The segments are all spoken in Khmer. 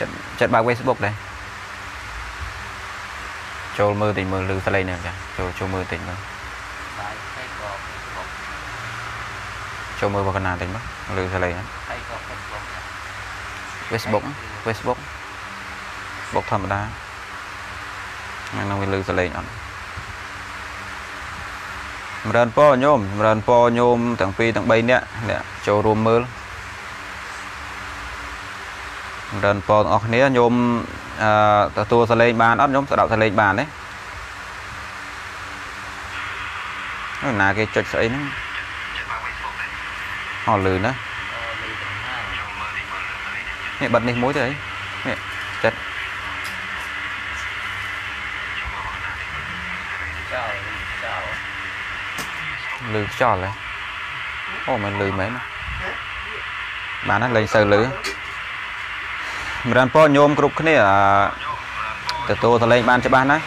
ចិត្តចិត្តបើក Facebook ដែរចូលមើលតិចមើលឮសលេងនេះចាចូលចូលមើលតិចមើលបាយហើយក៏ Facebook ចូលមើលបកណាតិចមើលឮសលេងហ្នឹងហើយក៏ Facebook ដែរ Facebook Facebook បុកធម្មតាហ្នឹងនឹងវាលឺសលេងអត់ចម្រើនពរញោមចម្រើនពរញោមទាំងពីរទាំង3នាក់អ្នកចូលរួមមើល ចម្រើនពរទាំងអស់គ្នាញោមអឺទទួលសលេងបានអត់ញោមស្ដាប់សលេងបានទេអឺណាគេចុចស្អីហ្នឹងអត់លឺណាអូលីទាំងហាងនេះបិទនេះមួយទៅអីនេះចិត្តចោលចោលលឺខ្យល់ហ៎អូមិនលឺមែនណាបានណាលេងសូវលឺ ចម្រើនពរញោមគ្រប់គ្នាអឺទទួលតលេងបានច្បាស់ណាស់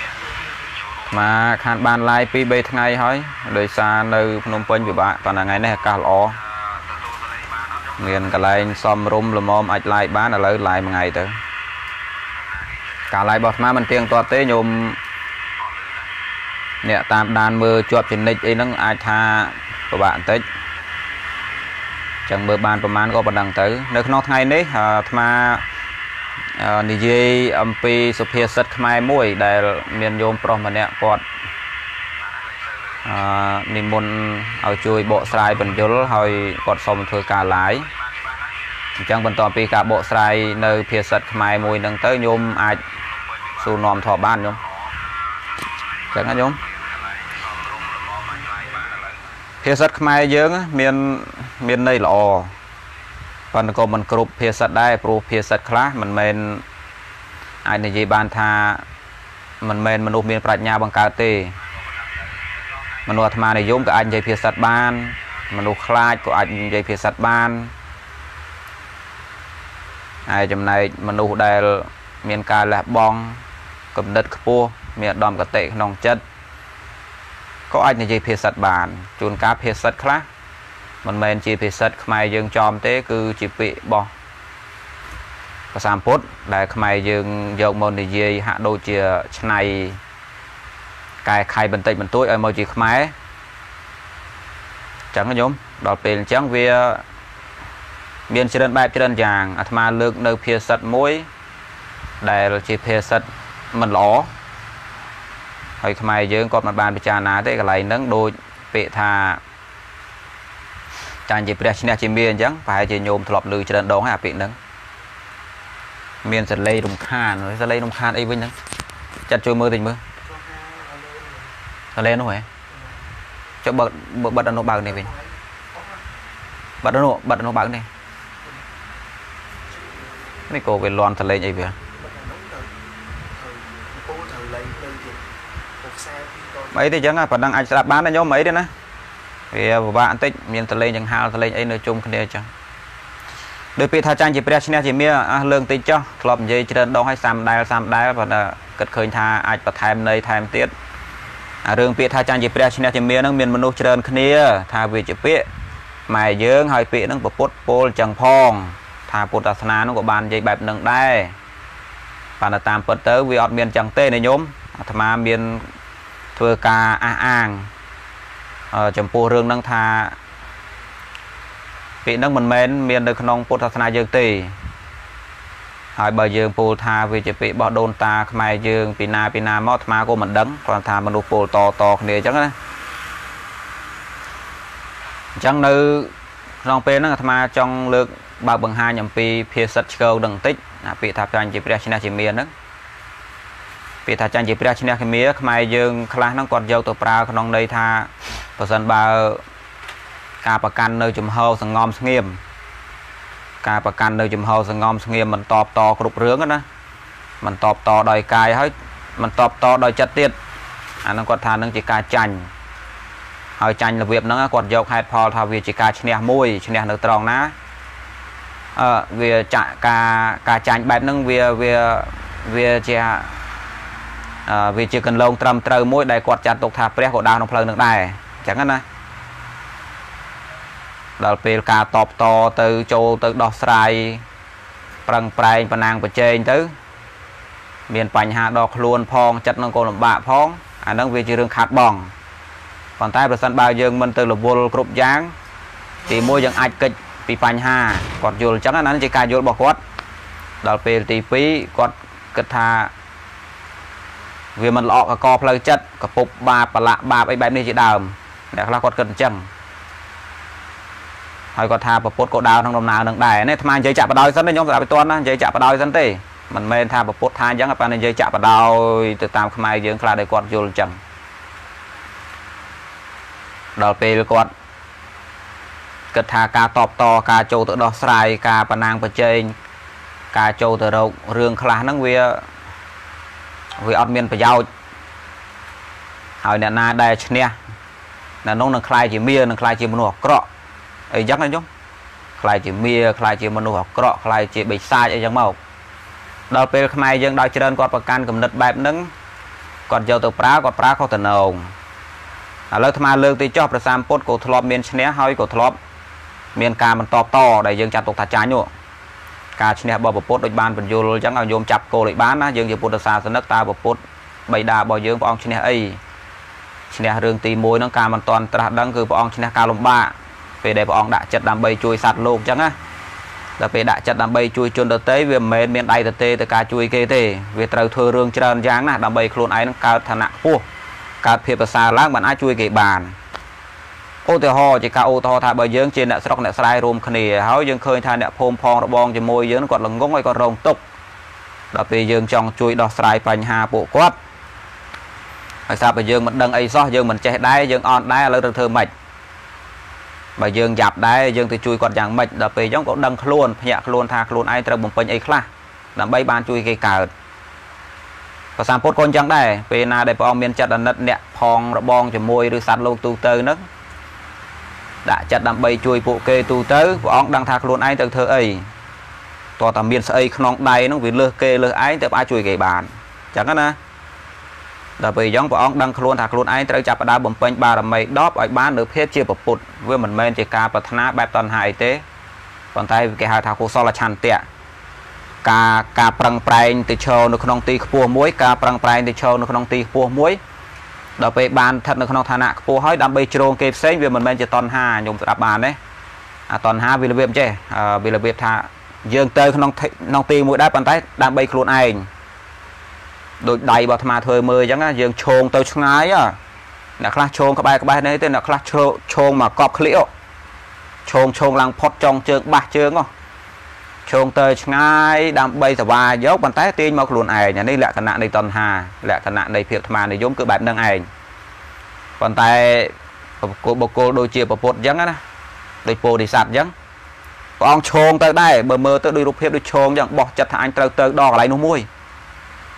មកខានបានឡាយ2 3ថ្ងៃហើយដោយសារនៅភ្នំពេញពិបាកប៉ុន្តែថ្ងៃនេះអាកាសល្អមានកន្លែងសំរុំល្មមអាចឡាយបានឥឡូវឡាយមួយថ្ងៃទៅការឡាយរបស់អាត្មាមិនទៀងទាត់ទេញោមអ្នកតាមដានមើលជាប់ចនិចអីហ្នឹងអាចថាពិបាកបន្តិចចឹងមើលបានប្រហែលក៏ប៉ុណ្ណឹងទៅ នៅក្នុងថ្ងៃនេះអាអាត្មាអឺ និយាយអំពីសុភាសិតខ្មែរមួយ ដែល មានយោមប្រុសម្នាក់គាត់អឺនិមន្តឲ្យជួយបកស្រាយបញ្យលហើយគាត់សូមធ្វើការ live អញ្ចឹងបន្ទាប់ពីការបកស្រាយនៅភាសាខ្មែរមួយហ្នឹងទៅញោមអាចសួរនាំធម៌បានញោមអញ្ចឹងណាញោមភាសាខ្មែរយើង មានមានន័យល្អ ប៉ុន្តែក៏មិនគ្រប់ភាសាដែរព្រោះភាសាខ្លះមិនមែនអាចនិយាយបានថាមិនមែនមនុស្សមានប្រាជ្ញាបង្កើតទេមនុស្សអាត្មានិយមក៏អាចនិយាយភាសាបាន មនុស្សខ្លាចក៏អាចនិយាយភាសាបានហើយចំណែកមនុស្សដែល មានការលះបង់គំនិតខ្ពស់មានឧត្តមកតេក្នុងចិត្តក៏អាចនិយាយភាសាបានជួនកាលភាសាខ្លះ មិនមែនជាភាសាខ្មែរយើងចំទេ គឺជាពាក្យរបស់ភាសាពុទ្ធដែលខ្មែរយើងយកមកនិយាយហាក់ដូចជាឆ្នៃកែខៃបន្តិចបន្តួចឲ្យមកជាខ្មែរអញ្ចឹងណាញោមដល់ពេលអញ្ចឹងវាមានច្រើនបែបច្រើនយ៉ាងអាត្មាលើកនៅភាសាមួយ ដែលជាភាសាមិនល្អហើយខ្មែរយើងគាត់មិនបានពិចារណាទេកន្លែងហ្នឹងដូចពាក្យថា ចាញ់ជាព្រះឈ្នះជាមាអញ្ចឹងប្រហែលជាញោមធ្លាប់ឮច្រើនដងហើយអាពាក្យហ្នឹងមានសលេងរំខានសលេងរំខានអីវិញហ្នឹងចាត់ជួយមើលតិចមើលសលេងនោះហ៎ចុះបើកបើបិទអនុបើកនេះវិញបិទអនុបិទអនុបើកនេះនេះក៏វាលន់សលេងអីវាពូត្រូវលេងទៅទៀតទៅខ្សែពីរតអីទេអញ្ចឹងប៉ណ្ណឹងអាចស្ដាប់បានណាញោមអីទេណា វាពិបាកបន្តិចមានតលេងចង្ហាលតលេងអីនៅជុំគ្នាអញ្ចឹងដោយពាក្យថាចាញ់ជាព្រះឈ្នះជាមាអស់លើងតិចចុះធ្លាប់និយាយច្រើនដងឲ្យសាំដែលសាំដែលប៉ុន្តែគិតឃើញថាអាចបន្ថែមន័យថែមទៀតអារឿងពាក្យថាចាញ់ជាព្រះឈ្នះជាមាហ្នឹងមានមនុស្សច្រើនគ្នាថាវាជាពាក្យម៉ែយើងហើយពាក្យហ្នឹងប្រពុតពោលចឹងផង ថាពុទ្ធសាសនាហ្នឹងក៏បាននិយាយបែបហ្នឹងដែរប៉ុន្តែតាមពិតទៅវាអត់មានចឹងទេណាញោមអាត្មាមានធ្វើការអះអាងអឺ ចំពោះរឿងហ្នឹងថាពាក្យហ្នឹងមិនមែនមាននៅក្នុងពុទ្ធសាសនាយើងទេហើយបើយើងពោលថាវាជាពាក្យរបស់ដូនតាខ្មែរយើងពីណាពីណាមកអាត្មាក៏មិនដឹងគ្រាន់ថាមនុស្សពោលតតគ្នាអញ្ចឹងណាអញ្ចឹងនៅក្នុងពេលហ្នឹងអាត្មាចង់លើកបើកបង្ហាញអំពីភាសាឆ្កោដឹងបន្តិចអាពាក្យថាប្រាញ់ជាព្រះឈ្នះជាមានហ្នឹង ពាក្យថាចាញ់ជាព្រះឈ្នះគមាខ្មែរយើងខ្លះហ្នឹងគាត់យកទៅប្រើក្នុងន័យថាបើសិនបើការប្រកាន់នៅចំហសងំស្ងៀមការប្រកាន់នៅចំហសងំស្ងៀមមិនតបតគ្រប់រឿងណាមិនតបតដោយកាយហើយមិនតបតដោយចិត្តទៀតអាហ្នឹងគាត់ថានឹងជាការចាញ់ហើយចាញ់របៀបហ្នឹងគាត់យកហេតុផលថាវាជាការឈ្នះមួយឈ្នះនៅត្រង់ណាអឺវាចាក់ការការចាញ់បែបហ្នឹងវាវាវាជាអឺ វាជាកន្លងត្រឹមត្រូវមួយដែលគាត់ចាត់ទុកថាព្រះក៏ដើរក្នុងផ្លូវនឹងដែរអញ្ចឹងណាដល់ពេលការតបតទៅចូលទៅដោះស្រាយប្រឹងប្រែងប្រណាំងប្រជែងទៅ មានបញ្ហាដល់ខ្លួនផងចិត្តនឹងក៏លំបាកផងអាហ្នឹងវាជារឿងខាត់បងប៉ុន្តែប្រសិនបើយើងមិនទៅរវល់គ្រប់យ៉ាង ទីមួយយើងអាចកិច្ចពីបញ្ហាគាត់យល់អញ្ចឹងអាហ្នឹងជាការយល់របស់គាត់ដល់ពេលទី2គាត់គិតថា វាមិនល្អកកផ្លូវចិត្តកពុបបាបប្រឡាក់បាបអីបែបនេះជាដើមអ្នកខ្លះគាត់គិតអញ្ចឹងហើយគាត់ថាប្រពុតក៏ដើរក្នុងដំណើរនឹងដែរនេះអាត្មានិយាយចាក់បដោយសិនទេខ្ញុំស្ដាប់ពីតន់ណានិយាយចាក់បដោយសិនទេមិនមែនថាប្រពុតថាអញ្ចឹងតែនិយាយចាក់បដោយទៅតាមខ្មែរយើងខ្លះដែលគាត់យល់អញ្ចឹងដល់ពេលគាត់គិតថាការតបតការចូលទៅដោះស្រាយការប្រណាំងប្រជែងការចូលទៅរករឿងខ្លះហ្នឹងវា វាអត់មានប្រយោជន៍ហើយអ្នកណាដែលឈ្នះនៅនោះនឹងខ្លាយជាមៀនឹងខ្លាយជាមនុស្សអាក្រក់អីចឹងណាខ្ញុំខ្លាយជាមៀខ្លាយជាមនុស្សអាក្រក់ខ្លាយជាបិសាចអីចឹងមកដល់ពេលខ្មែរយើងដល់ច្រើនគាត់ប្រកាន់គំនិតបែបហ្នឹងគាត់យកទៅប្រើគាត់ប្រើខុសតំណងឥឡូវអាត្មាលើកទីចោះប្រសាមពុតក៏ធ្លាប់មានឈ្នះហើយក៏ធ្លាប់មានការបន្តតដែលយើងចាត់ទុកថាចាញ់នោះ ការឈ្នះរបស់ពុទ្ធដូចបានបញ្យល់អញ្ចឹងឲ្យញោមចាប់គោលឲ្យបានណាយើងជាពុទ្ធសាសនិកតើពុទ្ធបៃតារបស់យើងព្រះអង្គឈ្នះអីឈ្នះរឿងទី1ហ្នឹងការមិនតន់ត្រាស់ដឹងគឺព្រះអង្គឈ្នះការលំបាកពេលដែលព្រះអង្គដាក់ចិត្តដើម្បីជួយសត្វលោកអញ្ចឹងណាដល់ពេលដាក់ចិត្តដើម្បីជួយជនដទៃវាមិនមែនមានដៃទទេទៅការជួយគេទេវាត្រូវធ្វើរឿងច្រើនយ៉ាងណាដើម្បីខ្លួនឯងនឹងកើតឋានៈខ្ពស់កើតភាពប្រសើរឡើងមិនអាចជួយគេបាន ឧទាហរណ៍ជាការឧទាហរណ៍ថាបើយើងជាអ្នកស្រុកអ្នកស្រែរួមគ្នាហើយយើងឃើញថាអ្នកភូមិផងរបងជាមួយយើងគាត់ល្ងងហើយគាត់រងទុក្ខដល់ពេលយើងចង់ជួយដោះស្រាយបញ្ហាពួកគាត់ហើយសារបើយើងមិនដឹងអីសោះយើងមិនចេះដែរយើងអន់ដែរឥឡូវត្រូវធ្វើម៉េចបើយើងយ៉ាប់ដែរយើងទៅជួយគាត់យ៉ាងម៉េចដល់ពេលអញ្ចឹងក៏ដឹងខ្លួនភ្ញាក់ខ្លួនថាខ្លួនឯងត្រូវបំពេញអីខ្លះដើម្បីបានជួយគេកើតប្រសាពុទ្ធក៏អញ្ចឹងដែរពេលណាដែលព្រះអង្គមានចិត្តអាណិតអ្នកផងរបងជាមួយឬសត្វលោកទូទៅហ្នឹង ដាក់ចិត្តដើម្បីជួយពួកគេទូទៅព្រះអង្គដឹងថាខ្លួនឯងត្រូវធ្វើអីតោះតែមានស្អីក្នុងដៃហ្នឹងវាលើសគេលើសឯងទៅអាចជួយគេបានអញ្ចឹងណាដល់ពេលអញ្ចឹងព្រះអង្គដឹងខ្លួនថាខ្លួនឯងត្រូវចាប់ផ្ដើមបំពេញបារមី10ឲ្យបាននៅភាពជាពុទ្ធវាមិនមែនជាការប្រាថ្នាបែបតណ្ហាអីទេប៉ុន្តែគេហៅថាកុសលឆន្ទៈការការប្រឹងប្រែងទៅឈរនៅក្នុងទីខ្ពស់មួយការប្រឹងប្រែងទៅឈរនៅក្នុងទីខ្ពស់មួយ ដល់ពេលបានស្ថិតនៅក្នុងឋានៈខ្ពស់ហើយដើម្បីជ្រងគេផ្សេងវាមិនមែនជាតណ្ហាខ្ញុំស្ដាប់បានទេអាតណ្ហាវារបៀបចេះវារបៀបថាយើងទៅក្នុងក្នុងទីមួយដែរប៉ុន្តែដើម្បីខ្លួនឯងដូចដៃរបស់អាត្មាធ្វើមើលអញ្ចឹងណាយើងឈោងទៅឆ្ងាយអ្នកខ្លះឈោងក្បែរក្បែរនេះទេអ្នកខ្លះឈោងមកកប់ក្លៀកឈោងឈោងឡើងផុតចុងជើងបាសជើង ឈោងទៅឆ្ងាយដើម្បីសវាយកប៉ុន្តែទាញមកខ្លួនឯងអានេះលក្ខណៈនៃតណ្ហាលក្ខណៈនៃភាពអាត្មានិយមគឺបែបហ្នឹងឯងប៉ុន្តែបុគ្គលដូចជាពពុទ្ធអញ្ចឹងណាដូចពោធិសត្វអញ្ចឹងព្រះអង្គឈោងទៅដែរបើមើលទៅដូចរូបភាពដូចឈោងអញ្ចឹងបោះចិត្តថាអញត្រូវទៅដល់កន្លែងនោះមួយ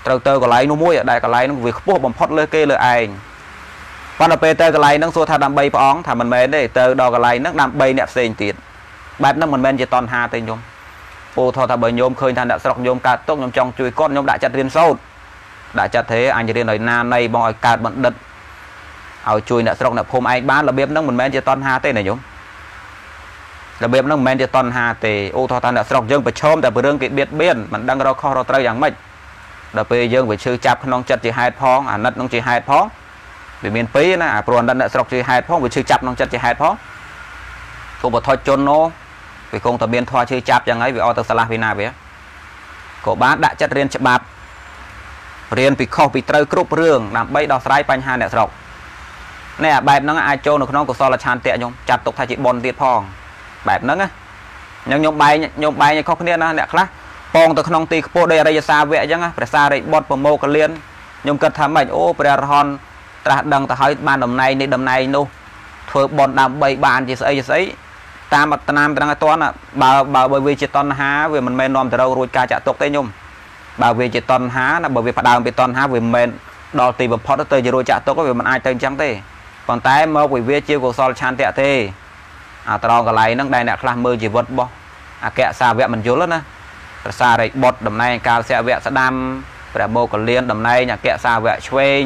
ត្រូវទៅកន្លែងនោះមួយដែលកន្លែងនោះវាខ្ពស់បំផុតលើគេលើឯងប៉ុន្តែពេលទៅកន្លែងហ្នឹងសួរថាដើម្បីព្រះអង្គថាមិនមែនទេទៅដល់កន្លែងហ្នឹងដើម្បីអ្នកផ្សេងទៀតបែបហ្នឹងមិនមែនជាតណ្ហាទេញោម ពោលថាបើញោមឃើញថាអ្នកស្រុកញោមកើតទុកញោមចង់ជួយគាត់ញោមដាក់ចិត្តរៀនសូត្រដាក់ចិត្តទេអញរៀនឲ្យណានៃបងឲ្យកើតបណ្ឌិតឲ្យជួយអ្នកស្រុកអ្នកភូមិឯងបានរបៀបហ្នឹងមិនមែនជាតណ្ហាទេណាញោមរបៀបហ្នឹងមិនមែនជាតណ្ហាទេអូថាថាអ្នកស្រុកយើងប្រឈមតែរឿងគេបៀតបៀនមិនដឹងរកខុសរកត្រូវយ៉ាងម៉េចដល់ពេលយើងវាឈឺចាប់ក្នុងចិត្តជាហេតុផងអាណិតនឹងជាហេតុផងវាមានពីរណាអាព្រោះអាណិតអ្នកស្រុកជាហេតុផងវាឈឺចាប់ក្នុងចិត្តជាហេតុផងគូបថុជនណូ វាគង់តែមានធွာឈឺចាប់យ៉ាងហើយវាអត់ទៅឆ្លាស់ពីណាវាក៏បានដាក់ចិត្តរៀនច្បាប់រៀនពីខុសពីត្រូវគ្រប់រឿងដើម្បីដោះស្រាយបញ្ហាអ្នកស្រុកនេះអាបែបហ្នឹងអាចចូលនៅក្នុងកុសលឆន្ទៈខ្ញុំចាត់ទុកថាជាបុណ្យទៀតផងបែបហ្នឹងណាខ្ញុំខ្ញុំបែងខ្ញុំបែងឲ្យខុសគ្នាណាអ្នកខ្លះពងទៅក្នុងទីខ្ពស់ដោយអរិយសាវៈអញ្ចឹងព្រះសារិបុត្រប្រមោកលៀនខ្ញុំគិតថាម៉េចអូព្រះរហន្តត្រាស់ដឹងទៅហើយបានតំណែងនេះតំណែងនោះធ្វើបន់ដើម្បីបានជាស្អីស្អី តាមអត្តនាមត្រង់ឲ្យតន់បើបើបើវាជាតណ្ហាវាមិនមែននាំទៅរករួចការចាក់ទុកទេញោមបើវាជាតណ្ហាណាបើវាផ្ដើមពីតណ្ហាវាមិនមែនដល់ទីបំផុតទៅជារួចចាក់ទុកវាមិនអាចទៅអញ្ចឹងទេប៉ុន្តែមកវិវាជាកុសលឆន្ទៈទេអាត្រង់កន្លែងហ្នឹងដែលអ្នកខ្លះមើលជីវិតរបស់អគ្គសាវកមិនយល់ណាប្រសារិបុត្រតំណែងកាលសវៈស្ដាំព្រះមោគលានតំណែងអគ្គសាវកឆ្វេង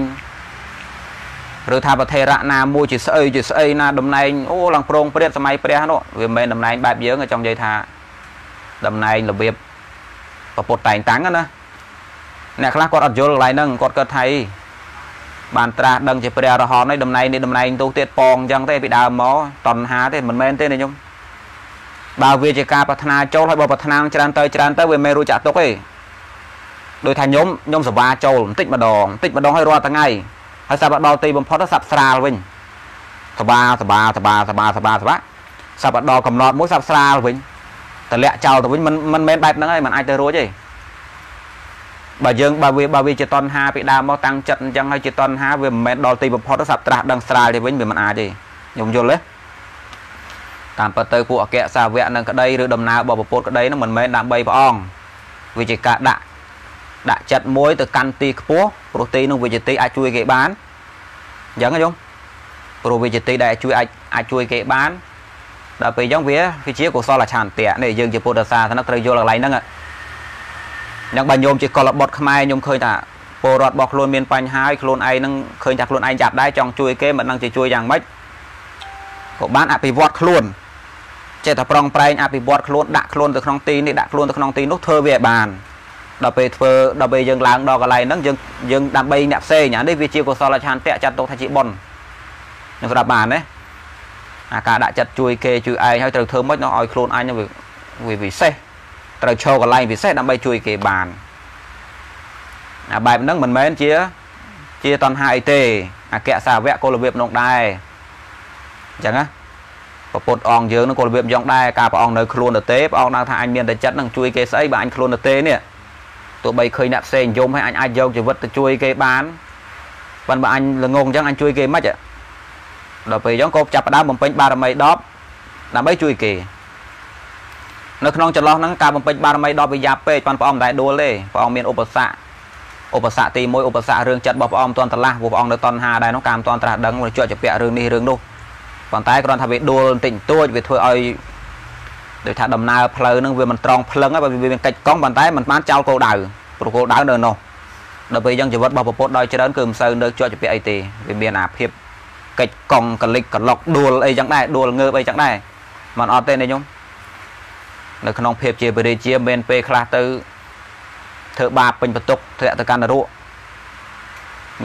ឬថាប្រធេរៈណាមួយជាស្អីជាស្អីណាតំណែងអូឡើងប្រងព្រាតសម័យព្រះនោះវាមិនមែនតំណែងបែបយើងចង់និយាយថាតំណែងរបៀបប្រពុតតែងតាំងណាអ្នកខ្លះគាត់អត់យល់កន្លែងហ្នឹងគាត់គាត់ថៃបានត្រាស់ដឹងជាព្រះអរហន្តហើយតំណែងនេះតំណែងទូទៀតពងអញ្ចឹងទេពីដើមមកតណ្ហាទេមិនមែនទេណាញោមបើវាជាការប្រាថ្នាចូលហើយបើប្រាថ្នាច្រើនទៅច្រើនទៅវាមិនរួចចាក់ទុកទេដោយថាខ្ញុំខ្ញុំសវាចូលបន្តិចម្ដងបន្តិចម្ដងឲ្យរាល់ថ្ងៃ ហើយសាប់ដល់ទីបំផុតទៅសាប់ស្រាលវិញសបាសបាសបាសបាសបាសបាសាប់ដល់កំណត់មួយសាប់ស្រាលវិញតម្លាក់ចោលទៅវិញមិនមិនមែនបែបហ្នឹងហើយมันអាចទៅរួចទេបើយើងបើវាបើវាជាតនហាពីដើមមកតាំងចិត្តអញ្ចឹងហើយជាតនហាវាមិនមែនដល់ទីបំផុតទៅសាប់ត្រាស់ដឹងស្រាលទេវិញវាមិនអាចទេខ្ញុំយល់ទេតាមពិតទៅពួកអគ្គសាវកនឹងក្តីឬដំណើររបស់ពុទ្ធក្តីនឹងមិនមែនដើម្បីព្រះអង្គវាជាការដាក់ ដាក់ចិត្តមួយទៅកាន់ទីខ្ពស់ព្រោះទីនោះវិជ្ជាទីអាចជួយគេបានអញ្ចឹងណាយំព្រោះវិជ្ជាទីដែលជួយអាចអាចជួយគេបានដល់ពេលអញ្ចឹងវាវាជាកុសលឆន្ទៈនេះយើងជាពុទ្ធសាសនិកត្រូវយល់កន្លែងហ្នឹងអញ្ចឹងបើញោមជាកុលបុត្រខ្មែរញោមឃើញថាពលរដ្ឋរបស់ខ្លួនមានបញ្ហាហើយខ្លួនឯងនឹងឃើញថាខ្លួនឯងចាប់ដែរចង់ជួយគេមិនដឹងជាជួយយ៉ាងម៉េចក៏បានអភិវឌ្ឍខ្លួនចេះតែប្រឹងប្រែងអភិវឌ្ឍខ្លួនដាក់ខ្លួនទៅក្នុងទីនេះដាក់ខ្លួនទៅក្នុងទីនោះធ្វើវាឲ្យបាន ដល់ពេលធ្វើដល់ពេលយើងឡើងដល់កន្លែងហ្នឹងយើងយើងដើម្បីអ្នកផ្សេងអានេះវាជាកុសលឆន្ទៈចាត់ទុកថាជាបុណ្យនឹងស្ដាប់បានទេអាការដាក់ចិត្តជួយគេជួយឯងហើយត្រូវធ្វើម៉េចនោះឲ្យខ្លួនអញវាពិសេសត្រូវឈរកន្លែងពិសេសដើម្បីជួយគេបានអាបែបហ្នឹងមិនមែនជាជាតណ្ហាអីទេអគ្គសាវកក៏របៀបនោះដែរអញ្ចឹងណាប្រពុតអង្គយើងនឹងក៏របៀបយ៉ាងដែរការព្រះអង្គនៅខ្លួនទៅទេព្រះអង្គដឹងថាអញមានតែចិត្តនឹងជួយគេស្អីបើអញខ្លួនទៅទេនេះ ទោះបីឃើញអ្នកផ្សេងយំហើយអញអាចយកជីវិតទៅជួយគេបានប៉ុន្តែបើអញល្ងងអញ្ចឹងអញជួយគេមិនដល់ពេលអញ្ចឹងក៏ចាប់ផ្ដើមបំពេញបារមី10ដើម្បីជួយគេនៅក្នុងចន្លោះហ្នឹងការបំពេញបារមី10វាយ៉ាប់ពេកប៉ុន្តែព្រះអង្គមិនដែលដួលទេព្រះអង្គមានឧបសគ្គឧបសគ្គទី1ឧបសគ្គរឿងចិត្តរបស់ព្រះអង្គមិនទាន់ត្រឡះព្រោះព្រះអង្គនៅតណ្ហាដែរនោះការមិនទាន់ត្រាស់ដឹងជាប់ជាពាក់រឿងនេះរឿងនោះប៉ុន្តែគ្រាន់ថាវាដួលបន្តិចបន្តួចវាធ្វើឲ្យ ដូចថាដំណើរផ្លូវហ្នឹងវាមិនត្រង់ភ្លឹងហើយវាមានកិច្ចកង់ប៉ុន្តែมันបានចោលគោលដៅព្រោះគោលដៅនៅនោះដល់ពេលយ៉ាងជីវិតរបស់ពពុទ្ធដោយច្រើនគឺមិនសូវនៅជាប់ជាពាក់អីទេវាមានអាភាពកិច្ចកង់កលិចកឡុកដួលអីចឹងដែរដួលងើបអីចឹងដែរมันអត់ទេណាញោមនៅក្នុងភាពជាបរិជាមានពេលខ្លះទៅធ្វើបាបពេញបន្ទុកធ្លាក់ទៅកាន់នរក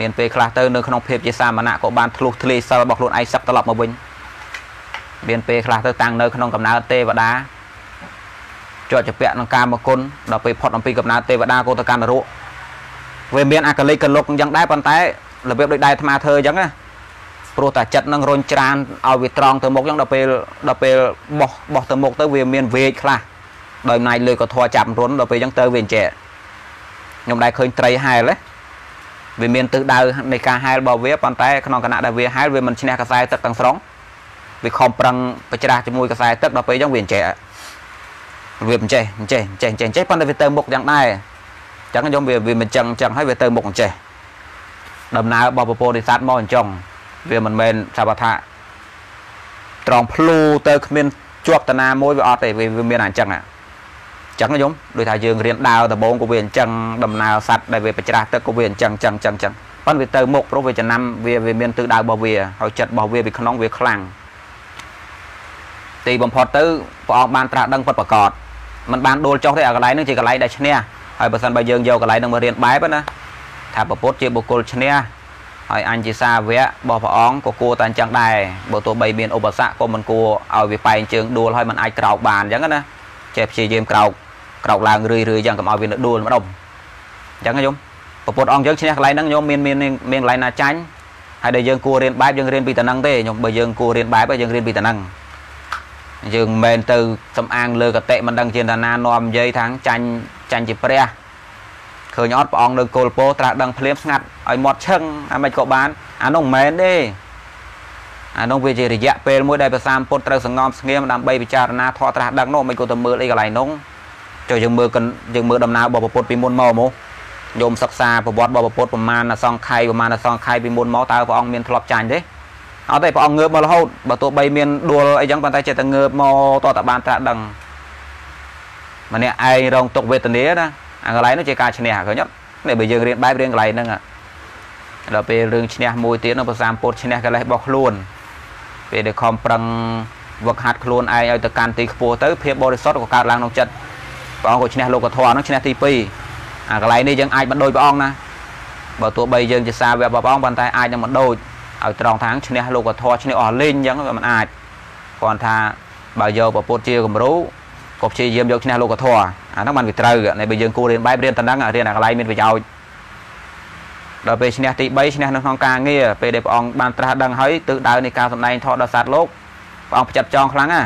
មានពេលខ្លះទៅនៅក្នុងភាពជាសាមណៈក៏បានធ្លុះធ្លាយសិលរបស់ខ្លួនឯងសឹកត្រឡប់មកវិញ មានពេលខ្លះទៅតាំងនៅក្នុងកំណើតទេវតាជាប់ជាពាក់នឹងកាមគុណដល់ពេលផុតអំពីកំណើតទេវតាក៏ទៅកាន់នរកវាមានអកលិកកលុកអញ្ចឹងដែរប៉ុន្តែរបៀបដូចដែរអាត្មាធ្វើអញ្ចឹងណាព្រោះតែចិត្តនឹងរុញច្រានឲ្យវាត្រង់ទៅមុខអញ្ចឹងដល់ពេលដល់ពេលបោះបោះទៅមុខទៅវាមានវេកខ្លះដោយអំណាចលើក៏ធွာចាប់រុនដល់ពេលអញ្ចឹងទៅវាអញ្ចេះខ្ញុំដែរឃើញត្រីហែលវាមានទិសដៅនៃការហែលរបស់វាប៉ុន្តែក្នុងគណៈដែលវាហែលវាមិនឈ្នះកសែទឹកទាំងស្រុង វាខំប្រឹងបច្រាស់ជាមួយកសែទឹកដល់ពេលអញ្ចឹងវាអញ្ចេះវាអញ្ចេះអញ្ចេះអញ្ចេះអញ្ចេះអញ្ចេះប៉ុន្តែវាទៅមុខយ៉ាងដែរអញ្ចឹងខ្ញុំវាវាមិនចឹងអញ្ចឹងហើយវាទៅមុខអញ្ចេះដំណើររបស់ពពោធិសត្វមកអញ្ចឹងវាមិនមែនថាបើថាត្រង់ភ្លូទៅគ្មានជាប់តាណាមួយវាអត់ទេវាមានអញ្ចឹងអញ្ចឹងខ្ញុំដូចថាយើងរៀនដើរដំបងក៏វាអញ្ចឹងដំណើរសัตว์ដែលវាបច្រាស់ទឹកក៏វាអញ្ចឹងអញ្ចឹងអញ្ចឹងអញ្ចឹងប៉ុន្តែវាទៅមុខព្រោះវាចំណាំវាវាមានទិសដៅរបស់វាហើយចិត្តរបស់វាពីក្នុងវាខ្លាំង ទីបំផុតទៅព្រះអង្គបានត្រាស់ដឹងពិតប្រកបมันបានដួលចុះទេអាកន្លែងហ្នឹងជាកន្លែងដែលឈ្នះហើយបើសិនបើយើងយកកន្លែងហ្នឹងមករៀនបែបណាថាពពុទ្ធជាបុគ្គលឈ្នះហើយអញជាសាវករបស់ព្រះអង្គក៏គួរតែអញ្ចឹងដែរបើទោះបីមានឧបសគ្គក៏មិនគួរឲ្យវាប៉ែងជើងដួលហើយมันអាចក្រោកបានអញ្ចឹងណាចេះព្យាយាមក្រោកក្រោកឡើងរឿយរឿយអញ្ចឹងកុំឲ្យវានៅដួលម្ដុំអញ្ចឹងណាញោមពពុទ្ធអង្គយើងឈ្នះកន្លែងហ្នឹងញោមមានមានមានកន្លែងណាចាញ់ហើយដែលយើងគួររៀនបែបយើងរៀនពីតំណឹងទេញោមបើយើងគួររៀនបែបយើងរៀនពីតំណឹង យើងមិនមែនទៅសំអាងលើកតិមិនដឹងជាតាណានាំនិយាយថាចាញ់ចាញ់ជាព្រះឃើញអត់ព្រះអង្គនៅគោលពោត្រាស់ដឹងភ្លាមស្ងាត់ឲ្យមាត់ឈឹងអាមិនក៏បានអានោះមិនមែនទេអានោះវាជារយៈពេលមួយដែលព្រះសាមពុទ្ធត្រូវសង្ងំស្ងៀមដើម្បីពិចារណាធម៌ត្រាស់ដឹងនោះមិនក៏ទៅមើលអីកន្លែងនោះចុះយើងមើលយើងមើលដំណើររបស់ពុទ្ធពីមុនមកមកយោមសិក្សាប្រវត្តិរបស់ពុទ្ធប្រមាណអសង្ខ័យប្រមាណអសង្ខ័យពីមុនមកតើព្រះអង្គមានធ្លាប់ចាញ់ទេ អត់ទេព្រះអង្គងើបមករហូតបើទោះបីមានដួលអីចឹងប៉ុន្តែចិត្តតែងើបមកតតបានត្រាស់ដឹងម្នាក់ឯងរងទុកវេទនាណាអាកន្លែងនោះជាការឈ្នះឃើញអត់នេះបើយើងរៀនបែបរៀនកន្លែងហ្នឹងដល់ពេលរឿងឈ្នះមួយទៀតនោះប្រសាមពុទ្ធឈ្នះកិលេសរបស់ខ្លួនពេលដែលខំប្រឹងវឹកហាត់ខ្លួនឯងឲ្យទៅកាន់ទីខ្ពស់ទៅភាពបរិសុទ្ធក៏កើតឡើងក្នុងចិត្តព្រះអង្គក៏ឈ្នះលោកធម៌ហ្នឹងឈ្នះទី2អាកន្លែងនេះយើងអាចមិនដូចព្រះអង្គណាបើទោះបីយើងជាសាវករបស់ព្រះអង្គប៉ុន្តែអាចនឹងមិនដូច ឲ្យត្រង់ທາງឈ្នះលោកធម៌ឈ្នះអស់លេងអញ្ចឹងវាមិនអាចគ្រាន់ថាបើយកប្រពុតជាគំរូក៏ព្យាយាមយកឈ្នះលោកធម៌អាហ្នឹងបានវាត្រូវតែបើយើងគួររៀនបែបរៀនតំណឹងរៀនអាកន្លែងមានប្រយោជន៍ដល់ពេលឈ្នះទី3ឈ្នះនៅក្នុងការងារពេលដែលព្រះអង្គបានត្រាស់ដឹងហើយទិសដៅនៃការសម្ដែងធម៌ដល់សត្វលោកព្រះអង្គផ្ចិតចងខ្លាំងណា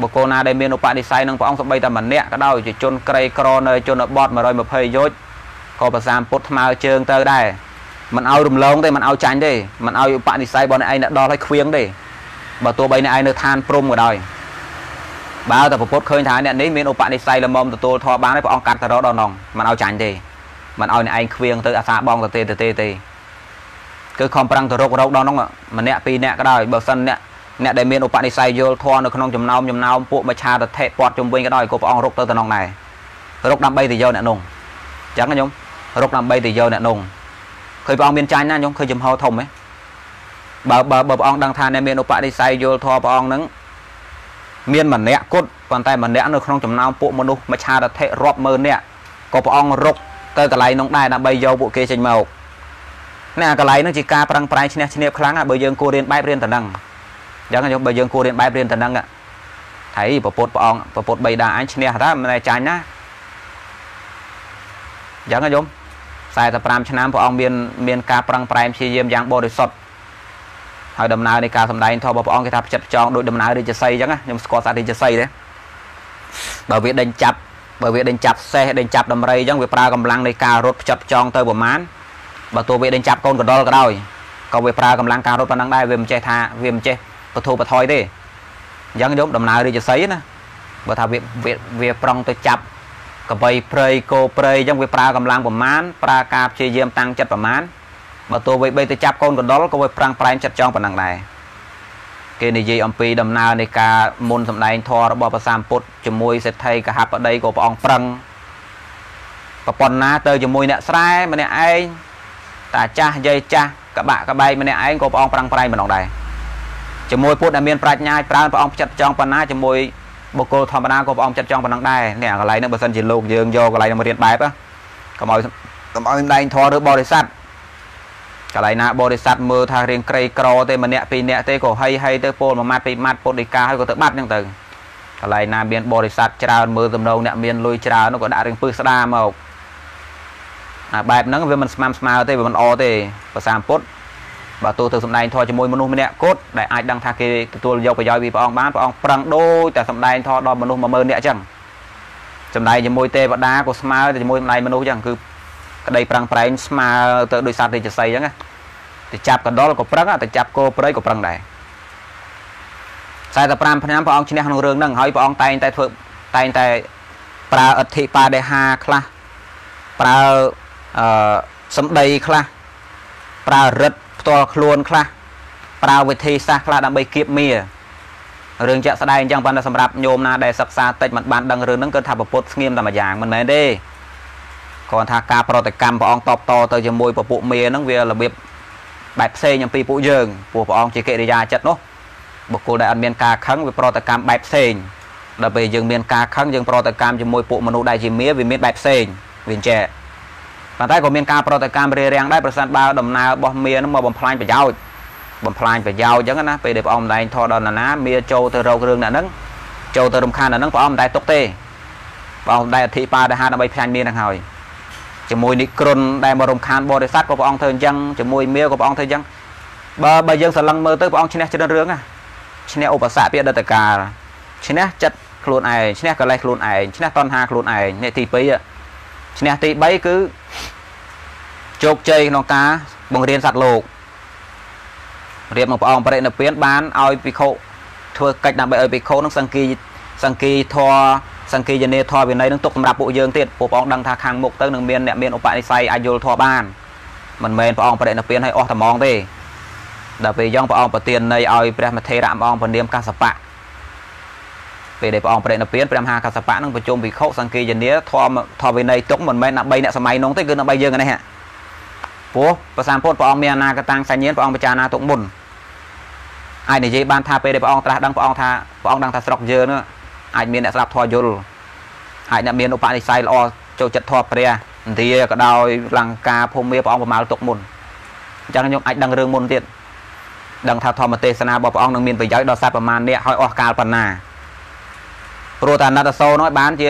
បុគ្គលណាដែលមានឧបនិស្ស័យនឹងព្រះអង្គសម្បីតែម្នាក់ក៏ដោយជាជនក្រីក្រនៅជនបទ120យោជក៏ប្រសាមពុតថ្មើរជើងទៅដែរ មិនឲ្យរំលងទេមិនឲ្យចាញ់ទេមិនឲ្យឧបនិស្ស័យរបស់អ្នកឯងដល់ឲ្យខ្វៀងទេបើទោះបីអ្នកឯងនៅឋានព្រំក៏ដោយបើតែប្រពុតឃើញថាអ្នកនេះមានឧបនិស្ស័យល្មមទទួលធម៌បានហើយព្រះអង្គកាត់ទៅរកដល់នងមិនឲ្យចាញ់ទេមិនឲ្យអ្នកឯងខ្វៀងទៅអាសាបងទៅទេទៅទេទេគឺខំប្រឹងទៅរករកដល់នោះម្នាក់ពីរនាក់ក៏ដោយបើសិនអ្នកអ្នកដែលមានឧបនិស្ស័យយល់ធម៌នៅក្នុងចំណោមចំណោមពួកមច្ឆាតថេពាត់ជំវិញក៏ដោយក៏ព្រះអង្គរកទៅទៅនោះដែររកដើម្បីទៅយកអ្នកនោះអញ្ចឹងខ្ញុំរកដើម្បីទៅយកអ្នកនោះ ឃើញព្រះអង្គមានចាញ់ណាខ្ញុំឃើញចំហធំហ៎បើបើបើព្រះអង្គដឹងថាអ្នកមានឧបនិស្ស័យយល់ធម៌ព្រះអង្គនឹងមានម្នាក់គត់ប៉ុន្តែម្នាក់នៅក្នុងចំណោមពួកមនុស្សមច្ឆាតថេរាប់ម៉ឺននាក់ក៏ព្រះអង្គរកទៅកន្លែងនោះដែរដើម្បីយកពួកគេចេញមកនេះអាកន្លែងនោះជាការប្រឹងប្រែងឈ្នះឈ្នះខ្លាំងណាបើយើងគួររៀនបែបរៀនតំណឹងអញ្ចឹងខ្ញុំបើយើងគួររៀនបែបរៀនតំណឹងហើយប្រពុតព្រះអង្គប្រពុតបីដាអញឈ្នះតាមិនតែចាញ់ណាអញ្ចឹងខ្ញុំ 45ឆ្នាំព្រះអង្គមានមានការប្រឹងប្រែងព្យាយាមយ៉ាងបរិសុទ្ធហើយដំណើរនៃការសម្ដែងធម៌របស់ព្រះអង្គគេថាផ្ចិតផ្ចង់ដោយដំណើររាជសីអញ្ចឹងខ្ញុំស្គាល់សារាជសីទេបើវាដេញចាប់បើវាដេញចាប់សេះដេញចាប់ដំរីអញ្ចឹងវាប្រើកម្លាំងនៃការរត់ផ្ចិតផ្ចង់ទៅប្រមាណបើទោះវាដេញចាប់កូនកណ្ដុរក៏ដោយក៏វាប្រើកម្លាំងការរត់ប៉ុណ្ណឹងដែរវាមិនចេះថាវាមិនចេះបធូបថយទេអញ្ចឹងយកដំណើររាជសីណាបើថាវាវាប្រង់ទៅចាប់ កបីព្រៃគោព្រៃអញ្ចឹងវាប្រើកម្លាំងប្រមាណប្រើការព្យាយាមតាំងចិត្តប្រមាណបើទោះបីបីទៅចាប់កូនកណ្ដុរក៏វាប្រាំងប្រែងចិត្តចង់ប៉ុណ្ណឹងដែរគេនិយាយអំពីដំណើរនៃការមុនសម្ដែងធម៌របស់ព្រះសម្ពុទ្ធជាមួយសេដ្ឋីកហបតីក៏ព្រះអង្គប្រឹងប្រពន្ធណាទៅជាមួយអ្នកស្រែម្នាក់ឯងតាចាស់យាយចាស់កបាក់កបែកម្នាក់ឯងក៏ព្រះអង្គប្រឹងប្រែងម្ដងដែរជាមួយពុទ្ធដែលមានប្រាជ្ញាច្រើនព្រះអង្គចិត្តចង់ប៉ុណ្ណាជាមួយ បុគ្គលធម្មតាក៏ព្រះអង្គចិត្តចង់ប៉ុណ្ណឹងដែរនេះកន្លែងនេះបើសិនជាលោកយើងយកកន្លែងនេះមករៀនបែបកុំឲ្យកុំឲ្យម្ដែងធរឬបរិស័ទកន្លែងណាបរិស័ទមើលថារៀងក្រីក្រទេម្នាក់ពីរនាក់ទេក៏ហីហីទៅពោលមួយម៉ាត់ពីរម៉ាត់ពុទ្ធដីកាហើយក៏ទៅបាត់ហ្នឹងទៅកន្លែងណាមានបរិស័ទច្រើនមើលទំនងអ្នកមានលុយច្រើននោះក៏ដាក់រៀងពឹសស្ដាមកអាបែបហ្នឹងវាមិនស្មាំស្មើទេវាមិនអទេភាសាពុទ្ធ បើទោះទៅសម្ដែងធម៌ជាមួយមនុស្សម្នាក់គត់ដែលអាចដឹងថាគេទទួលយកប្រយោជន៍ពីព្រះអង្គបានព្រះអង្គប្រឹងដូចតែសម្ដែងធម៌ដល់មនុស្ស10000នាក់អញ្ចឹងសម្ដែងជាមួយទេវតាក៏ស្មើទៅជាមួយសម្ដែងមនុស្សអញ្ចឹងគឺក្តីប្រឹងប្រែងស្មើទៅដោយសត្វរាជសីអញ្ចឹងណាទៅចាប់កណ្ដុលក៏ប្រឹងទៅចាប់គោព្រៃក៏ប្រឹងដែរ45ឆ្នាំព្រះអង្គឈ្នះក្នុងរឿងហ្នឹងហើយព្រះអង្គតែងតែធ្វើតែងតែប្រើអធិបដិហាខ្លះប្រើអឺសម្ដីខ្លះប្រើរិទ្ធ ផ្ទាល់ខ្លួនខ្លះប្រើវិធីសាស្ត្រខ្លះដើម្បីគៀបមារឿងជាក់ស្ដែងអញ្ចឹងប៉ុន្តែសម្រាប់ញោមណាដែលសិក្សាតិចមិនបានដឹងរឿងហ្នឹងគឺថាប្រពុតស្ងៀមតែមួយយ៉ាងមិនមែនទេគ្រាន់ថាការប្រតិកម្មព្រះអង្គតបតទៅជាមួយពពួកមាហ្នឹងវារបៀបបែបផ្សេងអំពីពួកយើងពួកព្រះអង្គជាកិរិយាចិត្តនោះបុគ្គលដែលអត់មានការខឹងវាប្រតិកម្មបែបផ្សេងដល់ពេលយើងមានការខឹងយើងប្រតិកម្មជាមួយពួកមនុស្សដែលជាមាវាមានបែបផ្សេងវាអញ្ចឹង ប៉ុន្តែក៏មានការប្រតិកម្មរារាំងដែរប្រសិនបើដំណើររបស់មានឹងមកបំផ្លាញប្រយោជន៍បំផ្លាញប្រយោជន៍អញ្ចឹងណាពេលដែលព្រះអង្គម្ដែងធរដល់ណានាមាចូលទៅរករឿងអ្នកហ្នឹងចូលទៅរំខានអ្នកហ្នឹងព្រះអង្គម្ដែងទុកទេព្រះអង្គម្ដែងអធិបាដហាដើម្បីផ្សាញមានឹងហើយជាមួយនិក្រុនដែលមករំខានបរិស័ទក៏ព្រះអង្គធ្វើអញ្ចឹងជាមួយមាក៏ព្រះអង្គធ្វើអញ្ចឹងបើបើយើងស្រឡឹងមើលទៅព្រះអង្គឈ្នះច្រើនរឿងណាឈ្នះឧបសគ្គពីអតីតកាលឈ្នះចិត្តខ្លួនឯងឈ្នះកលេសខ្លួនឯងឈ្នះតណ្ហាខ្លួនឯងនេះទី2 ឈ្នះទី3គឺជោគជ័យក្នុងការបង្រៀនសត្វលោករៀបមកព្រះអង្គបរិនិព្វានបានឲ្យភិក្ខុធ្វើកិច្ចដើម្បីឲ្យភិក្ខុនឹងសង្កីសង្កីធរសង្កេយនាធម៌វិន័យនឹងទុកសម្រាប់ពួកយើងទៀតពួកព្រះអង្គដឹងថាខាងមុខទៅនឹងមានអ្នកមានឧបនិស្ស័យអាចយល់ធម៌បានមិនមែនព្រះអង្គបរិនិព្វានឲ្យអស់ត្មងទេដល់ពេលយ៉ាងព្រះអង្គប្រទាននៃឲ្យព្រះមថេរៈព្រះអង្គពនាមកសបៈ ពេលដែលព្រះអង្គបរិនិព្វានព្រះមហាកសបៈនឹងប្រជុំវិខុសង្កេយនាធម៌ធម៌វិន័យទុកមិនមែនដើម្បីអ្នកសម័យនោះទេគឺដើម្បីយើងនេះព្រោះប្រសាពុទ្ធព្រះអង្គមានអនាគតាំងសញ្ញាណព្រះអង្គពិចារណាទុកមុនអាចនិយាយបានថាពេលដែលព្រះអង្គត្រាស់ដឹងព្រះអង្គថាព្រះអង្គដឹងថាស្រុកយើងនោះអាចមានអ្នកស្ដាប់ធម៌យល់អាចអ្នកមានឧបនិស្ស័យល្អចូលចិត្តធម៌ព្រះឥណ្ឌាក៏ដោយលង្កាភូមិព្រះអង្គប្រមាលទុកមុនអញ្ចឹងខ្ញុំអាចដឹងរឿងមុនទៀតដឹងថាធម្មទេសនារបស់ព្រះអង្គនឹងមានប្រយោជន៍ដល់សត្វប្រមាណអ្នកហើយអស់កាលប៉ុណ្ណា ព្រោះតែណតសោនោះបានជា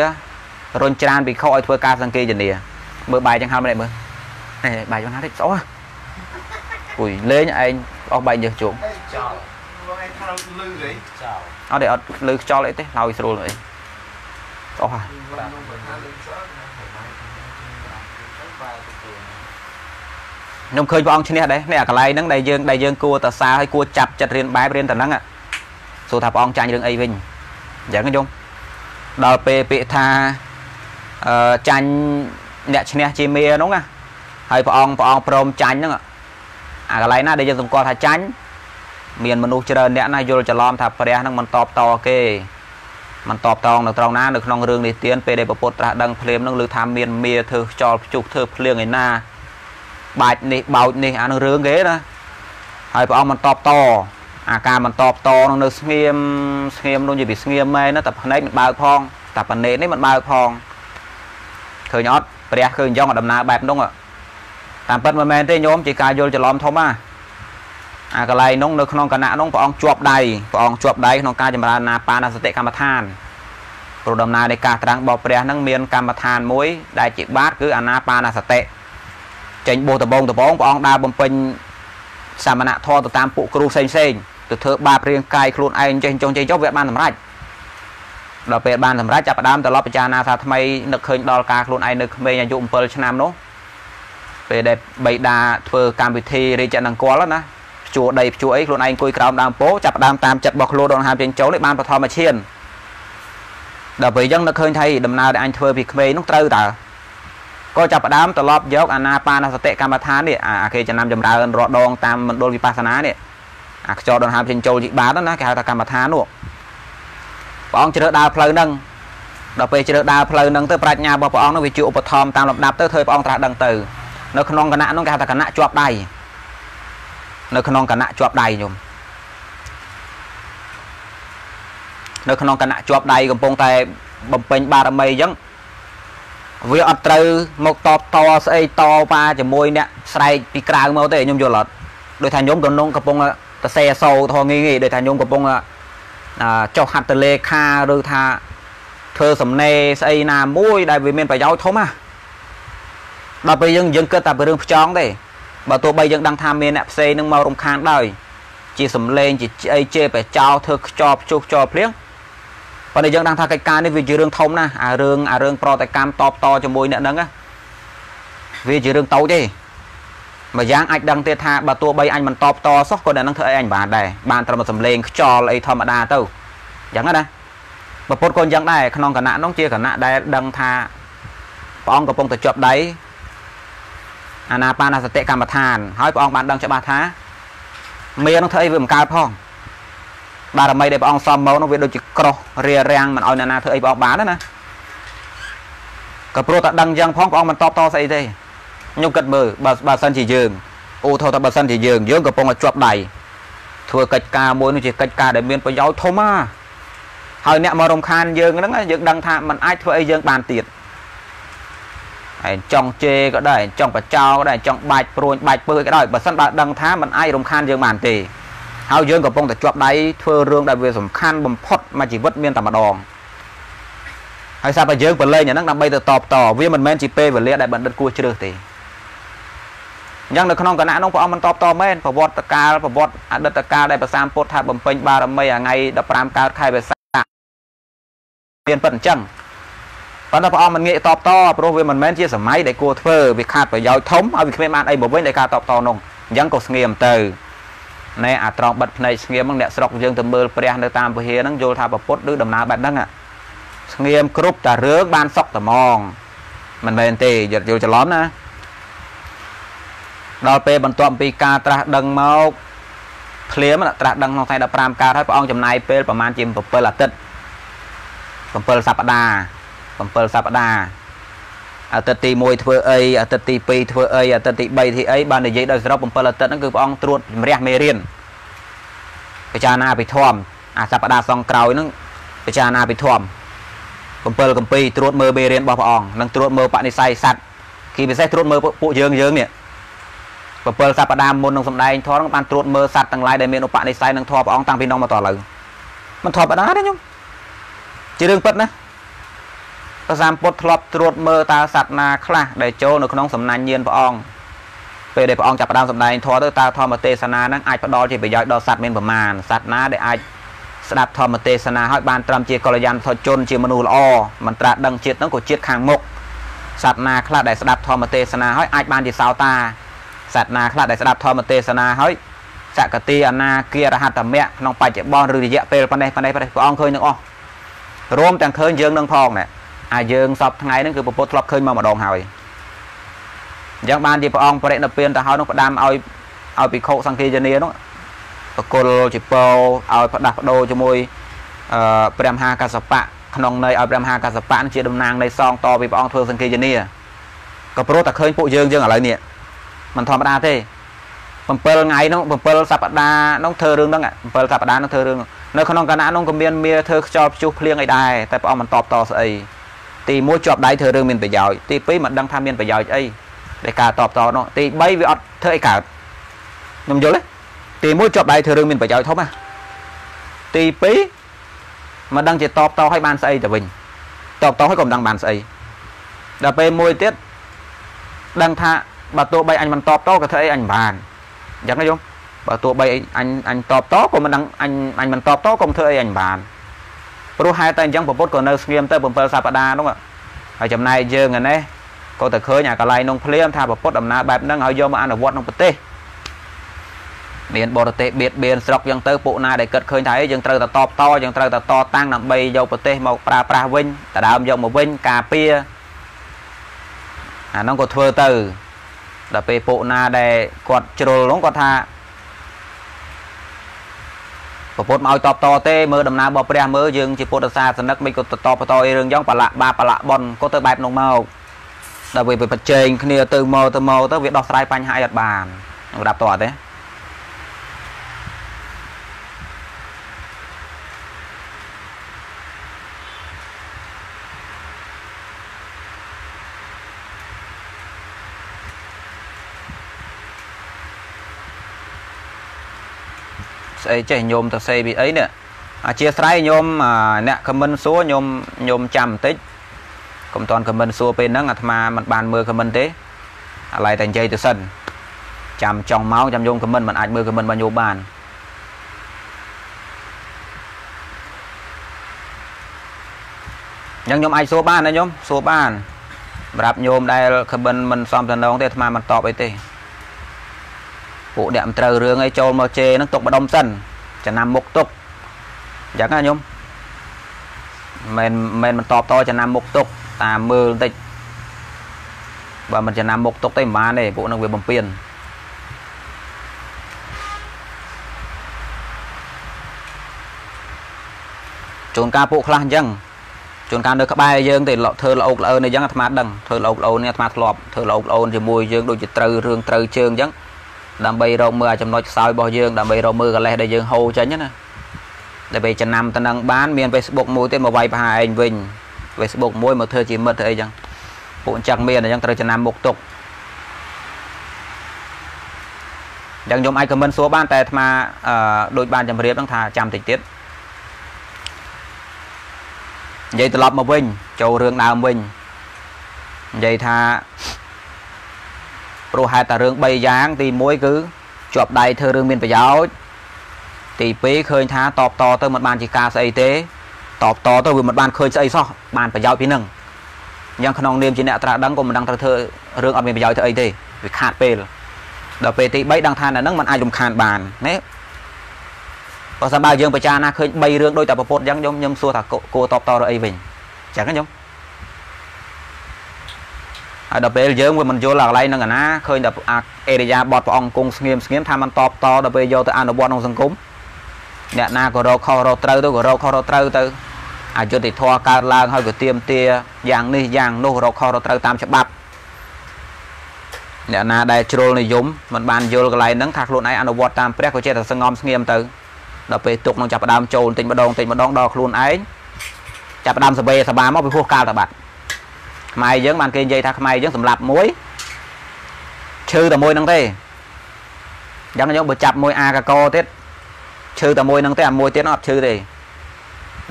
រុញច្រានភិក្ខុឲ្យធ្វើការសង្កេតនាមើលបាយចឹងហៅម្នាក់មើលអេបាយចឹងហៅតិចស្អោះអុយលេងឯងអស់បាយញើសជុំចោលបងឯងថាលឺហីចោលអត់ទេអត់លើខ្យល់អីទេឡើយស្រួលអីអស់ហើយខ្ញុំមិនថាលឺស្អត់ណាបាយទទួលខ្ញុំឃើញព្រះអង្គឈ្នះដែរនេះអាកន្លែងហ្នឹងដែលយើងដែលយើងគួរតសារឲ្យគួរចាប់ចិត្តរៀនបែបរៀនតែហ្នឹងอะសួរថាព្រះអង្គចាញ់រឿងអីវិញអញ្ចឹងខ្ញុំ ដល់ពេលពាក្យថាអឺចាញ់អ្នកឈ្នះជាមេហ្នឹងណាហើយព្រះអង្គព្រះអង្គព្រមចាញ់ហ្នឹងអាកន្លែងណាដែលយើងសម្គាល់ថាចាញ់មានមនុស្សច្រើនអ្នកណាយល់ច្រឡំថាព្រះហ្នឹងមិនតបតគេមិនតបតងនៅត្រង់ណានៅក្នុងរឿងនេះទៀនពេលដែលពពុទ្ធត្រាស់ដឹងភ្លាមហ្នឹងឮថាមានមាធ្វើខ្យល់ភ្ជុះធ្វើភ្លៀងឯណាបាច់នេះបោចនេះអានឹងរឿងគេណាហើយព្រះអង្គមិនតបត អាការមិនតបតនឹងនៅស្ងៀមស្ងៀមនោះនិយាយពីស្ងៀមមែនណាតែភ្នែកមិនបើកផងតែប៉ណេតនេះមិនបើកផងឃើញអត់ព្រះឃើញយ៉ាងដំណើរបែបនោះតាមពិតមិនមែនទេញោមជាការយល់ច្រឡំធំណាអាកន្លែងនោះនៅក្នុងគណៈនោះព្រះអង្គជាប់ដៃព្រះអង្គជាប់ដៃក្នុងការចម្រើនណាបាណសតិកម្មដ្ឋានព្រោះដំណើរនៃការត្រាំងរបស់ព្រះនឹងមានកម្មដ្ឋានមួយ ដែលជាបាតគឺអាណាបាណសតិចេញបោះដបងដបងព្រះអង្គដើរបំពេញសមណធម៌ទៅតាមពួកគ្រូផ្សេងផ្សេង ទៅធ្វើបាបរាងកាយខ្លួនឯងចេះចុងចេះចុះវាបានសម្រេចដល់ពេលបានសម្រេចចាប់ផ្ដើមត្រឡប់ពិចារណាថាថ្មីនឹកឃើញដល់ការខ្លួនឯងនៅក្មេងអាយុ7ឆ្នាំនោះពេលដែលបៃតាធ្វើកម្មវិធីរាជនង្គ័លណាភ្ជួរដីភ្ជួរអីខ្លួនឯងអង្គុយក្រោមដើមពោចាប់ផ្ដើមតាមចិត្តរបស់ខ្លួនដងហាមចេញចូលនេះបានបឋមឈានដល់ពេលអញ្ចឹងនឹកឃើញថាដំណើរដែលអញធ្វើពីក្មេងនោះត្រូវតើក៏ចាប់ផ្ដើមត្រឡប់យកអាណាបាណសតិកម្មដ្ឋាននេះអាគេចំណាំចម្រើនរដងតាមមណ្ឌលវិបស្សនានេះ អាខ្យល់ដង្ហើមចេញចូលជីបាតហ្នឹងណាគេហៅថាកម្មដ្ឋាននោះព្រះអង្គជ្រើសដើរផ្លូវហ្នឹងដល់ពេលជ្រើសដើរផ្លូវហ្នឹងទៅប្រាជ្ញារបស់ព្រះអង្គហ្នឹងវាជាឧបត្ថម្ភតាមលំដាប់ទៅធ្វើឲ្យព្រះអង្គត្រាស់ដឹងទៅនៅក្នុងគណៈហ្នឹងគេហៅថាគណៈជាប់ដៃនៅក្នុងគណៈជាប់ដៃញោមនៅក្នុងគណៈជាប់ដៃកំពុងតែបំពេញបារមីអញ្ចឹងវាអត់ត្រូវមកតបតស្អីតប៉ាជាមួយអ្នកស្រែកពីក្រៅមកទេខ្ញុំយល់អត់ដោយថាខ្ញុំកំពុងកំពុង តសេអសោធងងាយដោយថាខ្ញុំកំពុងចុះហត្ថលេខាឬថាធ្វើសំណេរស្អីណាមួយដែលវាមានប្រយោជន៍ធំណាដល់ពេលយើងយើងគិតតែពីរឿងផ្ចង់ទេបើទោះបីយើងដឹងថាមានអ្នកផ្សេងនឹងមករំខានដោយជាសំលេងជាអីជេរបេចោធ្វើខ្ចប់ជុះខ្ចប់ភ្លៀងប៉ុន្តែយើងដឹងថាកិច្ចការនេះវាជារឿងធំណាស់អារឿងអារឿងប្រតិកម្មតបតជាមួយអ្នកហ្នឹងវាជារឿងតូចទេ មួយយ៉ាងអាចដឹងទៀតថាបើទោះបីអញមិនតបតសោះក៏អ្នកហ្នឹងធ្វើអីអញបានដែរបានត្រឹមតែសំលេងខ្ចល់អីធម្មតាទៅអញ្ចឹងណាប្រពុតក៏អញ្ចឹងដែរក្នុងគណៈនោះជាគណៈដែលដឹងថាព្រះអង្គកំពុងតែជាប់ដៃអាណាបាណសតិកម្មដ្ឋានហើយព្រះអង្គបានដឹងច្បាស់ថាមាននឹងធ្វើអីវាមិនកើតផងបារមីដែលព្រះអង្គសំមកនោះវាដូចជាក្រោះរារាំងមិនឲ្យអ្នកណាធ្វើអីព្រះអង្គបានណាក៏ព្រោះតែដឹងយ៉ាងផងព្រះអង្គមិនតបតស្អីទេ ខ្ញុំគិតមើលបើបើសិនជាយើងអូថោថាបើសិនជាយើងយើងកំពុងតែជាប់ដៃធ្វើកិច្ចការមួយនោះជាកិច្ចការដែលមានប្រយោជន៍ធំណាហើយអ្នកមករំខានយើងហ្នឹងយើងដឹងថាมันអាចធ្វើអីយើងបានទៀតហើយចង់ជេរក៏ដែរចង់បចោក៏ដែរចង់បាច់ព្រួញបាច់ពើក៏ដោយបើសិនបើដឹងថាมันអាចរំខានយើងបានទេហើយយើងកំពុងតែជាប់ដៃធ្វើរឿងដែលវាសំខាន់បំផុតមួយជីវិតមានតែម្ដងហើយសាប់តែយើងប្រឡែងអាហ្នឹងដើម្បីទៅតបតវាមិនមែនជាពេលវេលាដែលបណ្ឌិតគួរជ្រើសទេ អញ្ចឹងនៅក្នុងគណៈនោះព្រះអង្គមិនតបតមែនប្រវត្តិកាលប្រវត្តិអតីតកាលដែលប្រសាមពុទ្ធថាបំពេញបារមីថ្ងៃ15កើតខែវិសាខមានប៉ុណ្្នឹងអញ្ចឹងប៉ុន្តែព្រះអង្គមិនងាកតបតព្រោះវាមិនមែនជាសម័យដែលគួរធ្វើវាខាតប្រយោជន៍ធំហើយវាគ្មានបានអីមកវិញដែលការតបតនោះអញ្ចឹងក៏ស្ងៀមទៅណែអាត្រង់បិទភ្នែកស្ងៀមហ្នឹងអ្នកស្រុកយើងទៅមើលព្រះនៅតាមពហិហ្នឹងយល់ថាប្រពុតឬដំណើរបែបហ្នឹងស្ងៀមគ្រប់តារឿងបានសុកត្មងមិនមែនទេយល់ច្រឡំណា ដល់ពេលបន្ទាប់ពីការត្រាស់ដឹងមកភ្លាមត្រាស់ដឹងក្នុងថ្ងៃ15កើតហើយព្រះអង្គចំណាយពេលប្រហែលជា7អាទិត្យ7សប្តាហ៍7សប្តាហ៍អាទិត្យទី1ធ្វើអីអាទិត្យទី2ធ្វើអីអាទិត្យទី3ធ្វើអីបាននិយាយដល់សរុប7អាទិត្យហ្នឹងគឺព្រះអង្គត្រួតជំរះមេរៀនពិចារណាពិធមអាសប្តាហ៍សងក្រោយហ្នឹងពិចារណាពិធម7កម្ពីត្រួតមើលមេរៀនរបស់ព្រះអង្គនិងត្រួតមើលបនិស័យសัตว์គឺពិសេសត្រួតមើលពួកយើងយើងនេះ 7សប្តាហ៍មុននឹងសម្ដែងធម៌នឹងបានត្រួតមើលសត្វទាំងឡាយដែលមានឧបនិស្ស័យនឹងធម៌ព្រះអង្គតាំងពីនោះមកតឡើយមិនធម៌ប៉ុណ្ណាទេខ្ញុំជារឿងពិតណាព្រះសម្ពុទ្ធធ្លាប់ត្រួតមើលតើសត្វណាខ្លះដែលចូលនៅក្នុងសំណាញ់ញាណព្រះអង្គពេលដែលព្រះអង្គចាប់ផ្ដើមសម្ដែងធម៌ទៅតើធម្មទេសនានឹងអាចផ្ដល់ជាប្រយោជន៍ដល់សត្វមានប្រមាណសត្វណាដែលអាចស្ដាប់ធម្មទេសនាហើយបានត្រឹមជាកល្យានធជន ជាមនុស្សល្អមិនត្រាស់ដឹងជាតិនឹងក៏ជាតិខាងមុខសត្វណាខ្លះដែលស្ដាប់ធម្មទេសនាហើយអាចបានជាសោតា សត្វណាខ្លះដែលស្ដាប់ធម្មទេសនាហើយសកតិអនាគារហត្តមៈក្នុងបច្ចុប្បន្នឬរយៈពេលប៉ុណ្ណេះប៉ុណ្ណេះព្រះអង្គឃើញទាំងអស់រួមទាំងឃើញយើងនឹងផងណែអាយើងសពថ្ងៃហ្នឹងគឺពុទ្ធធ្លាប់ឃើញមកម្ដងហើយអញ្ចឹងបានជាព្រះអង្គបរិណិព្វានទៅហើយនោះផ្ដាំឲ្យឲ្យភិក្ខុសង្ឃេយនានោះបកុលជាពោឲ្យផ្ដាស់បដូរជាមួយអឺព្រះមហាកសបៈក្នុងន័យឲ្យព្រះមហាកសបៈជាតំណាងនៃសងតពីព្រះអង្គធ្វើសង្ឃេយនាក៏ព្រោះតែឃើញពួកយើងយើងឥឡូវនេះ មិនធម្មតាទេ7ថ្ងៃនោះ7សប្តាហ៍នោះធ្វើរឿងហ្នឹង7សប្តាហ៍នោះធ្វើរឿងនៅក្នុងគណៈនោះក៏មានមាធ្វើខ្យល់ព្យុះភ្លៀងអីដែរតែព្រះអង្គមិនតបតស្អីទី1ជាប់ដៃធ្វើរឿងមានប្រយោជន៍ទី2មិនដឹងថាមានប្រយោជន៍អីដែលការតបតនោះទី3វាអត់ធ្វើអីកើតខ្ញុំយល់ទេទី1ជាប់ដៃធ្វើរឿងមានប្រយោជន៍ធំណាទី2មិនដឹងជាតបតឲ្យបានស្អីទៅវិញតបតឲ្យក៏មិនដឹងបានស្អីដល់ពេលមួយទៀតដឹងថា បើទោះបីអញមិនតបតក៏ធ្វើអីអញមិនបានអញ្ចឹងណាយំបើទោះបីអញអញតបតក៏មិនដឹងអញអញមិនតបតក៏មិនធ្វើអីអញមិនបានព្រោះហេតុតែអញ្ចឹងប្រពុតក៏នៅស្ងៀមទៅ7សប្តាហ៍នោះហើយចំណែកយើងហ្នឹងក៏តែឃើញអាកន្លែងនោះភ្លាមថាប្រពុតដំណើរបែបហ្នឹងឲ្យយកមកអនុវត្តក្នុងប្រទេសមានបរទេសបៀតបៀនស្រុកយ៉ាងទៅពួកណាដែលគិតឃើញថាអីយើងត្រូវតែតបតយើងត្រូវតែតតាំងដើម្បីយកប្រទេសមកប្រើប្រាស់វិញដដើមយកមកវិញការពារអានោះក៏ធ្វើទៅ ដល់ពេលពួកណាដែលគាត់ជ្រុលនោះគាត់ថាប្រពុតមកឲ្យតបតទេមើលដំណើររបស់ព្រះមើលយើងជាពុទ្ធសាសនិកមិនក៏តតបតអីរឿងចឹងបលៈបាបលៈបនក៏ទៅបែបនោះមកដល់ពេលប្រជែងគ្នាទៅមកទៅមកទៅវាដោះស្រាយបញ្ហាអីអត់បានខ្ញុំដាប់តអត់ទេ ស្អីចេះញោមទៅសេពីអីនេះអធិស្ឋានញោមអ្នកខមមិនសួរញោមញោមចាំបន្តិចកុំតន់ខមមិនសួរពេលហ្នឹងអាត្មាមិនបានមើលខមមិនទេអាឡ័យតែនិយាយទៅសិនចាំចង់មកចាំញោមខមមិនមិនអាចមើលខមមិនរបស់ញោមបានអញ្ចឹងញោមអាចសួរបានណាញោមសួរបានសម្រាប់ញោមដែលខមមិនមិនសមតំណងទេអាត្មាមិនតបអីទេ ពួកអ្នកមិនត្រូវរឿងអីចូលមកជេនឹងទុកម្ដុំសិនចំណាំមុខទុកអញ្ចឹងណាញោមមិនមិនមិនតបតចំណាំមុខទុកតាមមើលបន្តិចបើមិនចំណាំមុខទុកទេមិនបានទេពួកនឹងវាបំពេញជួនកាលពួកខ្លះអញ្ចឹងជួនកាលនៅក្បែរយើងទេធ្វើល្អោកល្អើនអញ្ចឹងអាត្មាដឹងធ្វើល្អោកល្អើននេះអាត្មាធ្លាប់ធ្វើល្អោកល្អើនជាមួយយើងដូចជាត្រូវរឿងត្រូវជើងអញ្ចឹង ដើម្បីរកមើលអាចំណុចខ្សោយរបស់យើងដើម្បីរកមើលកលេសដែលយើងហូរចេញណាដើម្បីចំណាំតំណឹងបានមាន Facebook មួយទៀតមកវាយប្រហាឯងវិញ Facebook មួយមកធ្វើជាមិត្តធ្វើអីចឹងពួកអញ្ចឹងមានអញ្ចឹងត្រូវចំណាំមុខទុកយ៉ាងខ្ញុំអាចខមមិនសួរបានតែអាត្មាអឺដូចបានជម្រាបហ្នឹងថាចាំតិចទៀតនិយាយត្រឡប់មកវិញចូលរឿងដើមវិញនិយាយថា ព្រោះហេតុតែរឿង3យ៉ាង ទី1គឺជាប់ដៃធ្វើរឿងមានប្រយោជន៍ទី2ឃើញថាតបតទៅមិនបានជាការស្អីទេតបតទៅវាមិនបានឃើញស្អីសោះបានប្រយោជន៍ពីនឹងយ៉ាងក្នុងនាមជាអ្នកត្រាស់ដឹងក៏មិនដឹងត្រូវធ្វើរឿងអត់មានប្រយោជន៍ធ្វើអីទេវាខាតពេលដល់ពេលទី3ដឹងថានៅនឹងมันអាចរំខានបានណាបើសិនបើយើងពិចារណាឃើញ3រឿងដូចតែប្រពុតអញ្ចឹងខ្ញុំខ្ញុំសួរថាគួរតបតទៅអីវិញអញ្ចឹងខ្ញុំ ហើយដល់ពេលយើងវាមិនយល់អាកន្លែងហ្នឹងណាឃើញតែអេរិយាបថព្រះអង្គគង់ស្ងៀមស្ងៀមថាมันតបតដល់ពេលយកទៅអនុវត្តក្នុងសង្គមអ្នកណាក៏រកខុសរកត្រូវទៅក៏រកខុសរកត្រូវទៅអយុត្តិធម៌កើតឡើងហើយក៏ទៀមទាយ៉ាងនេះយ៉ាងនោះរកខុសរកត្រូវតាមច្បាប់អ្នកណាដែលជ្រុលនិយមមិនបានយល់កន្លែងហ្នឹងថាខ្លួនឯងអនុវត្តតាមព្រះក៏ចេះតែសងំស្ងៀមទៅដល់ពេលទុកនឹងចាប់ដើមចូលបន្តិចម្ដងបន្តិចម្ដងដល់ខ្លួនឯងចាប់ផ្ដើមសបេសបាមកពីព្រោះកាលតបាត់ ខ្មែរយើងបានគេនិយាយថាខ្មែរយើងសម្លាប់មួយឈឺតែមួយហ្នឹងទេយ៉ាងខ្ញុំបើចាប់មួយអាកកទៀតឈឺតែមួយហ្នឹងទេអាមួយទៀតអត់ឈឺទេ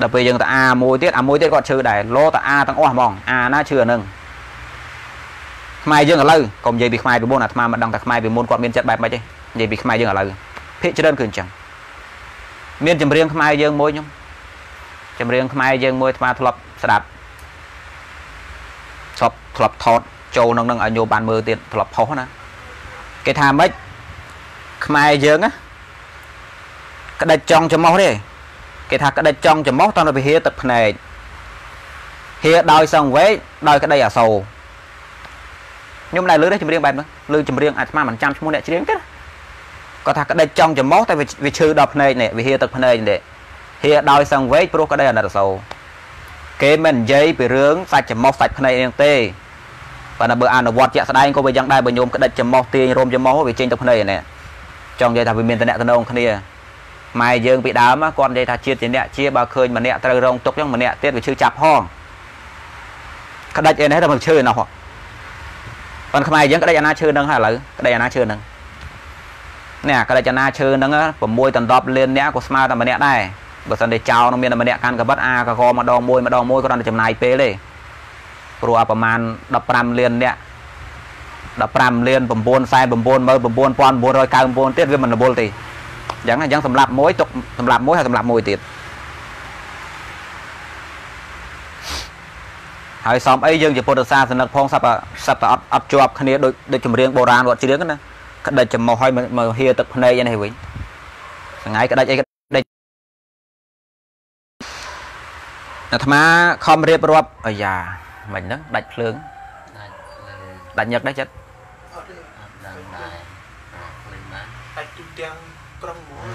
ដល់ពេលយើងទៅអាមួយទៀតអាមួយទៀតគាត់ឈឺដែរលោតាអាទាំងអស់ហ្មងអាណាឈឺអាហ្នឹងខ្មែរយើងឥឡូវកុំនិយាយពីខ្មែរពីមុនអាត្មាមិនដឹងថាខ្មែរពីមុនគាត់មានចិត្តបែបម៉េចទេនិយាយពីខ្មែរយើងឥឡូវភាគច្រើនគឺអញ្ចឹងមានចម្រៀងខ្មែរយើងមួយខ្ញុំចម្រៀងខ្មែរយើងមួយអាត្មាធ្លាប់ស្ដាប់ ធ្លាប់ធ្លាប់ថតចូលក្នុងនឹងឲ្យញោមបានមើលទៀតធ្លាប់ផុសណាគេថាម៉េចខ្មែរយើងណាក្តិចចង់ចំោះទេគេថាក្តិចចង់ចំោះតនៅវិហារទឹកភ្នែកហៀដោយសង្វេកដោយក្តីអាសូរខ្ញុំដែរលើទេចម្រៀងបែបហ្នឹងលើចម្រៀងអាត្មាមិនចាំឈ្មោះអ្នកច្រៀងទេគាត់ថាក្តិចចង់ចំោះតែវាឈឺដល់ភ្នែកនេះវិហារទឹកភ្នែកនេះហៀដោយសង្វេកព្រោះក្តីអាណិតអាសូរ គេមិននិយាយពីរឿងសាច់ចំោះសាច់ភ្នែកហ្នឹងទេប៉ុន្តែបើអនុវត្តជាក់ស្ដែងក៏វាយ៉ាងដែរបើញោមក្តិចចំោះទាញរោមចំោះវាចេញទៅភ្នែកនេះចង់និយាយថាវាមានតំណែងគ្នាម៉ែយើងពីដើមគាត់និយាយថាជាតិជាអ្នកជាបើឃើញម្នាក់ត្រូវរងទុកចឹងម្នាក់ទៀតវាឈឺចាប់ហងក្តាច់អីនេះតែមិនឈឺណោះប៉ុន្តែខ្មែរយើងក្តាច់អាណាឈឺនឹងហើយឥឡូវក្តាច់អាណាឈឺនឹងនេះក្តាច់អាណាឈឺនឹង6ដល់10លានអ្នកក៏ស្មើតែម្នាក់ដែរ បើសិនតែចោលនឹងមានតែម្នាក់កាន់កបិតអាកកម្ដងមួយម្ដងមួយគ្រាន់តែចំណាយពេលទេព្រោះអាប្រហែល15លានអ្នក15លាន9 49 9999ទៀតវាមិនរវល់ទេអញ្ចឹងអញ្ចឹងសម្រាប់មួយទុកសម្រាប់មួយហើយសម្រាប់មួយទៀតហើយសំអីយើងជាពុទ្ធសាសនិកផងសັບសັບតែអត់អត់ជាប់គ្នាដូចដូចចម្រៀងបុរាណគាត់ច្រៀងណាក្តិចចំោះឲ្យមកហៀទឹកភ្នែកឯនេះវិញសងៃក្តិចអីក្តិច អាត្មាខំរៀបរាប់អាយ៉ាមិនហ្នឹងដាច់ភ្លើងដាច់លើដាច់ញឹកដែរចិត្តអត់ទេអត់ដឹងដែរភ្លេងបានដាច់ទូទាំងក្រុងហ្មង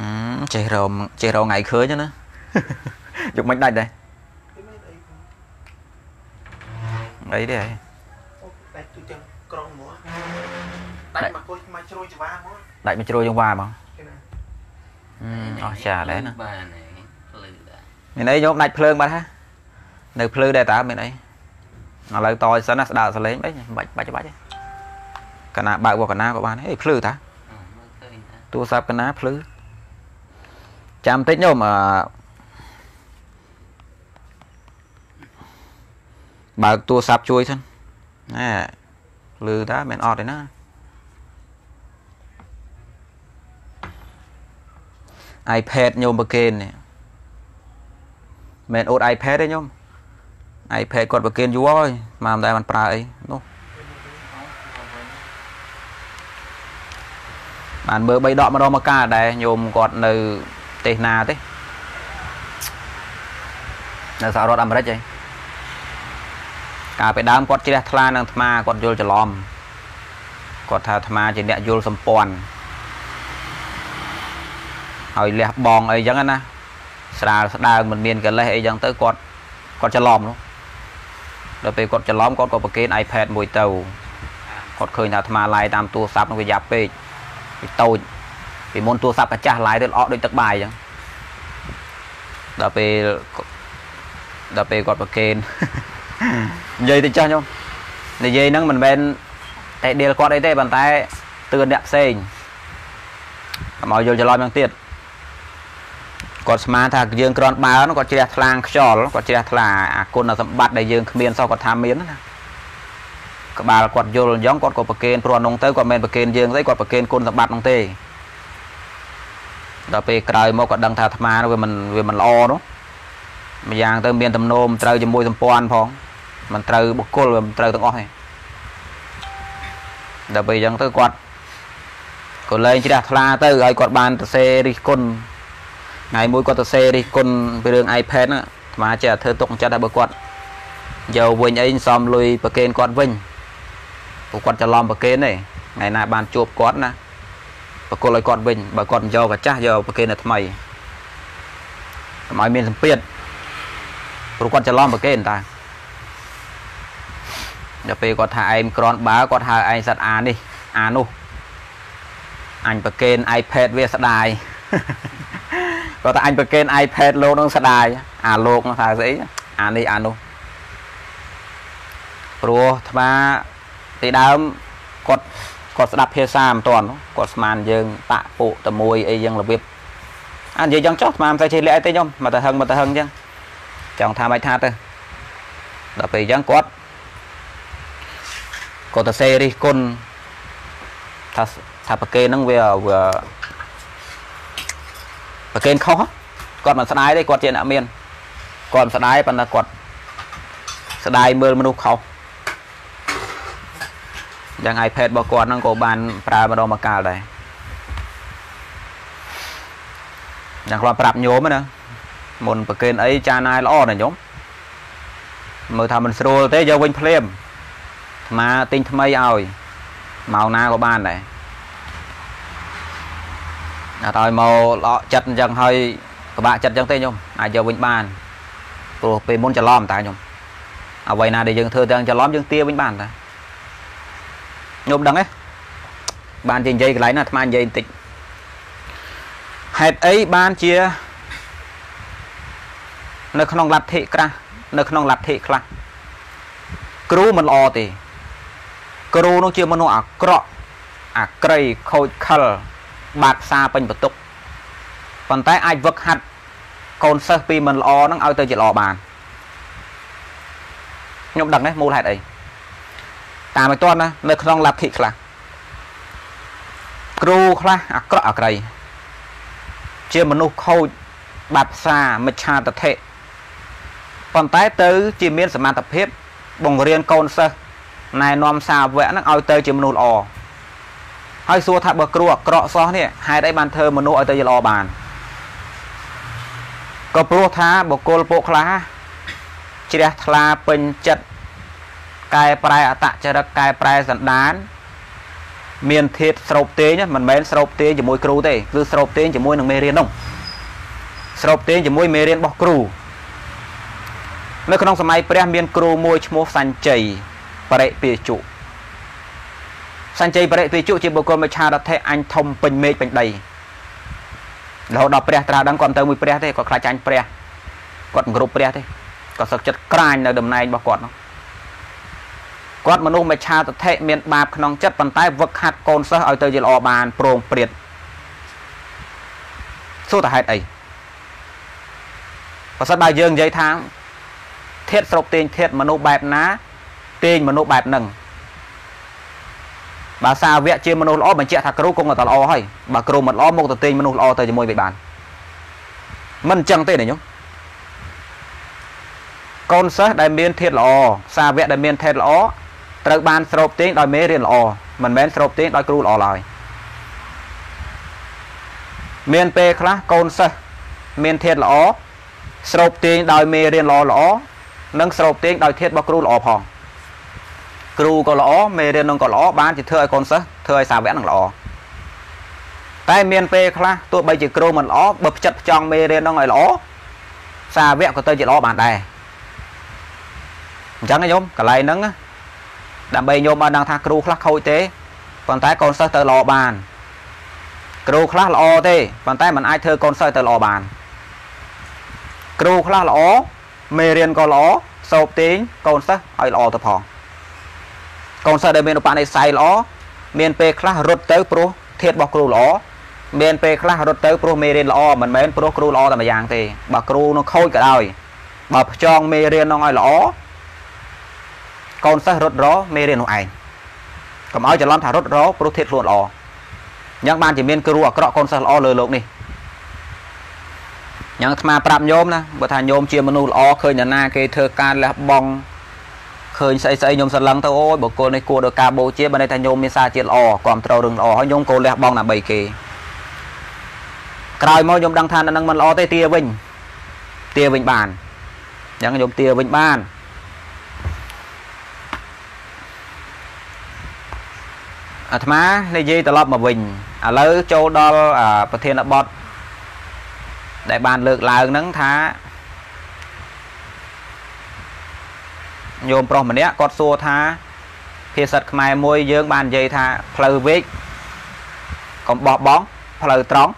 អឺចេះរមចេះរងថ្ងៃឃើញណាយកមិនដាច់ដែរគេមានអីផងអីទេហ៎អូដាច់ទូទាំងក្រុងហ្មងដាច់មកគួយមកជ្រួយច្វាហ្មងដាច់មកជ្រួយយើងវ៉ាហ្មងគេណាអឺអស់ចាដែរណាបានហើយភ្លឺដែរ មានអីយកដាច់ភ្លើងបាត់ហ่าនៅភ្លឺដែរតើមានអីឥឡូវតឲ្យសិនណាស្ដាប់សលេងបាច់បាច់បាច់បាច់ទេកណាបើកវកណាក៏បានអេភ្លឺតាអឺមើលឃើញតាទូរស័ព្ទកណាភ្លឺចាំតិចញោមអឺបើកទូរស័ព្ទជួយសិនណែភ្លឺតាមិនអត់ទេណា iPad ញោមប្រគេននេះ មិនអូត iPad ទេញោម iPad គាត់ប្រគេនយូរហើយមកមិនដែលបានប្រើអីនោះបានមើល3ដកម្ដងមកកាដែរញោមគាត់នៅប្រទេសណាទេនៅសហរដ្ឋអាមេរិកហីកាលពីដើមគាត់ជ្រះថ្លានឹងអាត្មាគាត់យល់ច្រឡំគាត់ថាអាត្មាជាអ្នកយល់សម្ព័ន្ធហើយលះបងអីចឹងណា ស្រាលស្ដើងមិនមានកលេសអីចឹងទៅគាត់គាត់ច្រឡំនោះដល់ពេលគាត់ច្រឡំគាត់ក៏ប្រគេន iPad មួយទៅគាត់ឃើញថាអាត្មាឡាយតាមទូរស័ព្ទនោះវាយ៉ាប់ពេកវាតូចពីមុនទូរស័ព្ទកាចាស់ឡាយទៅល្អដូចទឹកបាយចឹងដល់ពេលដល់ពេលគាត់ប្រគេននិយាយទៅចាស់ខ្ញុំនិយាយហ្នឹងមិនមែនតែដៀលគាត់អីទេប៉ុន្តែទឿនអ្នកផ្សេងកុំឲ្យយល់ច្រឡំយ៉ាងទៀត គាត់ស្មានថាយើងក្រនបើគាត់ជ្រះថ្លាងខ្យល់គាត់ជ្រះថ្លាអាគុណសម្បត្តិដែលយើងគ្មានសោះគាត់ថាមានណាក្បាលគាត់យល់អញ្ចឹងគាត់ក៏ប្រគេនព្រោះនោះទៅគាត់មិនប្រគេនយើងទេគាត់ប្រគេនគុណសម្បត្តិនោះទេដល់ពេលក្រោយមកគាត់ដឹងថាអាត្មានោះវាមិនវាមិនល្អនោះម្យ៉ាងទៅមានទំនោរត្រូវជាមួយសម្ព័ន្ធផងមិនត្រូវបុគ្គលវាមិនត្រូវទាំងអស់ទេដល់ពេលអញ្ចឹងទៅគាត់ក៏លែងជ្រះថ្លាទៅឲ្យគាត់បានទៅសេរិះគុណ ថ្ងៃមួយគាត់ទៅសេរិះគុណពីរឿង iPad ហ្នឹងអាត្មាចេះតែធ្វើទុកចិត្តឲ្យបើគាត់យកវិញអីសំលុយប្រគេនគាត់វិញព្រោះគាត់ច្រឡំប្រគេនទេថ្ងៃណាបានជួបគាត់ណាប្រគល់ឲ្យគាត់វិញបើគាត់មិនយកកាចាស់យកប្រគេនតែថ្មីកុំឲ្យមានសម្ពាធព្រោះគាត់ច្រឡំប្រគេនតាដល់ពេលគាត់ថាឯងក្រនបើគាត់ហៅឯងសិតអានេះអានោះអញប្រគេន iPad វាស្ដាយ គាត់ថាអញប្រគេន iPad លោកនឹងស្ដាយអាលោកនោះថាស្អីអានេះអានោះព្រោះអាត្មាទីដើមគាត់គាត់ស្ដាប់ភាសាមិនទាន់គាត់ស្មានយើងតាក់ពុតែមួយអីយ៉ាងរបៀបអានិយាយយ៉ាងចោះអាត្មាមិនសូវចេះលាក់អីទេខ្ញុំមកទៅហឹងមកទៅហឹងអញ្ចឹងចង់ថាមិនថាទៅដល់ពេលអញ្ចឹងគាត់គាត់ទៅសេរិះគុណថាថាប្រកេនហ្នឹងវាវា ប្រកេនខុសគាត់មិនស្ដាយទេគាត់ជាអ្នកមានគាត់មិនស្ដាយប៉ុន្តែគាត់ស្ដាយមើលមនុស្សខុសយ៉ាង iPad របស់គាត់ហ្នឹងក៏បានប្រើម្ដងមកកាលដែរយ៉ាងគាត់ប្រាប់ញោមណាមុនប្រកេនអីចាណាយល្អណាញោមមើលថាមិនស្រួលទេយកវិញភ្លាមអាមាទិញថ្មីឲ្យម៉ោងណាក៏បានដែរ អត់ឲ្យមកល្អចិត្តអញ្ចឹងហើយពិបាកចិត្តអញ្ចឹងទេញោមអាចយកវិញបានព្រោះពេលមុនច្រឡំតាញោមអ្វីណាដែលយើងធ្វើទាំងច្រឡំយើងទាវិញបានតាញោមដឹងទេបានជានិយាយកន្លែងណាអាត្មានិយាយបន្តិចហេតុអីបានជានៅក្នុងលទ្ធិក្រាស់នៅក្នុងលទ្ធិខ្លះគ្រូមិនល្អទេគ្រូនោះជាមនុស្សអាក្រក់អាក្រីខូចខល បាត់ផ្សារពេញបន្ទុកប៉ុន្តែអាចវឹកហាត់កូនសិស្សពីមិនល្អហ្នឹងឲ្យទៅជាល្អបានខ្ញុំដឹងទេមូលហេតុអីតាមឲ្យទាន់ណានៅក្នុងលទ្ធិខ្លះគ្រូខ្លះអាក្រក់អាក្រីជាមនុស្សខូចបាត់ផ្សារមិច្ឆាទិដ្ឋិប៉ុន្តែទៅ ជាមានសមត្ថភាព បង្រៀនកូនសិស្សណែនាំសាវកហ្នឹងឲ្យទៅជាមនុស្សល្អ ហើយសួរថាបើគ្រូអាក្រក់សោះនេះហេតុអីបានធ្វើមនុស្សឲ្យទៅជាល្អបានក៏ព្រោះថាបុគ្គលពួកខ្លះជ្រះថ្លាពេញចិត្តកែប្រែអតចរិតកែប្រែសន្តាន មានធាតស្រូបទាញមិនមែនស្រូបទាញជាមួយគ្រូទេគឺស្រូបទាញជាមួយនឹងមេរៀននោះស្រូបទាញជាមួយមេរៀនរបស់គ្រូនៅក្នុងសម័យព្រះមានគ្រូមួយឈ្មោះសញ្ជ័យបរិពាជុ សញ្ជ័យបរិពាជុជាបុគ្គលមច្ឆារដ្ឋអញធំពេញមេឃពេញដីរហូតដល់ព្រះត្រាស់ដឹងគាត់ទៅមួយព្រះទេគាត់ខ្លាចចាញ់ព្រះគាត់មិនគ្រប់ព្រះទេគាត់សឹកចិត្តក្រាញនៅតំណែងរបស់គាត់នោះគាត់មនុស្សមច្ឆាទិដ្ឋិមានបាបក្នុងចិត្តប៉ុន្តែវឹកហាត់កូនសិស្សឲ្យទៅជាល្អបានប្រងព្រាតសួរតហេតុអីបើសិនបើយើងនិយាយថាធាតស្រុកទាញធាតមនុស្សបែបណាទាញមនុស្សបែបហ្នឹង បើសាវកជាមនុស្សល្អបញ្ជាក់ថាគ្រូគង់តែល្អហើយបើគ្រូមិនល្អមកទៅទាញមនុស្សល្អទៅជាមួយវិញបានមិនអញ្ចឹងទេណាញោមកូនសិស្សដែលមានធាតល្អសាវកដែលមានធាតល្អត្រូវបានស្រូបទាញដោយមេរៀនល្អមិនមែនស្រូបទាញដោយគ្រូល្អឡើយមានពេលខ្លះកូនសិស្សមានធាតល្អស្រូបទាញដោយមេរៀនល្អល្អនិងស្រូបទាញដោយធាតរបស់គ្រូល្អផង គ្រូក៏ល្អមេរៀននឹងក៏ល្អបានជាធ្វើឲ្យកូនសិស្សធ្វើឲ្យសាវកនឹងល្អតែមានពេលខ្លះទោះបីជាគ្រូមិនល្អបើផ្ចិតផ្ចង់មេរៀននឹងឲ្យល្អសាវកក៏ទៅជាល្អបានដែរអញ្ចឹងណាញោមកន្លែងហ្នឹងដើម្បីញោមបានដឹងថាគ្រូខ្លះខូចទេប៉ុន្តែកូនសិស្សទៅល្អបានគ្រូខ្លះល្អទេប៉ុន្តែมันអាចធ្វើកូនសិស្សទៅល្អបានគ្រូខ្លះល្អមេរៀនក៏ល្អសោបទាញកូនសិស្សឲ្យល្អទៅផង កូនសិស្សដែលមានឧបនិស្ស័យល្អមានពេលខ្លះរត់ទៅព្រោះធាតរបស់គ្រូល្អមានពេលខ្លះរត់ទៅព្រោះមេរៀនល្អមិនមែនព្រោះគ្រូល្អតែម្យ៉ាងទេបើគ្រូនឹងខូចក៏ដោយបើផ្ចង់មេរៀននោះឲ្យល្អកូនសិស្សរត់រមេរៀននោះឯងកុំឲ្យច្រឡំថារត់រព្រោះធាតខ្លួនល្អអញ្ចឹងបានជាមានគ្រូអាក្រក់កូនសិស្សល្អលើโลกនេះអញ្ចឹងអាត្មាប្រាប់ញោមណាបើថាញោមជាមនុស្សល្អឃើញនរណាគេធ្វើការលះបង់ ឃើញស្អីស្អីញោមស្រឡឹងទៅអូយបុគ្គលនេះគួរដល់ការបូជាបើន័យថាញោមមានសារជាតិល្អគ្រប់ត្រូវរឿងល្អហើយញោមក៏លះបង់ដើម្បីគេក្រោយមកញោមដឹងថានឹងមិនល្អទេទាវិញទាវិញបានអញ្ចឹងញោមទាវិញបានអាត្មានិយាយត្រឡប់មកវិញឥឡូវចូលដល់ប្រធានបទដែលបានលើកឡើងហ្នឹងថា ញោមប្រុសម្នាក់គាត់សួរថាភាសាខ្មែរមួយយើងបាននិយាយថាផ្លូវវែកកុំបោះបង់ផ្លូវត្រង់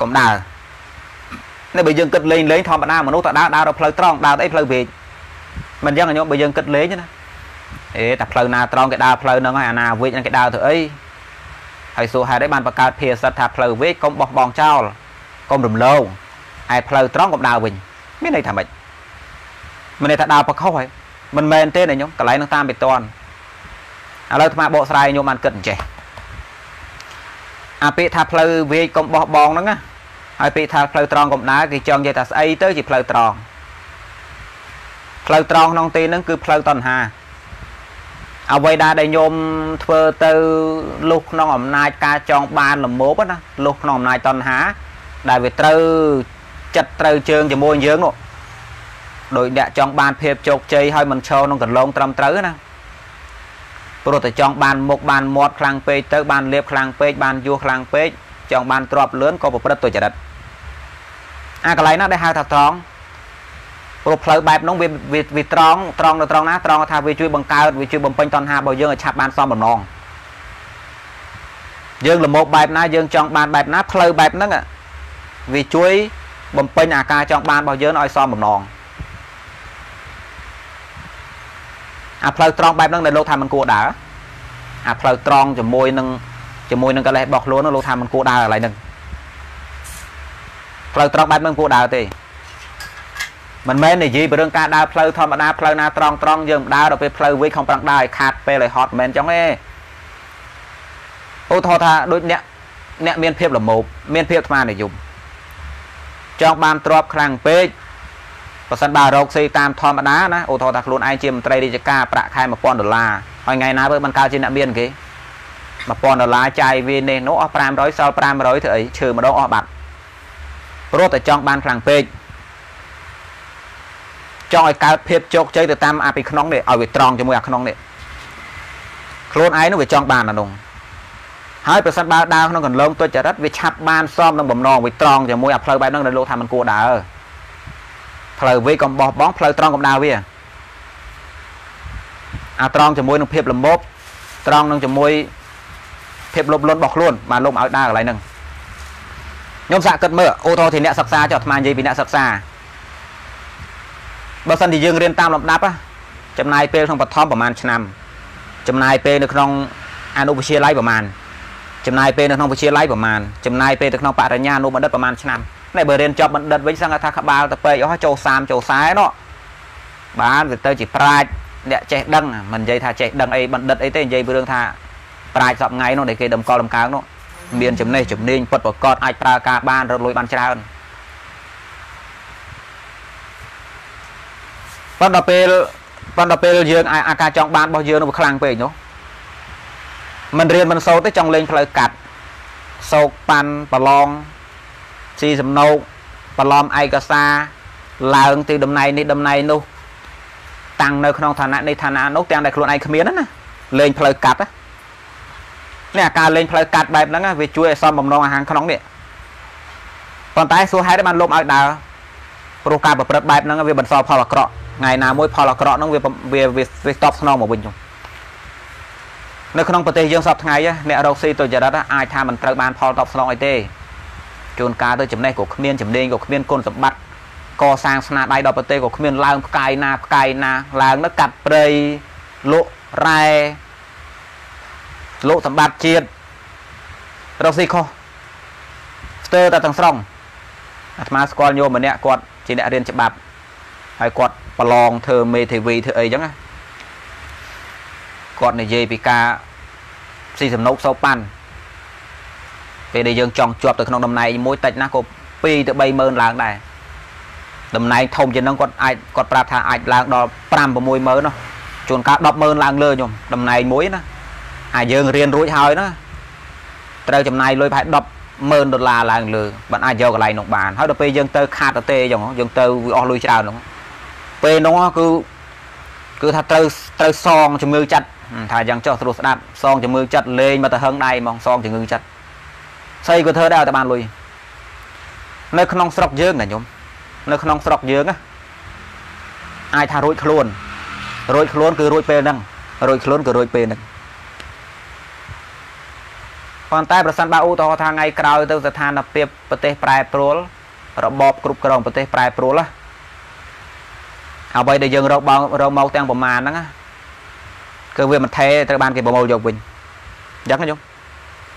កុំដើរនៅបើយើងគិតលេងលេងធម្មតាមនុស្សតដើរដើរដល់ផ្លូវត្រង់ដើរទៅអីផ្លូវវែងមិនអញ្ចឹងញោមបើយើងគិតលេងណាអេតែផ្លូវណាត្រង់គេដើរផ្លូវហ្នឹងហើយអាណាវែងហ្នឹងគេដើរទៅអីហើយសួរហេតុអីបានបង្កើតភាសិតថាផ្លូវវែងកុំបោះបង់ចោលកុំរំលងឯផ្លូវត្រង់កុំដើរវិញមានន័យថាម៉េច មានន័យថាដើរប្រខុសហើយមិនមែនទេណាញោមកន្លែងហ្នឹងតាមបេតនឥឡូវអាត្មាបកស្រាយញោមបានគិតអញ្ចេះអាពាក្យថាផ្លូវវែងកុំបោះបង់ហ្នឹងណាហើយពាក្យថាផ្លូវត្រង់កុំដើរគេចង់និយាយថាស្អីទៅជាផ្លូវត្រង់ផ្លូវត្រង់ក្នុងទីហ្នឹងគឺផ្លូវតណ្ហាអ្វីដែលញោមធ្វើទៅលុះក្នុងអំណាចការចង់បានលមោបណាលុះក្នុងអំណាចតណ្ហា ដែលវាត្រូវចិត្តត្រូវជើងជាមួយយើងនោះ ដោយអ្នកចង់បានភាពជោគជ័យហើយមិនឈរក្នុងកន្លងត្រឹមត្រូវណាព្រោះតែចង់បានមុខបានមាត់ខ្លាំងពេកទៅបានលៀបខ្លាំងពេកបានយោខ្លាំងពេកចង់បានទ្របលឿនក៏ប្រព្រឹត្តទុច្ចរិតអាកន្លែងណាដែលហៅថាត្រង់ព្រោះផ្លូវបែបនោះវាវាត្រង់ត្រង់នៅត្រង់ណាត្រង់ថាវាជួយបង្កើតវាជួយបំពេញតណ្ហារបស់យើងឲ្យឆាប់បានសមបំណងយើងលមោបបែបណាយើងចង់បានបែបណាផ្លូវបែបហ្នឹងវាជួយបំពេញអាការចង់បានរបស់យើងឲ្យសមបំណង អាផ្លូវត្រង់បែបហ្នឹងដែលលោកថាមិនគួរដើរអាផ្លូវត្រង់ជាមួយនឹងជាមួយនឹងកលេសរបស់ខ្លួននោះលោកថាមិនគួរដើរកន្លែងហ្នឹងផ្លូវត្រង់បែបហ្នឹងគួរដើរទេមិនមែននិយាយពីរឿងការដើរផ្លូវធម្មតាផ្លូវណាត្រង់ត្រង់យើងមិនដើរដល់ពេលផ្លូវវេខំប្រឹងដើរឲ្យខាតពេលឲ្យហត់មិនមែនចឹងទេឧទាហរណ៍ថាដូចអ្នកអ្នកមានភាពល្មោបមានភាពអាត្មានិយមចង់បានទ្រពខ្លាំងពេក បើសិនបើរកស៊ីតាមធម្មតាណាឧទាហរណ៍ថាខ្លួនឯងជាមន្ត្រីរាជការប្រាក់ខែ1000ដុល្លារហើយថ្ងៃណាបើមិនកើតជាអ្នកមានគេ1000ដុល្លារចាយវានេះនោះអស់500សល់500ធ្វើអីឈើម្ដងអស់បាត់ព្រោះតែចង់បានខ្លាំងពេកចង់ឲ្យកើតភាពជោគជ័យទៅតាមអាពីក្នុងនេះឲ្យវាត្រង់ជាមួយអាក្នុងនេះខ្លួនឯងនោះវាចង់បានអានោះហើយប្រសិនបើដើរក្នុងកន្លងទុច្ចរិតវាឆាប់បានសមនឹងបំណងវាត្រង់ជាមួយអាផ្លូវបែបហ្នឹងដែលលោកថាมันគួរដើរ ផ្លូវវិញកំបោះបងផ្លូវត្រង់កំដើរវាអាត្រង់ជាមួយនឹងភាពល្មមត្រង់នឹងជាមួយភាពលុបលន់របស់ខ្លួនបានលុំឲ្យដើរកន្លែងហ្នឹងខ្ញុំសាកគិតមើលអូថូធីអ្នកសិក្សាចុះអាត្មានិយាយពីអ្នកសិក្សាបើសិនជាយើងរៀនតាមលំដាប់ចំណាយពេលក្នុងបឋមប្រហែលឆ្នាំ ចំណាយពេលនៅក្នុងអនុវិទ្យាល័យប្រហែលចំណាយពេលនៅក្នុងវិទ្យាល័យប្រហែលចំណាយពេលនៅក្នុងបរិញ្ញានុបណ្ឌិតប្រហែលឆ្នាំ តែបើរៀនចប់បណ្ឌិតវិញសឹងថាក្បាលទៅពេកអស់ចូល30ចូល40នោះបានវាទៅជាប្រាជ្ញអ្នកចេះដឹងមិននិយាយថាចេះដឹងអីបណ្ឌិតអីទេនិយាយពីរឿងថាប្រាជ្ញសពថ្ងៃនោះដែលគេដំកល់ដំកើងនោះមានចំណេះជំនាញពិតប្រកបអាចប្រើការបានរត់លួយបានច្រើនប៉ុន្តែពេលប៉ុន្តែពេលយើងអាការចង់បានរបស់យើងនោះវាខ្លាំងពេកនោះមិនរៀនមិនសូត្រទេចង់លេងផ្លូវកាត់សោកប៉ាន់ប្រឡង ស៊ីសំណោកប្រឡំឯកសារឡើងទីតំណែងនេះតំណែងនោះតាំងនៅក្នុងឋានៈនេះឋានៈនោះទាំងដែលខ្លួនឯងគ្មានណាលេងផ្លូវកាត់នេះអាការលេងផ្លូវកាត់បែបហ្នឹងវាជួយឲ្យសំបំណងអាហារក្នុងនេះប៉ុន្តែសួរហេតុបានលំឲ្យដើរព្រោះការប្រព្រឹត្តបែបហ្នឹងវាបន្សល់ផលអាក្រក់ថ្ងៃណាមួយផលអាក្រក់ហ្នឹងវាវាវាតបស្នងមកវិញចុះនៅក្នុងប្រទេសយើងសពថ្ងៃអ្នករកស៊ីទុច្ចរិតអាចថាមិនត្រូវបានផលតបស្នងអីទេ ជួនកាលទៅចំណេះក៏គ្មានចំណេញក៏គ្មានគុណសម្បត្តិកសាងស្នាដៃដល់ប្រទេសក៏គ្មានឡើងផ្កាយណាផ្កាយណាឡើងនៅកាត់ព្រៃលក់រ៉ែលក់សម្បត្តិជាតិរកស៊ីខុសស្ទើរតែទាំងស្រុងអាត្មាស្គាល់ញោមម្នាក់គាត់ជាអ្នករៀនច្បាប់ហើយគាត់ប្រឡងធ្វើមេធាវីធ្វើអីចឹងណាគាត់និយាយពីការស៊ីសំណុកសោប៉ាន់ ពេលដែលយើងចង់ជាប់ទៅក្នុងតំណែងមួយតិចណាស់ក៏2ទៅ3ម៉ឺនឡើងដែរតំណែងធំជាងហ្នឹងគាត់អាចគាត់ប្រាប់ថាអាចឡើងដល់5 6ម៉ឺននោះជួនកាល10ម៉ឺនឡើងលើខ្ញុំតំណែងមួយណាអាយើងរៀនរួចហើយណាត្រូវចំណាយលុយប្រហែល10ម៉ឺនដុល្លារឡើងលើបានអាចយកកន្លែងនោះបានហើយដល់ពេលយើងទៅខាតទៅទេអញ្ចឹងយើងទៅវាអស់លុយច្រើនហ្នឹងពេលនោះគឺគឺថាត្រូវត្រូវសងជំងឺចិត្តថាយ៉ាងចោះស្រួលស្ដាប់សងជំងឺចិត្តលេងមកទៅហឹងដៃហ្មងសងជំងឺចិត្ត ស្អីក៏ធ្វើដែរតែបានលុយនៅក្នុងស្រុកយើងណាញោមនៅក្នុងស្រុកយើងណាអាចថារួចខ្លួនរួចខ្លួនគឺរួចពេលហ្នឹងរួចខ្លួនគឺរួចពេលហ្នឹងប៉ុន្តែប្រសិនបើឧទាហរណ៍ថាថ្ងៃក្រោយទៅស្ថានភាពប្រទេសប្រែប្រួលរបបគ្រប់គ្រងប្រទេសប្រែប្រួលណាអ្វីដែលយើងរកបងរកមកទាំងប្រមាណហ្នឹងណាគឺវាមិនថេត្រូវបានគេប្រមូលយកវិញអញ្ចឹងខ្ញុំ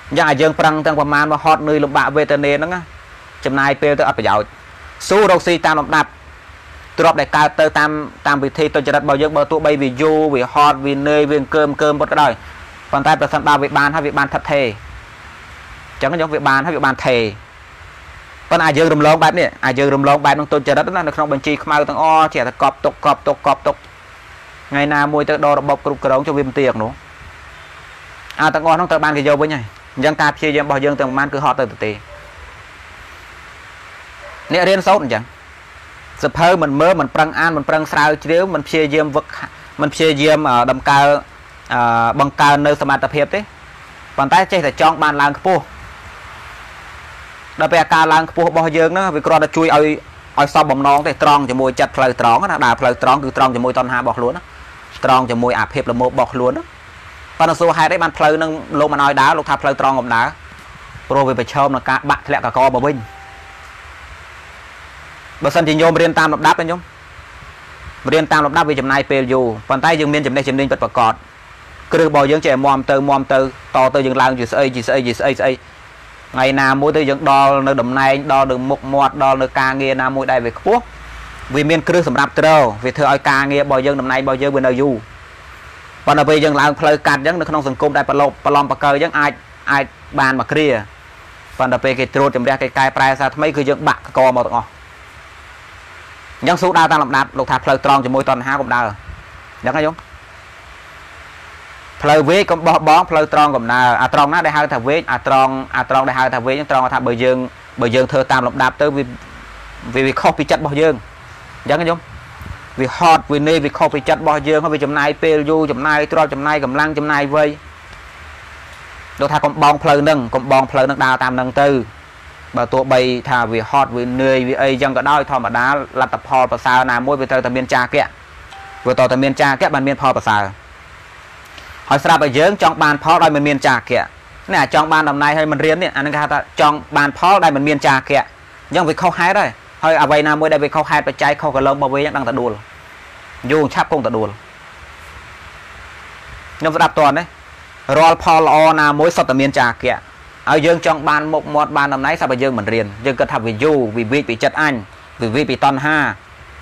អញ្ចឹងឲ្យយើងប្រឹងទាំងប្រមាណមកហត់នឿយលំបាកវេទនាហ្នឹងណាចំណាយពេលទៅអត់ប្រយោជន៍ស៊ូរកស៊ីតាមលំដាប់ទ្របដែលកើតទៅតាមតាមវិធីទុច្ចរិតរបស់យើងបើទោះបីវាយូរវាហត់វានឿយវាកើមកើមពុតក៏ដោយប៉ុន្តែប្រសិនបើវាបានហើយវាបានថិតថេរអញ្ចឹងខ្ញុំវាបានហើយវាបានថេរប៉ុន្តែយើងរំលងបែបនេះអាយើងរំលងបែបនឹងទុច្ចរិតណានៅក្នុងបញ្ជីខ្មៅទាំងអស់ជាតែកប់ទុកកប់ទុកកប់ទុកថ្ងៃណាមួយទៅដល់របបគ្រប់គ្រងចុះវាមិនទៀងនោះអាទាំងអស់នោះត្រូវបានគេយកវិញហើយ អញ្ចឹងការព្យាយាមរបស់យើងទាំងប្រហែលគឺហត់ទៅទៅទេអ្នករៀនសូត្រអញ្ចឹងសភៅមិនមើលមិនប្រឹងអានមិនប្រឹងស្រាវជ្រាវមិនព្យាយាមវឹកមិនព្យាយាមដំកើបង្កើននៅសមត្ថភាពទេប៉ុន្តែចេះតែចង់បានឡើងខ្ពស់ដល់ពេលអាការឡើងខ្ពស់របស់យើងហ្នឹងវាគ្រាន់តែជួយឲ្យឲ្យសពបំណងទេត្រង់ជាមួយចិត្តផ្លូវត្រង់ណាដើរផ្លូវត្រង់គឺត្រង់ជាមួយតណ្ហារបស់ខ្លួនណាត្រង់ជាមួយអាភិបលមោបរបស់ខ្លួនណា ប៉ុន្តែសួរហេតុអីបានផ្លូវហ្នឹងលោកមិនឲ្យដើរលោកថាផ្លូវត្រង់កុំដើរព្រោះវាប្រឈមនឹងការបាក់ធ្លាក់កកមកវិញបើសិនជាញោមរៀនតាមលំដាប់ណាញោមរៀនតាមលំដាប់វាចំណាយពេលយូរប៉ុន្តែយើងមានចំណេះជំនាញពិតប្រាកដគ្រឹះរបស់យើងចេះមមទៅមមទៅតទៅយើងឡើងជាស្អីជាស្អីជាស្អីស្អីថ្ងៃណាមួយទៅយើងដល់នៅតំណែងដល់នៅមុខមាត់ដល់នៅការងារណាមួយដែលវាខ្ពស់វាមានគ្រឹះសម្រាប់ត្រវាធ្វើឲ្យការងាររបស់យើងតំណែងរបស់យើងវានៅយូរ ប៉ុន្តែពេលយើងឡើងផ្លូវកាត់អញ្ចឹងនៅក្នុងសង្គមដែលប្រឡប់ប្រឡំបកើអញ្ចឹងអាចអាចបានមកគ្រាប៉ុន្តែពេលគេត្រួតជំរះគេកែប្រែសារថ្មីគឺយើងបាក់កកមកទាំងអស់អញ្ចឹងស៊ូដើរតាមលំដាប់លោកថាផ្លូវត្រង់ជាមួយតណ្ហាកុំដើរអញ្ចឹងហ៎យំផ្លូវវែកកុំបោះបង់ផ្លូវត្រង់កំណើអាត្រង់ណាដែលហៅថាវែកអាត្រង់អាត្រង់ដែលហៅថាវែកត្រង់ថាបើយើងបើយើងធ្វើតាមលំដាប់ទៅវាវាខុសពីចិត្តរបស់យើងអញ្ចឹងខ្ញុំ វាហត់វានេវាខុសពីចិត្តរបស់យើងហើយវាចំណាយពេលយូរចំណាយទ្រព្យចំណាយកម្លាំងចំណាយវ័យដូចថាកុំបងផ្លូវនឹងកុំបងផ្លូវនឹងដើរតាមនឹងទៅបើទោះបីថាវាហត់វានឿយវាអីចឹងក៏ដោយធម្មតាលទ្ធផលប្រសើរណាមួយវាត្រូវតែមានចាគៈវាតតែមានចាគៈបានមានផលប្រសើរហើយស្រាប់ឲ្យយើងចង់បានផលដោយមិនមានចាគៈនេះអាចង់បានតំណែងហើយមិនរៀននេះអានឹងគេហៅថាចង់បានផលដោយមិនមានចាគៈអញ្ចឹងវាខុសហេតុហើយ ហើយអ្វីណាមួយដែលវាខុសហេតុបច្ច័យខុសកលងរបស់វាយ៉ាងដឹងតែដួលយូរឆាប់គង់តែដួលខ្ញុំស្ដាប់តនេះរាល់ផលល្អណាមួយសុទ្ធតែមានចាគៈហើយយើងចង់បានមុខមាត់បានតំណែងសាប់តែយើងមិនរៀនយើងគិតថាវាយូរវាវិពីចិត្តអញវាវិពីតណ្ហា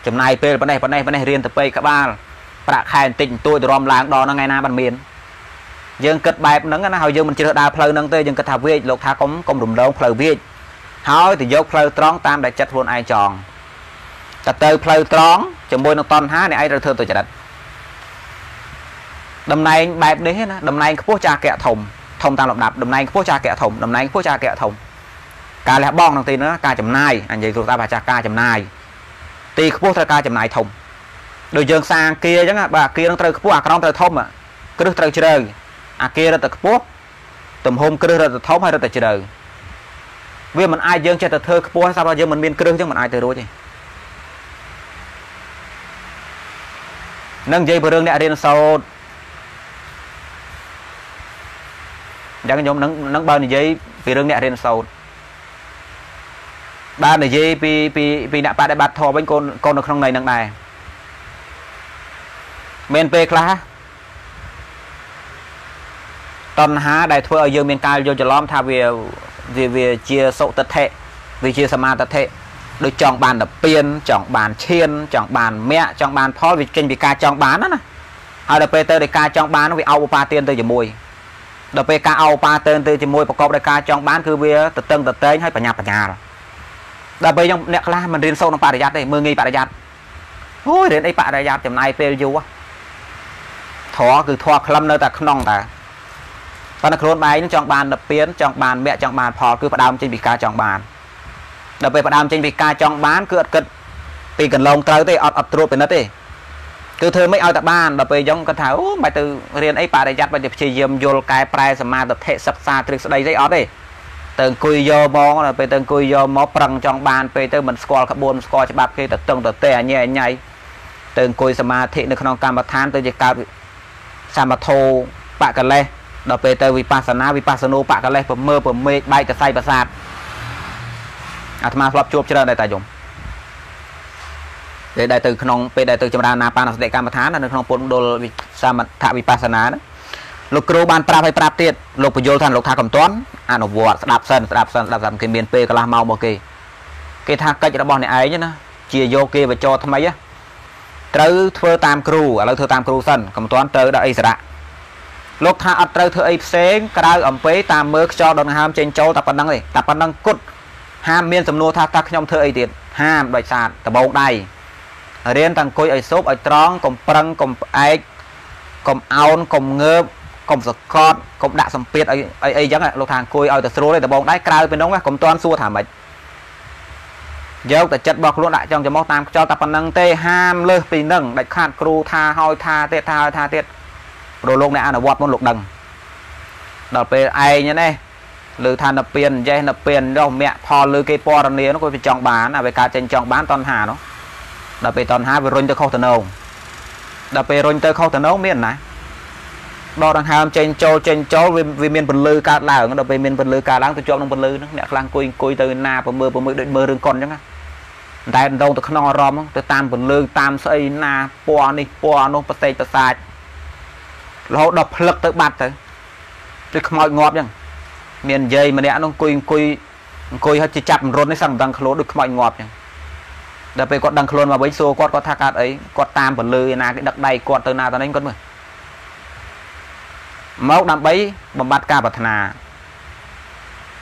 ចំណាយពេលប៉ុណ្ណេះប៉ុណ្ណេះប៉ុណ្ណេះរៀនទៅពេកក្បាលប្រាក់ខែបន្តិចបន្តួចទៅរំឡើងដល់ថ្ងៃណាបានមានយើងគិតបែបហ្នឹងណាហើយយើងមិនជ្រើសដើរផ្លូវហ្នឹងទេយើងគិតថាវាលោកថាកុំកុំរំលងផ្លូវវា ហើយទៅយកផ្លូវត្រង់តាមដែលចិត្តខ្លួនឯងចង់តែទៅផ្លូវត្រង់ជាមួយនឹងតណ្ហាអ្នកឯងត្រូវធ្វើទៅចរិតតំណែងបែបនេះណាតំណែងខ្ពស់ចាកៈធំធំតាមលំដាប់តំណែងខ្ពស់ចាកៈធំតំណែងខ្ពស់ចាកៈធំការលះបង់ក្នុងទីនោះការចំណាយអញ្ចឹងគ្រូតាបាចាស់ការចំណាយទីខ្ពស់ត្រូវការចំណាយធំដូចយើងសាងអាគារអញ្ចឹងបើអាគារនឹងត្រូវខ្ពស់អាក្រមត្រូវធំគ្រឹះត្រូវជ្រៅអាគាររត់តែខ្ពស់ទំហំគ្រឹះរត់តែធំហើយរត់តែជ្រៅ វាមិនអាចយើងចេះតែធ្វើខ្ពស់សម្រាប់យើងមិនមានគ្រឹះអញ្ចឹងមិនអាចទៅរួចទេនឹងនិយាយពីរឿងអ្នករៀនសូត្រអញ្ចឹងខ្ញុំនឹងនឹងបើនិយាយពីរឿងអ្នករៀនសូត្របាននិយាយពីពីពីអ្នកបដិបត្តិធម៌វិញកូនកូននៅក្នុងន័យនឹងដែរមានពេលខ្លះតណ្ហាដែលធ្វើឲ្យយើងមានការយល់ច្រឡំថាវា វាវាជាសុតិដ្ឋិវាជាសមាទិដ្ឋិដូចចង់បានតពៀនចង់បានឈាន ចង់បានមគ្គចង់បានផលវាចេញពីការចង់បានណាណាហើយដល់ពេលទៅដោយការចង់បានវាអោបបាទានទៅជាមួយដល់ពេលការអោបបាទានទៅជាមួយប្រកបដោយការចង់បានគឺវាតតឹងតតែងហើយបញ្ញាបញ្ញាដល់ពេលខ្ញុំអ្នកខ្លះមិនរៀនសូត្រក្នុងបរិយ័តទេមើងងាយបរិយ័តអូយរៀនអីបរិយ័តចំណាយពេលយូរធរគឺធរក្លឹមនៅតែក្នុងតែ ប៉ុន្តែខ្លួនបែងនឹងចង់បាននិព្វានចង់បានមគ្គចង់បានផលគឺផ្ដើមចេញពីការចង់បានដល់ពេលផ្ដើមចេញពីការចង់បានគឺអត់គិតពីកន្លងត្រូវទេអត់អត់ត្រួតពិនិត្យទេគឺធ្វើមិនឲ្យតែបានដល់ពេលយើងគាត់ថាអូមិនទៅរៀនអីបរិយ័តបើទៅព្យាយាមយល់កែប្រែសមាធិសិក្សាទ្រឹស្ដីស្អីអត់ទេទៅអង្គុយយកមកដល់ពេលទៅអង្គុយយកមកប្រឹងចង់បានពេលទៅមិនស្គាល់ក្បួនស្គាល់ច្បាប់គេទៅតឹងទៅតែអញអញទៅអង្គុយសមាធិនៅក្នុងកម្មដ្ឋានទៅជាកើតសមថោបកលេស ដល់ពេលទៅវិបស្សនាវិបស្សនូបកលេសប្រមើប្រមេកបែកកសៃប្រសាទអាត្មាធ្លាប់ជួបច្រើនដែរតាយំពេលដែលទៅក្នុងពេលដែលទៅចម្រើនអាណាបានសតិកម្មដ្ឋាននៅក្នុងពុទ្ធមណ្ឌលសមថវិបស្សនាហ្នឹងលោកគ្រូបានប្រាប់ឲ្យប្រាប់ទៀតលោកបញ្យលថាលោកថាកំតាន់អនុវត្តស្ដាប់សិនស្ដាប់សិនស្ដាប់សិនគេមានពេលកន្លះម៉ោងមកគេគេថាកិច្ចរបស់អ្នកឯងណាជាយកគេបចរថ្មីត្រូវធ្វើតាមគ្រូឥឡូវធ្វើតាមគ្រូសិនកំតាន់ត្រូវដល់អិសរៈ លោកថាអត់ត្រូវធ្វើអីផ្សេងក្រៅអំពីតាមមើលខ្យល់ដង្ហើមចេញចូលតែប៉ុណ្្នឹងទេតែប៉ុណ្្នឹងគត់ហាមមានសំណួរថាតើខ្ញុំធ្វើអីទៀតហាមដោយសារដបងដៃរៀនតាំងអង្គុយឲ្យសោបឲ្យត្រង់កុំប្រឹងកុំផ្អែកកុំអោនកុំងើបកុំសកត់កុំដាក់សម្ពាធអីអីអីចឹងលោកថាអង្គុយឲ្យតែស្រួលទេដបងដៃក្រៅពីនោះកុំតន់សួរថាម៉េចយកតែចិត្តរបស់ខ្លួនដាក់ចង់ចំោះតាមខ្យល់តែប៉ុណ្្នឹងទេហាមលើសពីនឹងដាច់ខាតគ្រូថាហើយថាទៀតថាហើយថាទៀត ព្រោះលោកអ្នកអនុវត្តមុនលោកដឹងដល់ពេលឯងនេះលើថានៅពៀនអញ្ចេះនៅពៀននោះមាក់ផលលើគេពណ៌នានោះគាត់ទៅចង់បានអាវាកើតចេញចង់បានតណ្ហានោះដល់ពេលតណ្ហាវារុញទៅខុសតំណងដល់ពេលរុញទៅខុសតំណងមានណាដកដង្ហើមចេញចូលចេញចូលវាវាមានពន្លឺកើតឡើងដល់ពេលមានពន្លឺកើតឡើងទៅជាប់នឹងពន្លឺហ្នឹងអ្នកខ្លាំងអង្គុយអង្គុយទៅណាប្រមើប្រមើដូចមើលរឿងកុនអញ្ចឹងណាតែដងទៅក្នុងអារម្មណ៍ទៅតាមពន្លឺតាមស្អីណាពណ៌នេះពណ៌នោះប្រទេសប្រសាច រហូតដល់ផ្លឹកទៅបាត់ទៅដូចខ្មោចងាប់អញ្ចឹងមានយាយម្នាក់នោះអង្គុយអង្គុយអង្គុយហើយជាចាប់រុននេះសឹងមិនដឹងខ្លួនដូចខ្មោចងាប់អញ្ចឹងដល់ពេលគាត់ដឹងខ្លួនមកវិញសួរគាត់គាត់ថាកើតអីគាត់តាមពលឺឯណាគេដឹកដៃគាត់ទៅណាទៅនេះគាត់មើលមកដើម្បីបំបត្តិការប្រាថ្នា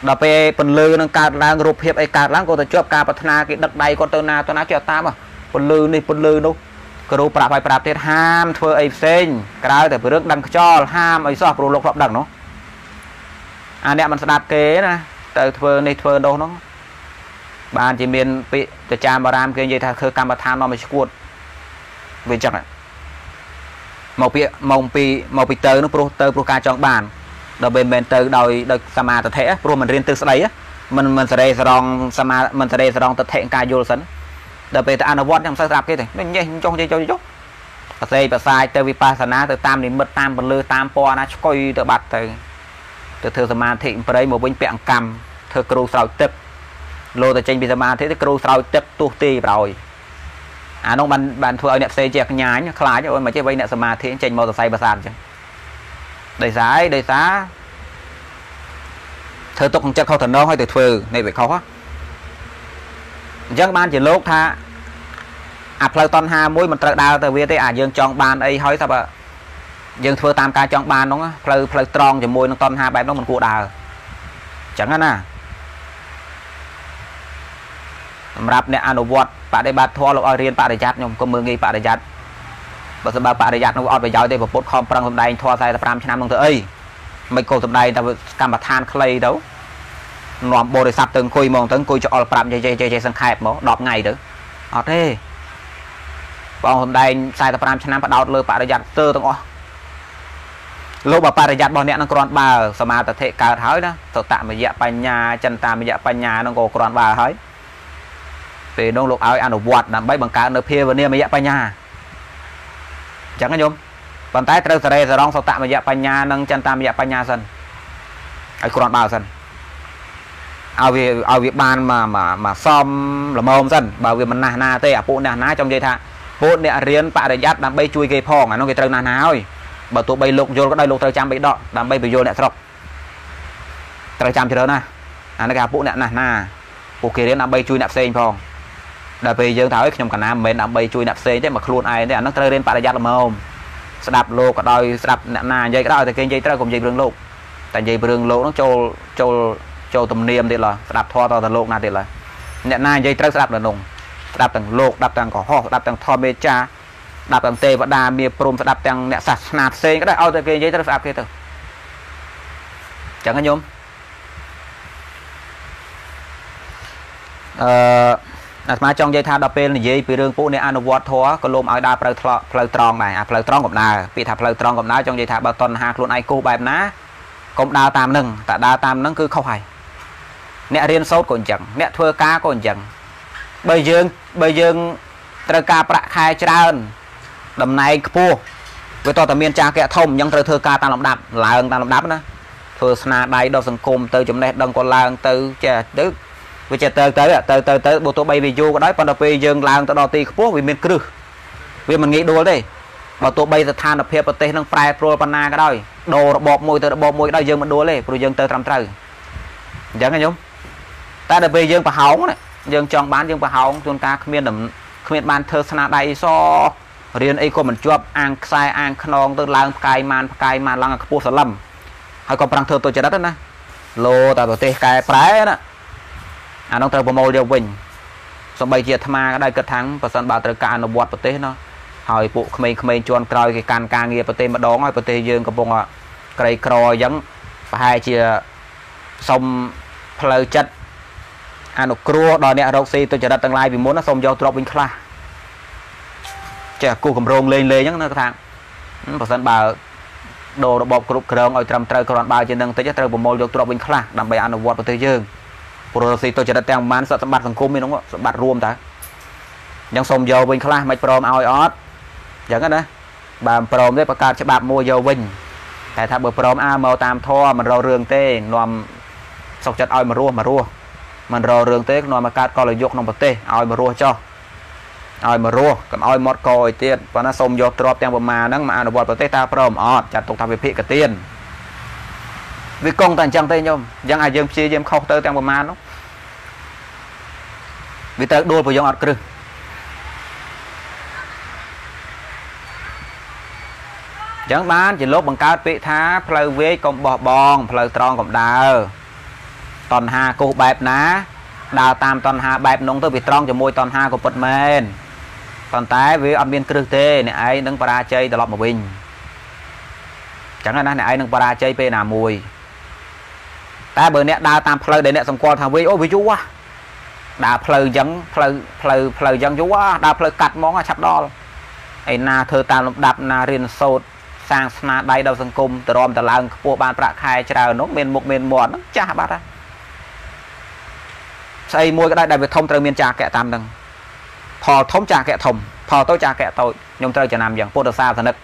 ដល់ពេលពន្លឺនឹងកើតឡើងរូបភាពអីកើតឡើងក៏ទៅជាប់ការប្រាថ្នាគេដឹកដៃគាត់ទៅណាទៅណាជាប់តាមពន្លឺនេះពន្លឺនោះ គ្រូប្រាប់ឲ្យប្រាប់ទៀតហាមធ្វើអីផ្សេងក្រៅតែពីរឿងដឹងខ្យល់ហាមអីសោះព្រោះលោកធ្លាប់ដឹងនោះអាអ្នកមិនស្ដាប់គេណាទៅធ្វើនេះធ្វើនោះនោះបានជាមានពាក្យចចាមបារាមគេនិយាយថាធ្វើកម្មដ្ឋាននាំឲ្យឈួតវាចឹងមកពីមកពីមកពីទៅនោះព្រោះទៅព្រោះការចង់បានដល់ពេលមិនទៅដោយដោយសមាធិព្រោះមិនរៀនទិស្ដីមិនមិនសរេសរងសមាមិនសរេសរងទិដ្ឋិការយល់សិន ដល់ពេលទៅអនុវត្តខ្ញុំមិនសូវស្ដាប់គេទេមិនញ៉េះចុះចុះចុះចុះប្រសេប្រសាយទៅវិបស្សនាទៅតាមនិមិត្តតាមពលឺតាមពណ៌ណាឆ្កុយទៅបាត់ទៅទៅធ្វើសមាធិប្រៃមកវិញពាក់អង្កម្មធ្វើគ្រូស្រោចទឹកលោទៅចេញពីសមាធិទៅគ្រូស្រោចទឹកទោះទីប្រោយអានោះបានបានធ្វើឲ្យអ្នកផ្សេងជាកញ្ញាញខ្លាចអូយមកចេះវិញអ្នកសមាធិចេញមកសរសៃប្រសាទអញ្ចឹងដោយសារអីដោយសារធ្វើទុកក្នុងចិត្តខុសតំណងឲ្យទៅធ្វើនៃវាខុស អញ្ចឹងបានជាលោកថាអាផ្លូវតណ្ហាមួយមិនត្រូវដើរទៅវាទេអាយើងចង់បានអីហើយថាបើយើងធ្វើតាមការចង់បានហ្នឹងផ្លូវផ្លូវត្រង់ជាមួយនឹងតណ្ហាបែបហ្នឹងមិនគួរដើរអញ្ចឹងណាសម្រាប់អ្នកអនុវត្តបដិបត្តិធម៌លោកឲ្យរៀនបរិយ័តខ្ញុំក៏មើលងាយបរិយ័តបើសិនបើបរិយ័តនោះអត់ប្រយោជន៍ទេពុទ្ធខំប្រឹងសំដែងធម៌45ឆ្នាំនឹងទៅអីមិនក៏សំដែងតែកម្មដ្ឋានខ្លីទៅ នាំបរិស័ទទៅអង្គុយហ្មងទៅអង្គុយចោលប្រាប់ចេះចេះចេះសង្ខេបមក10ថ្ងៃទៅអត់ទេបងសំដែង45ឆ្នាំបដោតលើបរិយ័តទើទាំងអស់លោកបបរិយ័តរបស់អ្នកនឹងគ្រាន់បើសមាធិកើតហើយណាតតមយៈបញ្ញាចិន្តាមយៈបញ្ញានឹងក៏គ្រាន់បើហើយពេលនោះលោកឲ្យអនុវត្តដើម្បីបង្កើននៅភាវនាមយៈបញ្ញាអញ្ចឹងណាញោមប៉ុន្តែត្រូវសរេសរងសតមយៈបញ្ញានិងចន្តាមយៈបញ្ញាសិនឲ្យគ្រាន់បើសិន ឲ្យវាឲ្យវាបានមកមកសំល្មមសិនបើវាមិនណាស់ណាទេអាពួកអ្នកណាចង់និយាយថាពួកអ្នករៀនបរិយ័តដើម្បីជួយគេផងអានោះគេត្រូវណាស់ណាហើយបើទោះបីលោកយល់ក៏ដោយលោកត្រូវចាំបីដកដើម្បីបញ្យល់អ្នកស្រុកត្រូវចាំច្រើនណាអានេះគេពួកអ្នកណាស់ណាពួកគេរៀនដើម្បីជួយអ្នកផ្សេងផងដល់ពេលយើងថាឲ្យខ្ញុំកណាមិនមែនដើម្បីជួយអ្នកផ្សេងទេមកខ្លួនឯងទេអានោះត្រូវរៀនបរិយ័តល្មមស្ដាប់លោកក៏ដោយស្ដាប់អ្នកណានិយាយក៏ដោយតែគេនិយាយត្រូវកុំនិយាយរឿងលោកតែនិយាយរឿងលោកនោះចូលចូល ចូលទំនៀមទៀតឡើស្ដាប់ធម៌តទៅលោកណាទៀតឡើអ្នកណានិយាយត្រូវស្ដាប់ដល់នោះស្ដាប់ទាំងលោកស្ដាប់ទាំងកុហកស្ដាប់ទាំងធម៌មេចាស្ដាប់ទាំងទេវតាមាព្រមស្ដាប់ទាំងអ្នកសាសនាផ្សេងក៏ដោយឲ្យតែគេនិយាយត្រូវស្ដាប់គេទៅចឹងញោមអឺអាត្មាចង់និយាយថាដល់ពេលនិយាយពីរឿងពួកអ្នកអនុវត្តធម៌ក៏លោមឲ្យដើរផ្លូវផ្លូវត្រង់ដែរអាផ្លូវត្រង់កំដៅពាក្យថាផ្លូវត្រង់កំដៅចង់និយាយថាបើតណ្ហាខ្លួនឯងគោះបែបណាកុំដើរតាមនឹងតែដើរតាមនឹងគឺខុសហើយ អ្នករៀនសូត្រក៏អញ្ចឹងអ្នកធ្វើការក៏អញ្ចឹងបើយើងបើយើងត្រូវការប្រាក់ខែច្រើនតំណែងខ្ពស់វាតតែមានចាស់កែធំអញ្ចឹងត្រូវធ្វើការតាមលំដាប់ឡើងតាមលំដាប់ណាធ្វើស្នាដៃដល់សង្គមទៅចំណេះដឹងក៏ឡើងទៅចេះទៅវាចេះទៅទៅទៅទៅទៅបើទោះបីវាយូរក៏ដោយប៉ុន្តែពេលយើងឡើងទៅដល់ទីខ្ពស់វាមានគ្រឹះវាមិនងាយដួលទេបើទោះបីស្ថានភាពប្រទេសនឹងប្រែប្រួលប៉ុណ្ណាក៏ដោយដូររបបមួយទៅរបបមួយក៏ដោយយើងមិនដួលទេព្រោះយើងទៅត្រឹមត្រូវអញ្ចឹងណាញោម តែដល់ពេលយើងប្រហោងណាយើងចង់បានយើងប្រហោងជួនកាលគ្មានគ្មានបានធ្វើស្នាដៃសរៀនអីក៏មិនជាប់អាងខ្សែអាងខ្នងទៅឡើងផ្កាយម៉ានផ្កាយម៉ានឡើងឲ្យខ្ពស់សលឹមហើយក៏ប្រាំងធ្វើទុច្ចរិតណាលោតែប្រទេសកែប្រែណាអានោះត្រូវប្រមូលយកវិញសំបីជាអាត្មាក៏ដោយគិតថាប៉ះសិនបើត្រូវការអនុវត្តប្រទេសណាហើយពួកក្មេងៗជាន់ក្រោយគេកាន់ការងារប្រទេសម្ដងហើយប្រទេសយើងកំពុងក្រីក្រអញ្ចឹងប្រហែលជាសុំផ្លូវចិត្ត អនុគ្រោះដល់អ្នករកស៊ីទុច្ចរិតទាំងឡាយពីមុនណាសូមយកទ្រព្យវិញខ្លះចេះគូកម្រងលេងលេងអញ្ចឹងណាថាបើសិនបើដូររបបគ្រប់គ្រងឲ្យត្រឹមត្រូវគ្រាន់បើជានឹងតិចត្រូវប្រមូលយកទ្រព្យវិញខ្លះដើម្បីអនុវត្តប្រទេសយើងព្រោះរកស៊ីទុច្ចរិតទាំងប្រមាណសត្វសម្បត្តិសង្គមនេះនោះសម្បត្តិរួមតើអញ្ចឹងសូមយកវិញខ្លះមិនព្រមឲ្យអត់អញ្ចឹងណាបើមិនព្រមទេបង្កើតច្បាប់មួយយកវិញតែថាបើព្រមអើមកតាមធម៌មិនរករឿងទេនាំសុកចិត្តឲ្យមករស់មករស់ មិនរករឿងទេនាំមកកើតកលយុគក្នុងប្រទេសឲ្យមករស់ចោះឲ្យមករស់កុំឲ្យមាត់កឲ្យទៀតប៉ុន្តែសូមយកទ្រព្យទាំងប្រមាណហ្នឹងមកអនុវត្តប្រទេសតើព្រមអត់ចាត់ទុកថាវិភិកទានវាកងតែអញ្ចឹងទេញោមអញ្ចឹងឲ្យយើងព្យាយាមខុសទៅទាំងប្រមាណនោះវាត្រូវដួលប្រយងអត់គ្រឹះចឹងបានជាលោកបង្កើតពាក្យថាផ្លូវវែកកុំបោះបង់ផ្លូវត្រង់កុំដើរ តណ្ហាគោះបែបណាដើរតាមតណ្ហាបែបនោះទៅវាត្រង់ជាមួយតណ្ហាក៏ពិតមែនប៉ុន្តែវាអត់មានគ្រឹះទេអ្នកឯងនឹងបរាជ័យត្រឡប់មកវិញចឹងណាអ្នកឯងនឹងបរាជ័យពេលណាមួយតែបើអ្នកដើរតាមផ្លូវដែលអ្នកសម្គាល់ថាវិញអូវាយូរហ่ะដើរផ្លូវអញ្ចឹងផ្លូវផ្លូវផ្លូវអញ្ចឹងយូរហ่ะដើរផ្លូវកាត់ហ្មងឆាប់ដល់ឯណាធ្វើតាមលំដាប់ណារៀនសូត្រសាងស្នាដៃដល់សង្គមទៅរំតឡើងខ្ពស់បានប្រាក់ខែច្រើននោះមានមុខមានមាត់ហ្នឹងចាស់បាត់ហើយ ស្អីមួយក៏ដោយដែលវាធំត្រូវមានចាកៈតាមហ្នឹងផលធំចាកៈធំផលតូចចាកៈតូចខ្ញុំត្រូវចំណាំយ៉ាងពុទ្ធសាសនិក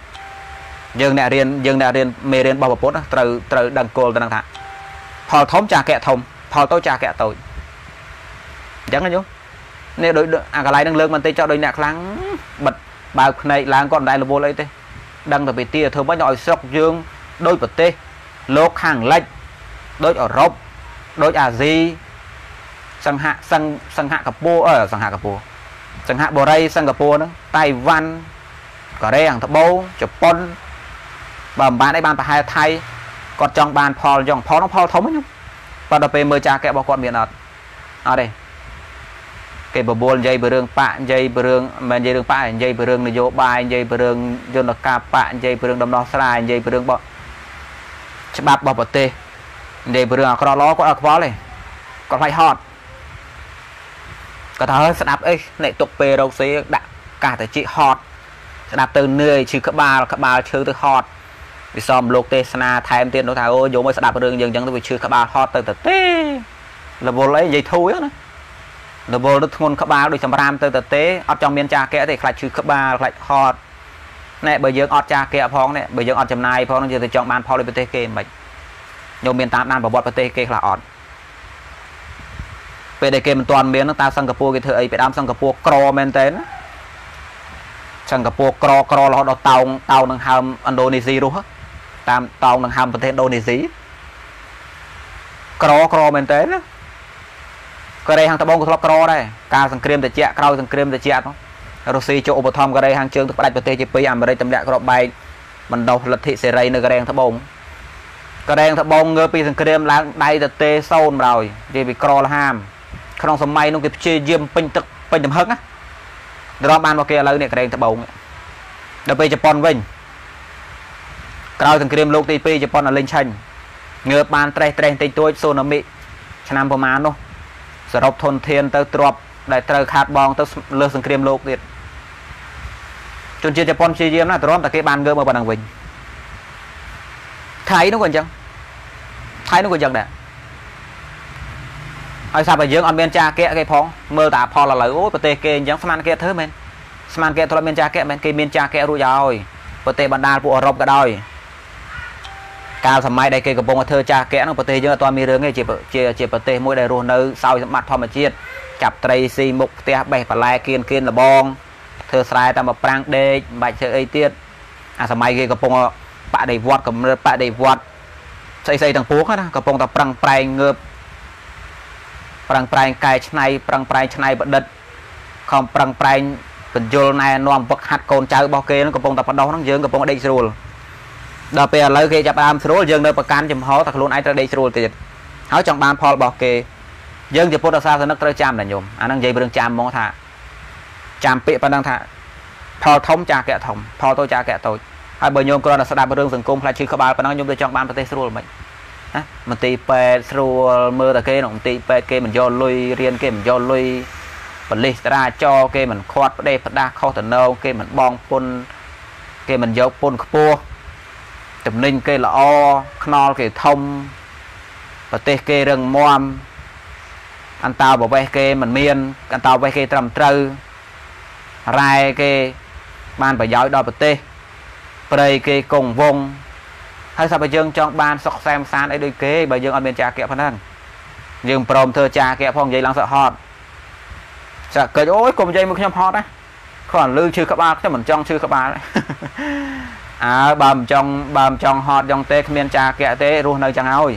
យើងអ្នករៀនយើងអ្នករៀនមេរៀនរបស់ពុទ្ធត្រូវត្រូវដឹងគោលទៅនឹងថាផលធំចាកៈធំផលតូចចាកៈតូចអញ្ចឹងញោមនេះដូចអាកន្លែងហ្នឹងលើកបន្តិចចោលដូចអ្នកខ្លាំងបិទបើកភ្នែកឡើងគាត់មិនដែលរវល់អីទេដឹងតែពីទីធ្វើមិនឲ្យស្រុកយើងដូចប្រទេសលោកខាងលិចដូចអឺរ៉ុបដូចអាស៊ី សង្ហសង្សង្ហកពូអឺសង្ហកពូសង្ហបុរីសិង្ហបុរីហ្នឹងតៃវ៉ាន់កូរ៉េខាងត្បូងជប៉ុនបើមិនបានអីបានប្រហែលថៃគាត់ចង់បានផលយ៉ាងផលនោះផលធំហ្នឹងប៉ុន្តែពេលមើលចាកែរបស់គាត់មានអត់អត់ទេគេបបួលនិយាយពីរឿងបាក់និយាយពីរឿងមិននិយាយរឿងបាក់និយាយពីរឿងនយោបាយនិយាយពីរឿងយន្តការបាក់និយាយពីរឿងដំណោះស្រាយនិយាយពីរឿងបច្បាប់របស់ប្រទេសនិយាយពីរឿងអាក្រក់ល្អគាត់អត់ខ្វល់ទេគាត់ខ្លាចហត់ គាត់ថាហើយស្ដាប់អីអ្នកទុកពេលរោគស៊ីដាក់កាសទៅជីហត់ស្ដាប់ទៅនឿយឈឺក្បាលក្បាលឈឺទៅហត់វិសមលោកទេសនាថែមទៀតនោះថាអូយកមកស្ដាប់រឿងយើងអញ្ចឹងទៅវាឈឺក្បាលហត់ទៅទៅទេរវល់អីនិយាយធូរណារវល់ទៅធ្ងន់ក្បាលដូចសម្រាមទៅទៅទេអត់ចង់មានចាកែទេខ្លាចឈឺក្បាលខ្លាចហត់ណែបើយើងអត់ចាកែផងនេះបើយើងអត់ចំណាយផងយើងទៅចង់បានផលដូចប្រទេសគេមិនញោមមានតាមដានប្រវត្តិប្រទេសគេខ្លះអត់ ពេលដែលគេមិនទាន់មានហ្នឹងតើសិង្ហបុរីគេធ្វើអីពីដើមសិង្ហបុរីក្រមែនតើសិង្ហបុរីក្រក្ររហូតដល់តោងតោងនឹងហើមឥណ្ឌូនេស៊ីរស់តាមតោងនឹងហើមប្រទេសឥណ្ឌូនេស៊ីក្រក្រមែនតើណាកូរ៉េខាងត្បូងក៏ធ្លាប់ក្រដែរការសង្គ្រាមត្រជាក់ក្រោយសង្គ្រាមត្រជាក់នោះរុស្ស៊ីចូលឧបត្ថម្ភកូរ៉េខាងជើងទៅផ្ដាច់ប្រទេសជាពីរអាមេរិកទម្លាក់ក្របបែកបណ្ដោះលទ្ធិសេរីនៅកូរ៉េខាងត្បូងកូរ៉េខាងត្បូងងើពីសង្គ្រាមឡើងដៃទៅទេសូនម្ដងនិយាយពីក្រលហាម ក្នុងសម័យនោះគេព្យាយាមពេញទឹកពេញទំហឹងណាដរាបបានមកគេឥឡូវនេះក្រែងត្បូងដល់ពេលជប៉ុនវិញក្រោយសង្គ្រាមលោកទី2ជប៉ុនអលេងឆាញ់ងើបបានត្រេះត្រេះតិចតួចសូណាមិឆ្នាំប្រមាណនោះសរុបធនធានទៅទ្របដែលត្រូវខាតបងទៅលើសង្គ្រាមលោកទៀតជនជាតិជប៉ុនព្យាយាមណាទ្រាំតែគេបានងើបមកប៉ុណ្ណឹងវិញថៃនោះក៏អញ្ចឹងថៃនោះក៏អញ្ចឹងដែរ ហើយសាប់តែយើងអត់មានចាកៈគេផងមើលតាផលឥឡូវអូប្រទេសគេអញ្ចឹងស្មានគេធ្វើមែនស្មានគេធ្លាប់មានចាកៈមែនគេមានចាកៈរួចហើយប្រទេសបណ្ដាលពួកអឺរ៉ុបក៏ដោយកាលសម័យដែលគេកំពុងតែធ្វើចាស់កែហ្នឹងប្រទេសយើងអត់ទាន់មានរឿងទេជាជាជាប្រទេសមួយដែលរស់នៅសោយសម្បត្តិធម្មជាតិចាប់ត្រីស៊ីមុខផ្ទះបេះបន្លែគៀនគៀនលបងធ្វើស្រែតាមមកប្រាំងដេកមិនបាច់ធ្វើអីទៀតអាសម័យគេកំពុងបដិវត្តកម្រិតបដិវត្តស្អីស្អីទាំងពួងណាកំពុងតែប្រឹងប្រែងងើប ប្រឹងប្រែងកែច្នៃប្រឹងប្រែងច្នៃប្រឌិតខំប្រឹងប្រែងបញ្យលណែនាំវឹកហាត់កូនចៅរបស់គេកំពុងតែបដោះហ្នឹងយើងកំពុងដេកស្រួលដល់ពេលឥឡូវគេចាប់ដើមស្រួលយើងនៅប្រកាន់ចំហតែខ្លួនឯងត្រូវដេកស្រួលទៀតហើយចង់បានផលរបស់គេយើងជាពុទ្ធសាសនិកត្រូវចាំណាញោមអាហ្នឹងនិយាយរឿងចាំហ្មងថាចាំពាក្យប៉ុណ្ណឹងថាផលធំចាកៈធំផលតូចចាកៈតូចហើយបើញោមគ្រាន់តែស្ដាប់រឿងសង្គមផ្លាច់ឈឺក្បាលប៉ុណ្ណឹងញោមទៅចង់បានប្រទេសស្រួលមិនណាម ន្ទីរពេទ្យស្រួលមើលតែគេក្នុងមន្ទីរពេទ្យគេមិនយកលុយរៀនគេមិនយកលុយបលិសត្រាចរគេមិនខាត់ផ្ដេសផ្ដាស់ខុសតំណងគេមិនបងពុនគេមិនយកពុនខ្ពស់ចំណេញគេល្អខ្នល់គេធំប្រទេសគេរឹងមាំអន្តោប្រវេសគេមិនមានអន្តោប្រវេសគេត្រឹមត្រូវរ៉ែគេបានប្រយោជន៍ដល់ប្រទេសព្រៃគេគង់វង ហើយសាប់តែយើងចង់បានសុខសែមសានអីដូចគេបើយើងអត់មានចាគៈប៉ុណ្ណឹងយើងព្រមធ្វើចាគៈផងនិយាយឡើងសក់ហត់ចាកិច្ចអូយកុំនិយាយមកខ្ញុំហត់ណាគាត់លឺឈឺក្បាលខ្ញុំមិនចង់ឈឺក្បាលអើបើមិនចង់បើមិនចង់ហត់យ៉ងទេគ្មានចាគៈទេរស់នៅចឹងហើយ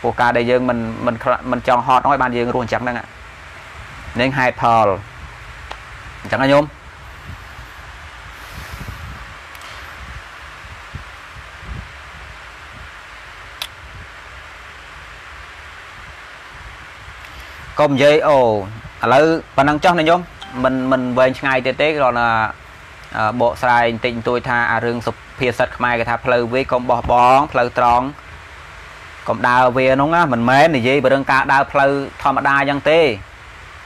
ព្រោះការដែលយើងមិនមិនមិនចង់ហត់ហើយបានយើងរស់អញ្ចឹងហ្នឹងនឹងហេតុផលអញ្ចឹងណាញោម កុំនិយាយអូឥឡូវប៉ណ្ណឹងចុះណាញោមមិនមិនវែងឆ្ងាយទៀតទេគ្រាន់តែបកស្រាយបន្តិចបន្តួចថាអារឿងសុភាសិតខ្មែរគេថាផ្លូវវាយកុំបោះបង់ផ្លូវត្រង់កុំដើរវានោះណាមិនមែននិយាយពីរឿងការដើរផ្លូវធម្មតាអញ្ចឹងទេ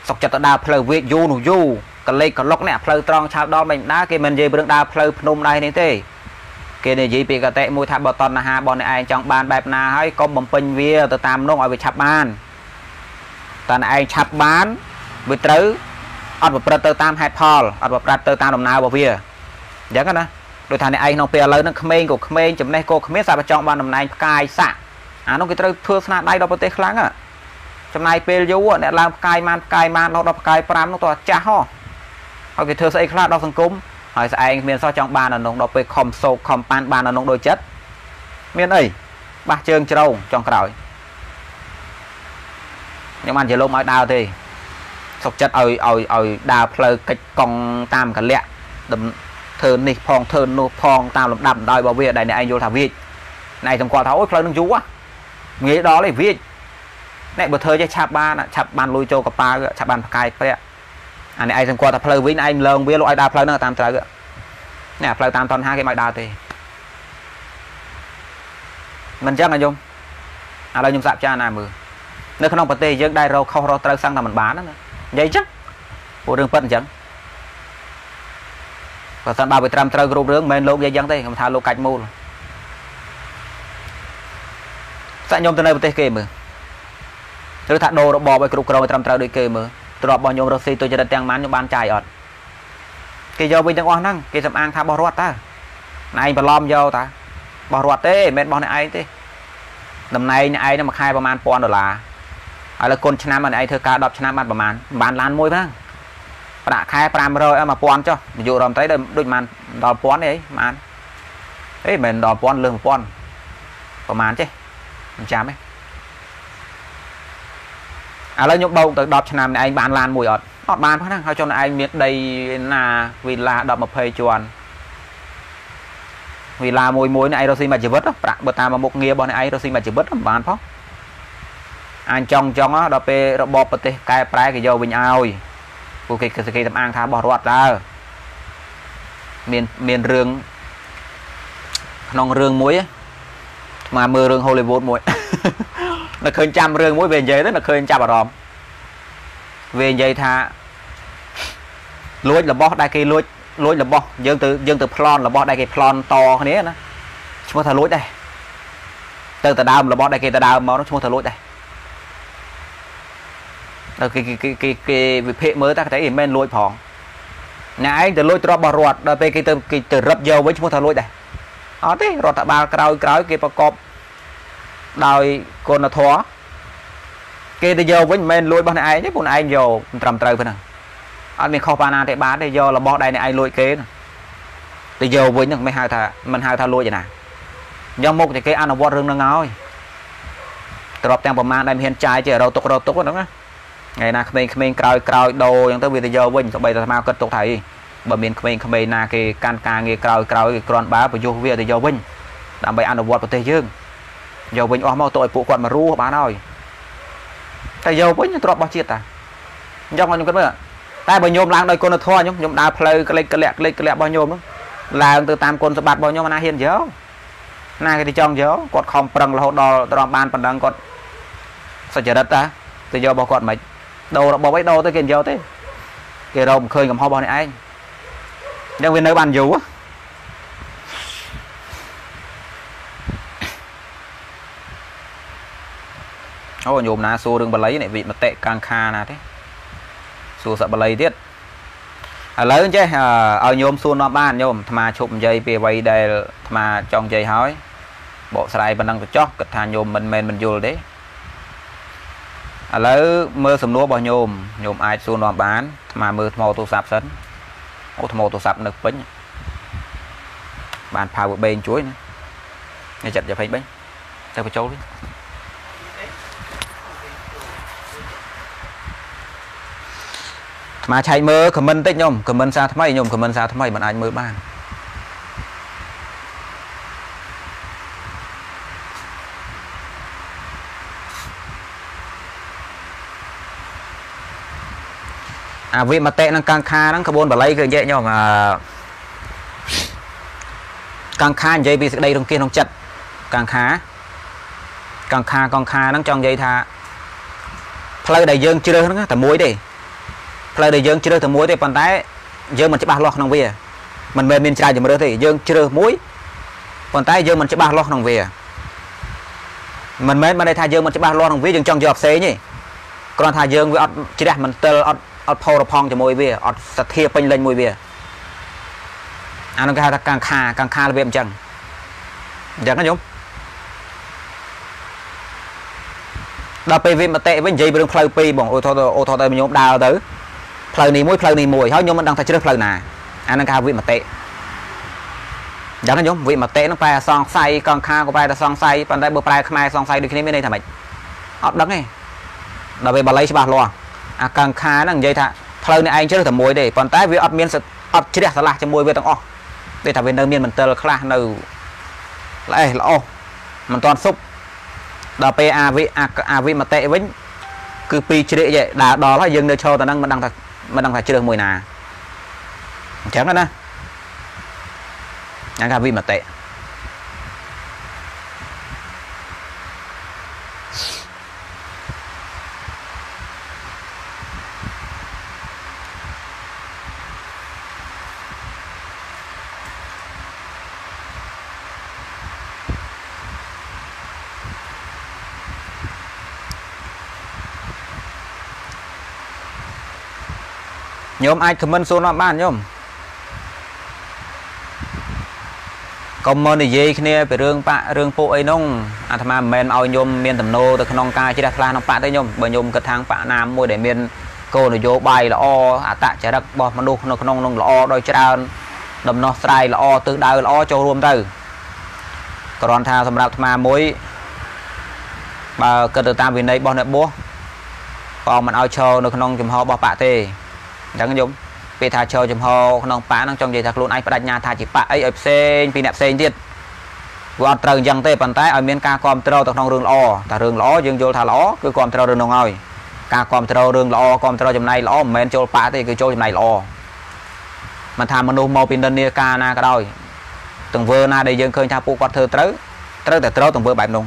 សុកចិត្តទៅដើរផ្លូវវាយូរនោះយូរកលេចកលុកនេះផ្លូវត្រង់ឆាវដល់មិនដើរគេមិននិយាយពីរឿងដើរផ្លូវភ្នំដែរនេះទេគេនិយាយពីកតិមួយថាបើតណ្ហារបស់អ្នកឯងចង់បានបែបណាហើយកុំបំពេញវាទៅតាមនោះឲ្យវាឆាប់បាន តើឯងឆាប់បានវាត្រូវអត់ប្រព្រឹត្តទៅតាមហេតុផលអត់ប្រព្រឹត្តទៅតាមដំណើររបស់វាអញ្ចឹងណាដូចថាអ្នកឯងក្នុងពេលឥឡូវហ្នឹងក្មេងក៏ក្មេងចំណេះក៏ក្មេងសាប់ចង់បានតំណែងផ្កាយស័កអានោះគេត្រូវធ្វើស្នាដៃដល់ប្រទេសខ្លាំងចំណាយពេលយូរអ្នកឡើងផ្កាយបានផ្កាយបានដល់ផ្កាយ5នោះទៅចាស់ហោះហើយគេធ្វើស្អីខ្លះដល់សង្គមហើយស្អែងគ្មានសោះចង់បានអានោះដល់ពេលខំសោកខំប៉ានបានអានោះដូចចិត្តមានអីបាសជើងជ្រៅចង់ក្រោយ ខ្ញុំបានជាលោកឲ្យដើរទេសុកចិត្តឲ្យឲ្យឲ្យដើរផ្លូវកិច្ចកង់តាមកលៈធ្វើនេះផងធ្វើនោះផងតាមលំដាប់ដោយរបស់វាដែលអ្នកឯងយល់ថាវាចអ្នកឯងសម្គាល់ថាអូយផ្លូវនឹងយូរងាយដល់ឯងវាចអ្នកបើធ្វើចេះឆាប់បានឆាប់បានលុយចូលកប៉ាល់ឆាប់បានផ្កាយប្រាក់អានេះឯងសម្គាល់ថាផ្លូវវិញឯងលើងវាលោកឲ្យដើរផ្លូវហ្នឹងតាមត្រូវនេះផ្លូវតាមតនហាគេមិនដើរទេមិនអញ្ចឹងអាយំឥឡូវខ្ញុំសាកចាណាមើល នៅក្នុងប្រទេសយើងដែលរកខុសរកត្រូវសឹងតែមិនបានណានិយាយអញ្ចឹងពួករឿងពិតអញ្ចឹងបើសិនបើវាត្រឹមត្រូវគ្រប់រឿងមិនមែនលោកនិយាយអញ្ចឹងទេខ្ញុំថាលោកកាច់មូលសាក់ខ្ញុំទៅនៅប្រទេសគេមើលឬថាដូររបបឲ្យគ្រប់គ្រងឲ្យត្រឹមត្រូវដូចគេមើលទ្រព្យរបស់ខ្ញុំរស់ស៊ីទុច្ចរិតទាំងម៉ានខ្ញុំបានចាយអត់គេយកវិញទាំងអស់ហ្នឹងគេសំអាងថាបោះរត់តើណែឯងបន្លំយកតើបោះរត់ទេមិនមែនបោះអ្នកឯងទេតំណែងអ្នកឯងមួយខែប្រហែល1000ដុល្លារ ឥឡូវគុណឆ្នាំអ្នកឯងធ្វើការ10ឆ្នាំបានប្រហែលបានឡានមួយហ្នឹងប្រាក់ខែ500អ1000ចុះនាយករំត្រីដូចដូចប្រហែលដល់1000ទេអីប្រហែលអេមិនដល់1000លើស1000ប្រហែលចេះមិនចាំទេឥឡូវខ្ញុំបោកទៅ10ឆ្នាំឯងបានឡានមួយអត់អត់បានហ្នឹងហើយចុះឯងមានដីណាវីឡា10 20ជាន់វីឡាមួយមួយនេះឯងរស់ស៊ីមួយជីវិតប្រាក់បើតាមមុខងាររបស់នេះឯងរស់ស៊ីមួយជីវិតមិនបានផង អញចង់ចង់ដល់ពេលរបបប្រទេសកែប្រែគេយកវិញឲ្យពួកគេគេតំអាងថាបោះរត់តើមានមានរឿងក្នុងរឿងមួយមកមើលរឿង Hollywood មួយនៅឃើញចាំរឿងមួយវានិយាយទៅនៅឃើញចាប់អារម្មណ៍វានិយាយថាលួចរបស់ដែលគេលួចលួចរបស់យើងទៅយើងទៅប្លន់របស់ដែលគេប្លន់តគ្នាណាឈ្មោះថាលួចដែរទៅទៅដើមរបស់ដែលគេទៅដើមមកនោះឈ្មោះថាលួចដែរដល់ គេគេគេគេវិភាគមើលតែតែមិនមែនលួចផងអ្នកឯងទៅលួចទ្រព្យរបស់រដ្ឋដល់ពេលគេទៅគេទៅរឹបយកវិញឈ្មោះថាលួចដែរអត់ទេរដ្ឋបាលក្រោយក្រោយគេប្រកបដោយគុណធម៌គេទៅយកវិញមិនមែនលួចរបស់អ្នកឯងទេពួកឯងយកមិនត្រឹមត្រូវប៉ុណ្ណឹងអត់មានខុសបាណាទេបាទទេយករបស់ដៃអ្នកឯងលួចគេទៅយកវិញហ្នឹងមិនហៅថាមិនហៅថាលួចទេណាយកមុខតែគេអនុវត្តរឿងហ្នឹងហើយទ្របទាំងប្រមាណដែលមានហ៊ានចាយចេះរោទុករោទុកហ្នឹងណា ថ្ងៃណាក្មេងៗក្រោយក្រោយដោអញ្ចឹងទៅវាទៅយកវិញទៅបីតែស្មាគិតទុកថាអីបើមានក្មេងៗណាគេកាន់ការងារក្រោយក្រោយគេគ្រាន់បើប្រយុទ្ធវាទៅយកវិញដើម្បីអនុវត្តប្រទេសយើងយកវិញអស់មកទៅឲ្យពួកគាត់មករស់បានហើយតែយកវិញទ្របរបស់ជាតិតាអញ្ចឹងខ្ញុំគិតមើលតែបើញោមឡើងដោយគុណធម៌ខ្ញុំខ្ញុំដើរផ្លូវក្លេកក្លាក់ក្លេកក្លាក់របស់ញោមហ្នឹងឡើងទៅតាមគុណសម្បត្តិរបស់ញោមណាហ៊ានយកណាគេទៅចង់យកគាត់ខំប្រឹងរហូតដល់ទ្រាំបានប៉ុណ្ណឹងគាត់សុចរិតតាទៅយករបស់គាត់មិន ដូររបបអីដូរទៅគេយកទេគេរកមិនឃើញកំហុសរបស់នេះឯងអញ្ចឹងវានៅបានយូរអូញោមណាសួររឿងបល័យនេះវិមតិកាំងខាណាទេសួរសបល័យទៀតឥឡូវចេះឲ្យញោមសួរនាំបានញោមអាត្មាឈប់និយាយពីអ្វីដែលអាត្មាចង់និយាយហើយបកស្រាយប៉ុណ្ណឹងទៅចោះគិតថាញោមមិនមែនមិនយល់ទេ ឥឡូវមើលសំណួររបស់ញោមញោមអាចសួរនាំបានអាត្មាមើលថ្មទូរស័ព្ទសិនអូថ្មទូរស័ព្ទនៅពេញបាន power bank ជួយណានេះចិត្ត23ទៅបញ្ចូលវិញថ្មឆែកមើលខមមិនតិចខ្ញុំខមមិនសារថ្មីខ្ញុំខមមិនសារថ្មីមិនអាចមើលបាន អាវិមតិនឹងកាំងខាហ្នឹងក្បួនបល័យគឺនិយាយខ្ញុំអឺកាំងខានិយាយពីសេចក្តីរង្គៀសក្នុងចិត្តកាំងខាកាំងខាកងខាហ្នឹងចង់និយាយថាផ្លូវដែលយើងជ្រើសហ្នឹងតែមួយទេផ្លូវដែលយើងជ្រើសតែមួយទេប៉ុន្តែយើងមិនច្បាស់លាស់ក្នុងវាមិនមែនមានច្រើនជំរឿសទេយើងជ្រើសមួយប៉ុន្តែយើងមិនច្បាស់លាស់ក្នុងវាមិនមែនបានន័យថាយើងមិនច្បាស់លាស់ក្នុងវាយើងចង់យកផ្សេងទេគ្រាន់ថាយើងវាអត់ជ្រះមិនតិលអត់ អត់ផោរផង់ជាមួយវាអត់សទ្ធាពេញលេញមួយវាអានោះគេហៅថាកាំងខាកាំងខារបៀបអញ្ចឹងអញ្ចឹងណាញោមដល់ពេលវិមតិវិញនិយាយពីរឿងផ្លូវពីរបងអូថតអូថតឲ្យញោមដើរទៅផ្លូវនេះមួយផ្លូវនេះមួយហើយខ្ញុំមិនដឹងថាជ្រើសផ្លូវណាអានឹងគេហៅវិមតិយ៉ាងណាខ្ញុំវិមតិនឹងប្រែសង្ស័យកងខាក៏ប្រែតែសង្ស័យប៉ុន្តែបើប្រែខ្មែរសង្ស័យដូចគ្នាមានន័យថាម៉េចអត់ដឹងទេដល់ពេលបាលីច្បាស់លាស់ អាកងខាហ្នឹងនិយាយថាផ្លូវនេះឯងជ្រើសតែមួយទេប៉ុន្តែវាអត់មានអត់ជ្រះឆ្លាស់ជាមួយវាទាំងអស់ទេថាវានៅមានមន្ទិលខ្លះនៅល្អេះល្អមិនតាន់សុបដល់ពេលអាវិអាវិមតិវិញគឺពីរជ្រែកដើរដល់ហើយយើងនៅឈរតែហ្នឹងមិនដឹងថាមិនដឹងថាជ្រើសមួយណាអញ្ចឹងណាយ៉ាងថាវិមតិ ញោមអាចខមមិនសួរនាំបានញោមកុំមកនិយាយគ្នាពីរឿងបាក់រឿងពួកអីនោះអាត្មាមិនមែនឲ្យញោមមានតំណោទៅក្នុងការជ្រះថ្លាក្នុងបាក់ទេញោមបើញោមគិតថាងបាក់ណាមួយដែលមានគោលនយោបាយល្អអតចរិតរបស់មនុស្សនៅក្នុងនោះល្អដោយច្រើនដំណោះស្រាយល្អទិសដៅល្អចូលរួមទៅគ្រាន់ថាសម្រាប់អាត្មាមួយបើគិតទៅតាមវិន័យរបស់អ្នកបោះក៏មិនឲ្យឈរនៅក្នុងចំហរបស់បាក់ទេ អញ្ចឹងខ្ញុំពេលថាចូលចំហក្នុងប៉ាហ្នឹងចង់និយាយថាខ្លួនឯងបដិញ្ញាថាជាប៉ាអីឲ្យផ្សេងពីអ្នកផ្សេងទៀតវាអត់ត្រូវអញ្ចឹងទេប៉ុន្តែឲ្យមានការគ្រប់គ្រងទៅក្នុងរឿងល្អតែរឿងល្អយើងយល់ថាល្អគឺគ្រប់គ្រងរឿងនោះហើយការគ្រប់គ្រងរឿងល្អគ្រប់គ្រងចំណាយល្អមិនមែនចូលប៉ាទេគឺចូលចំណាយល្អមិនថាមនុស្សមកពីនិន្នាការណាក៏ដោយទង្វើណាដែលយើងឃើញថាពួកគាត់ធ្វើត្រូវត្រូវតែត្រូវទង្វើបែបនោះ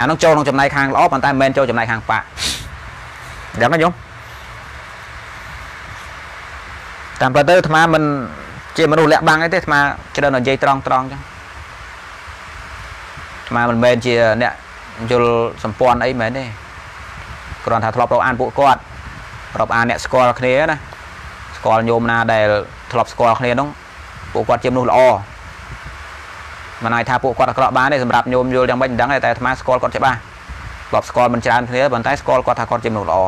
អានោះចូលក្នុងចំណាយខាងល្អប៉ុន្តែមិនមែនចូលចំណាយខាងប៉ាដឹងទេញោម តាមពិតទៅអាត្មាមិនជាមនុស្សលាក់បាំងអីទេអាត្មាច្រើននិយាយត្រង់ត្រង់ចឹងអាត្មាមិនមែនជាអ្នកយល់សម្ព័ន្ធអីមែនទេគ្រាន់ថាធ្លាប់រកអានពួកគាត់រាប់អានអ្នកស្គាល់គ្នាណាស្គាល់ញោមណាដែលធ្លាប់ស្គាល់គ្នានោះពួកគាត់ជាមនុស្សល្អមិនអាចថាពួកគាត់អាក្រក់បានទេសម្រាប់ញោមយល់យ៉ាងម៉េចមិនដឹងទេតែអាត្មាស្គាល់គាត់ច្បាស់ធ្លាប់ស្គាល់មិនច្រើនគ្នាប៉ុន្តែស្គាល់គាត់ថាគាត់ជាមនុស្សល្អ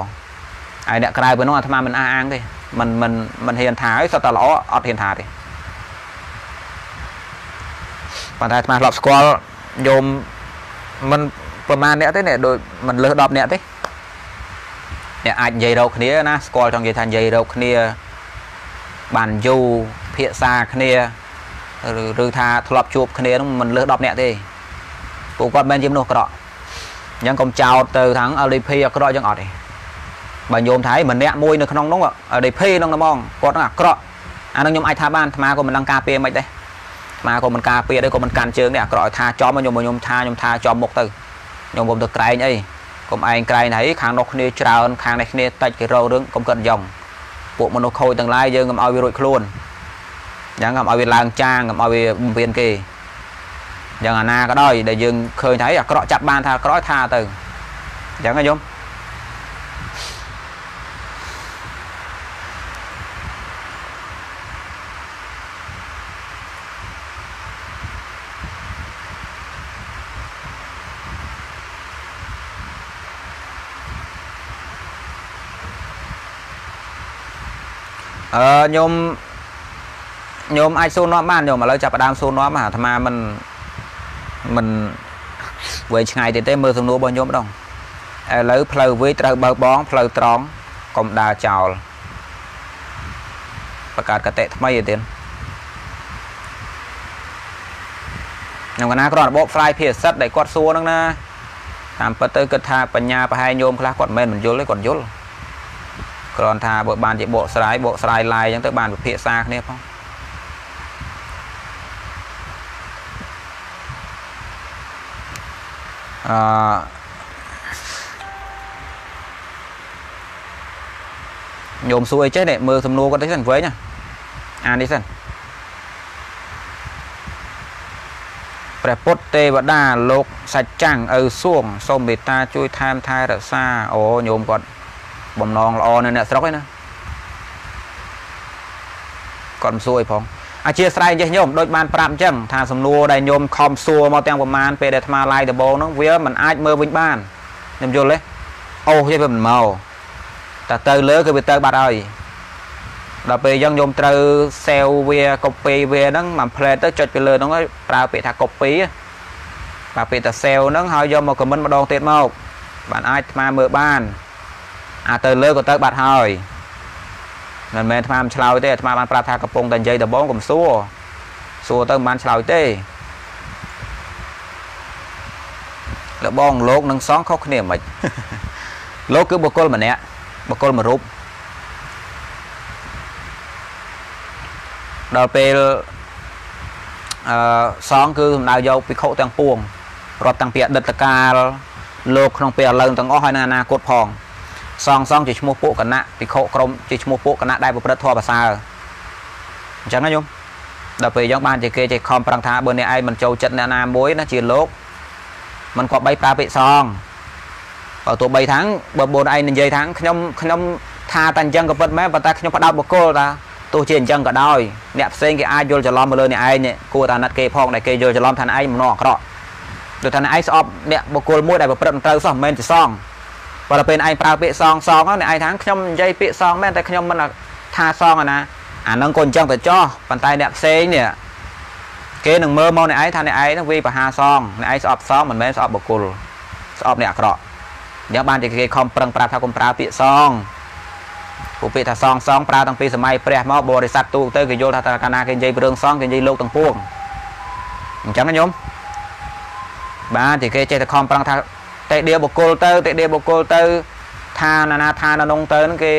ហើយអ្នកក្រៅពីនោះអាត្មាមិនអះអាងទេ មិនមិនមិនហ៊ានថាឲ្យសុទ្ធតែល្អអត់ហ៊ានថាទេប៉ុន្តែអាត្មាធ្លាប់ស្គាល់ញោមមិនប្រហែលអ្នកទេនេះដូចមិនលើស10អ្នកទេអ្នកអាចនិយាយរកគ្នាណាស្គាល់ចង់និយាយថានិយាយរកគ្នាបានយូរភាសាគ្នាឬឬថាធ្លាប់ជួបគ្នានឹងមិនលើស10នាក់ទេពួកគាត់មិនជាមនុស្សអាក្រក់អញ្ចឹងកុំចោតទៅខាង LDP អាក្រក់អញ្ចឹងអត់ទេ បើញោមថាឯម្នាក់មួយនៅក្នុងនោះ LDP នឹងហ្មងគាត់នឹងអាក្រក់អានឹងខ្ញុំអាចថាបានអាត្មាក៏មិនដឹងការពារមិនដែរអាត្មាក៏មិនការពារដែរក៏មិនកាន់ជើងដែរអាក្រក់ឲ្យថាចំខ្ញុំខ្ញុំថាខ្ញុំថាចំមុខទៅខ្ញុំខ្ញុំទៅក្រែងអីកុំឯងក្រែងហើយខាងនោះគ្នាច្រើនខាងនេះគ្នាតិចគេរករឿងកុំកិតយ៉ងពួកមនុស្សខូចទាំងឡាយយើងកុំឲ្យវារួចខ្លួនយ៉ាងកុំឲ្យវាឡើងចាងកុំឲ្យវាបំពេញគេយ៉ាងអាណាក៏ដោយដែលយើងឃើញថាអាក្រក់ចាត់បានថាអាក្រក់ថាទៅអញ្ចឹងណាយំ អឺខ្ញុំញោមអាចសួរនាំបានញោមឥឡូវចាប់ផ្ដើមសួរនាំអាអាត្មាមិនមិនវែងឆ្ងាយទៀតទេមើលសំណួររបស់ញោមម្ដងឥឡូវផ្លូវវេត្រូវបើបងផ្លូវត្រង់កុំដើរចោលបង្កើតកតិថ្មីឯទៀតខ្ញុំកណាគ្រាន់តែបកផ្លាយភាសាដែលគាត់សួរហ្នឹងណាតាមពិតទៅគិតថាបញ្ញាប្រហែលញោមខ្លះគាត់មិនមែនមិនយល់ទេគាត់យល់ គ្រាន់ថាបើបានជាបកស្រាយបកស្រាយឡាយអញ្ចឹងទៅបានវិភាសាគ្នាផងអឺញោមសួរអីចេះនេះមើលសំណួរគាត់ទៅសិនវែងណាអាននេះសិនព្រះពុទ្ធទេវតាលោកសច្ចាំងឪសួងសូមមេត្តាជួយថែមថែរក្សាអូញោមគាត់ បំណងល្អនៅអ្នកស្រុកឯណាគាត់មិនសួរអីផងអធិស្ឋានចេះញោមដូចបានប្រាប់អញ្ចឹងថាសំណួរដែលញោមខំសួរមកទាំងប្រមាណពេលដែលអាត្មាឡាយដំបងហ្នឹងវាមិនអាចមើលវិញបានខ្ញុំយល់ទេអូសទេវាមិនមកតែទៅលើគឺវាទៅបាត់ហើយដល់ពេលអញ្ចឹងញោមត្រូវសេវវា copy វាហ្នឹងមួយ plate ទៅចុចពីលើហ្នឹងហើយប្រើពាក្យថា copy ប្រើពាក្យថា save ហ្នឹងហើយយកមក comment ម្ដងទៀតមកបានអាចអាត្មាមើលបាន អាទៅលើក៏ទៅបាត់ហើយមិនមែនអាត្មាមិនឆ្លើយទេអាត្មាបានប្រាប់ថាកំពុងតែនិយាយដំបងកុំសួរសួរទៅមិនបានឆ្លើយទេលបងលោកនិងសងខុសគ្នាមិនលោកគឺបុគ្គលម្នាក់បុគ្គលមួយរូបដល់ពេលអឺសងគឺសំដៅយកភិក្ខុទាំងពួងរាប់តាំងពីអតីតកាលលោកក្នុងពេលឥឡូវទាំងអស់ហើយនៅអនាគតផង សងសងជាឈ្មោះពួកគណៈភិក្ខុក្រុមជាឈ្មោះពួកគណៈដែលប្រព្រឹត្តធម៌ប្រសើរអញ្ចឹងណាញោមដល់ពេលអញ្ចឹងបានជាគេចេះខំប្រឹងថាបើអ្នកឯងមិនចូលចិត្តអ្នកណាមួយណាជាលោកมันក៏បីប្រើពាក្យសងបើទោះបីថាងបើបងឯងនិយាយថាងខ្ញុំខ្ញុំថាតែអញ្ចឹងក៏ពិតមែនប៉ុន្តែខ្ញុំផ្ដោតបុគ្គលថាទោះជាអញ្ចឹងក៏ដោយអ្នកផ្សេងគេអាចយល់ច្រឡំមកលើអ្នកឯងគួរតែណាត់គេផងដែលគេយល់ច្រឡំថាឯងមិនអក្រក់ដូចថាឯងស្អប់អ្នកបុគ្គលមួយដែលប្រព្រឹត្តមិនត្រូវសោះមិនមែនជាសង បើដល់ពេលឯងប្រើពាក្យសងសងអ្នកឯងថាខ្ញុំនិយាយពាក្យសងមែនតែខ្ញុំមិនថាសងណាអានឹងក៏អញ្ចឹងទៅចោះប៉ុន្តែអ្នកផ្សេងនេះគេនឹងមើលមកអ្នកឯងថាអ្នកឯងនឹងវាបហាសងអ្នកឯងស្អប់សងមិនមែនស្អប់បុគ្គលស្អប់អ្នកអាក្រក់អញ្ចឹងបានជាគេខំប្រឹងប្រាប់ថាកុំប្រើពាក្យសងពួកពាក្យថាសងសងប្រើតាំងពីសម័យព្រះមកបរិស័ទទូទៅគេយល់ថាកាលណាគេនិយាយរឿងសងគេនិយាយលោកទាំងពួងអញ្ចឹងណាញោមបាទទីគេចេះតែខំប្រឹងថា តែដៀបុគ្គលទៅតែដៀបុគ្គលទៅថាណានាថានៅក្នុងទៅហ្នឹងគេ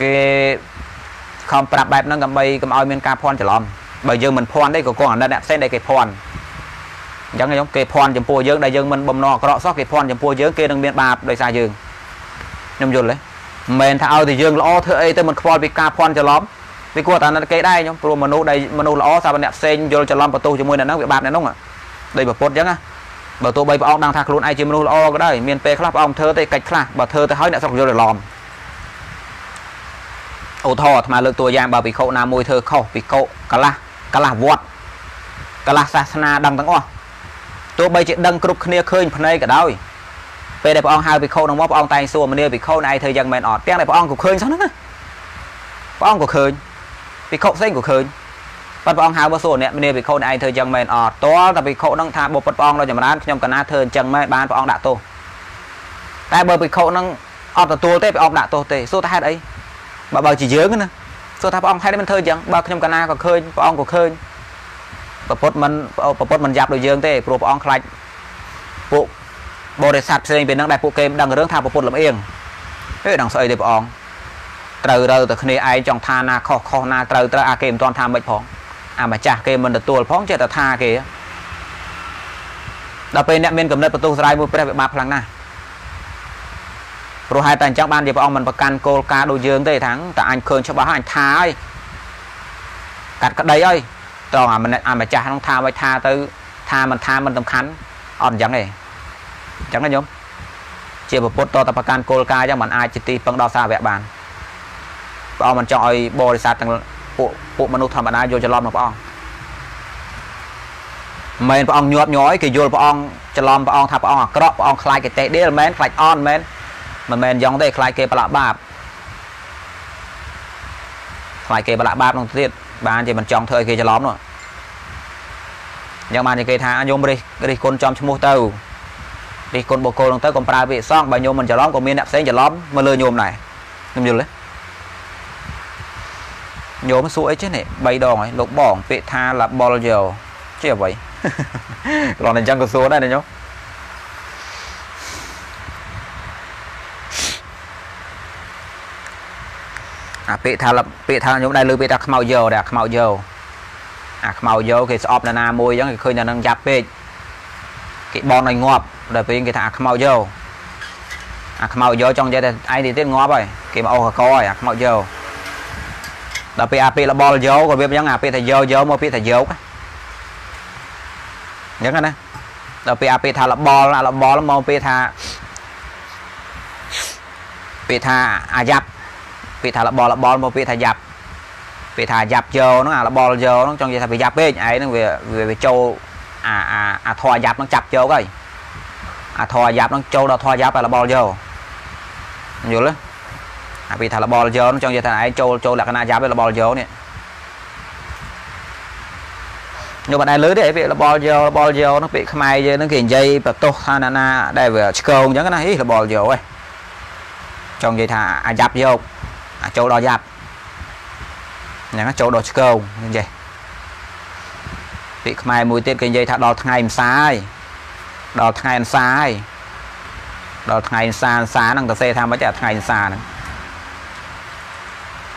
គេខំប្រាប់បែបហ្នឹងដើម្បីកុំឲ្យមានការភ័ន្តច្រឡំបើយើងមិនភ័ន្តទេក៏គង់អាណិតអ្នកផ្សេងដែលគេភ័ន្តអញ្ចឹងខ្ញុំគេភ័ន្តចំពោះយើងដែលយើងមិនបំណងអាក្រក់សោះគេភ័ន្តចំពោះយើងគេនឹងមានបាបដោយសារយើងខ្ញុំយល់ទេមិនមែនថាឲ្យតែយើងល្អធ្វើអីទៅមិនខ្វល់ពីការភ័ន្តច្រឡំវាគាត់អាណិតគេដែរខ្ញុំព្រោះមនុស្សដែលមនុស្សល្អថាអ្នកផ្សេងយល់ច្រឡំបន្ទោសជាមួយអ្នកហ្នឹងវាបាបអ្នកហ្នឹងដូចប្រពុតអញ្ចឹងណា បើទោះបីព្រះអង្គដឹងថាខ្លួនឯងជាមនុស្សល្អក៏ដោយមានពេលខ្លះព្រះអង្គធ្វើទេកិច្ចខ្លះបើធ្វើទៅហើយអ្នកស្រុកយល់ច្រឡំឧទាហរណ៍អាត្មាលើកតួយ៉ាងបើភិក្ខុណាមួយធ្វើខុសភិក្ខុកលាស់កលាស់វត្តកលាសាសនាដឹងទាំងអស់ទោះបីជាដឹងគ្រប់គ្នាឃើញភ្នែកក៏ដោយពេលដែលព្រះអង្គហៅភិក្ខុនឹងមកព្រះអង្គតែងសួរមនាភិក្ខុណែឯងធ្វើយ៉ាងមែនអត់ទាំងដែលព្រះអង្គក៏ឃើញសោះហ្នឹងណាព្រះអង្គក៏ឃើញភិក្ខុផ្សេងក៏ឃើញ ប៉ុន្តែព្រះអង្គហៅមកសួរអ្នកមនាភិក្ខុណែឯងធ្វើយ៉ាងមែនអត់តលតែភិក្ខុនឹងថាបុព្វព្រះអង្គដ៏ចម្រើនខ្ញុំកណាធ្វើអញ្ចឹងមែនបានព្រះអង្គដាក់ទោសតែបើភិក្ខុនឹងអត់ទទួលទេព្រះអង្គដាក់ទោសទេសួរថាហេតុអីបើបើជាយើងណាសួរថាព្រះអង្គហេតុអីមិនធ្វើអញ្ចឹងបើខ្ញុំកណាក៏ឃើញព្រះអង្គក៏ឃើញប្រពុតមិនប្រពុតមិនយ៉ាប់ដូចយើងទេព្រោះព្រះអង្គខ្លាចពួកបរិស័ទផ្សេងពីនឹងដែលពួកគេមិនដឹងរឿងថាប្រពុតលំអៀងហេដឹងស្អីទេព្រះអង្គត្រូវរើតែគ្នាឯងចង់ថាណាខុសខុសណាត្រូវត្រូវអាគេមិនទាន់ថាមិនផង អាម្ចាស់គេមិនទទួលផងចេះតែថាគេដល់ពេលអ្នកមានកំណត់បន្ទុះស្រាយមួយព្រះវាបាបខ្លាំងណាស់ព្រោះហេតុតែអញ្ចឹងបានជាព្រះអង្គមិនប្រកាន់គោលការណ៍ដូចយើងទេថាតែអញឃើញច្បាស់ហើយអញថាហើយកាត់ក្តីហើយតោះអាម្នាក់អាម្ចាស់ហ្នឹងថាមិនថាទៅថាមិនថាមិនសំខាន់អត់អញ្ចឹងទេអញ្ចឹងណាញោមជាពុទ្ធតតប្រកាន់គោលការណ៍អញ្ចឹងมันអាចជាទីពឹងដល់សាវកបានព្រះអង្គមិនចង់ឲ្យបរិស័ទទាំងពួក ពួកមនុស្សធម្មតាយកច្រឡំនឹងព្រះអង្គមិនមែនព្រះអង្គញាប់ញយគេយល់ព្រះអង្គច្រឡំព្រះអង្គថាព្រះអង្គអាក្រក់ព្រះអង្គខ្លាចគេតេដៀលមិនមែនខ្លាចអន់មិនមែនមិនមែនយ៉ងទេខ្លាចគេប្រឡាក់បាបខ្លាចគេប្រឡាក់បាបនោះទៀតបានជាមិនចង់ធ្វើឲ្យគេច្រឡំនោះយ៉ាងបានគេថាញោមរិះរិះគុណចំឈ្មោះទៅរិះគុណបុគ្គលនោះទៅកុំប្រើពាក្យសងបើញោមមិនច្រឡំក៏មានអ្នកផ្សេងច្រឡំមកលើញោមដែរខ្ញុំយល់ទេ ញោមសួរអីចេះនេះ3ដងហើយលោកបងពាក្យថាឡាបុលយោជាអ្វីគ្រាន់តែអញ្ចឹងក៏សួរដែរណាញោមអាពាក្យថាពាក្យថាខ្ញុំដែរលើពាក្យថាខ្មោចយោដែរខ្មោចយោអាខ្មោចយោគេស្អប់នៅណាមួយអញ្ចឹងគេឃើញតែនឹងយ៉ាប់ពេកគេបនឲ្យងាប់ដល់ពេលគេថាអាខ្មោចយោអាខ្មោចយោចង់និយាយតែឯងទៀតងាប់ហើយគេមកអូកកហើយអាខ្មោចយោ ដល់ពេលអាពាក្យលបលយោក៏វាអញ្ចឹងអាពាក្យថាយោយោមកពាក្យថាយោកអញ្ចឹងណាដល់ពេលអាពាក្យថាលបលអាលបលមកពាក្យថាពាក្យថាអាយ៉ាប់ពាក្យថាលបលលបលមកពាក្យថាយ៉ាប់ពាក្យថាយ៉ាប់យោហ្នឹងអាលបលយោហ្នឹងចង់និយាយថាវាយ៉ាប់ពេកឯងហ្នឹងវាវាចូលអាអាអាធរយ៉ាប់ហ្នឹងចាប់យកហើយអាធរយ៉ាប់ហ្នឹងចូលដល់ធរយ៉ាប់អាលបលយោយល់ទេ អាពីថាលបលយោចង់និយាយថាឯងចូលចូលលក្ខណៈយ៉ាប់លបលយោនេះខ្ញុំមិនដែលលើទេពាក្យលបលយោលបលយោហ្នឹងពាក្យខ្មែរយើងហ្នឹងគេនិយាយបន្ទោសថាណាណាដែលវាឆ្កងអញ្ចឹងណាហីលបលយោហ៎ចង់និយាយថាអាយ៉ាប់យកអាចូលដល់យ៉ាប់អញ្ចឹងចូលដល់ឆ្កងនិយាយពាក្យខ្មែរមួយទៀតគេនិយាយថាដល់ថ្ងៃម្សាយដល់ថ្ងៃអន្សាយដល់ថ្ងៃអន្សាអន្សាហ្នឹងទៅសេថាមិនទេអាថ្ងៃអន្សាហ្នឹង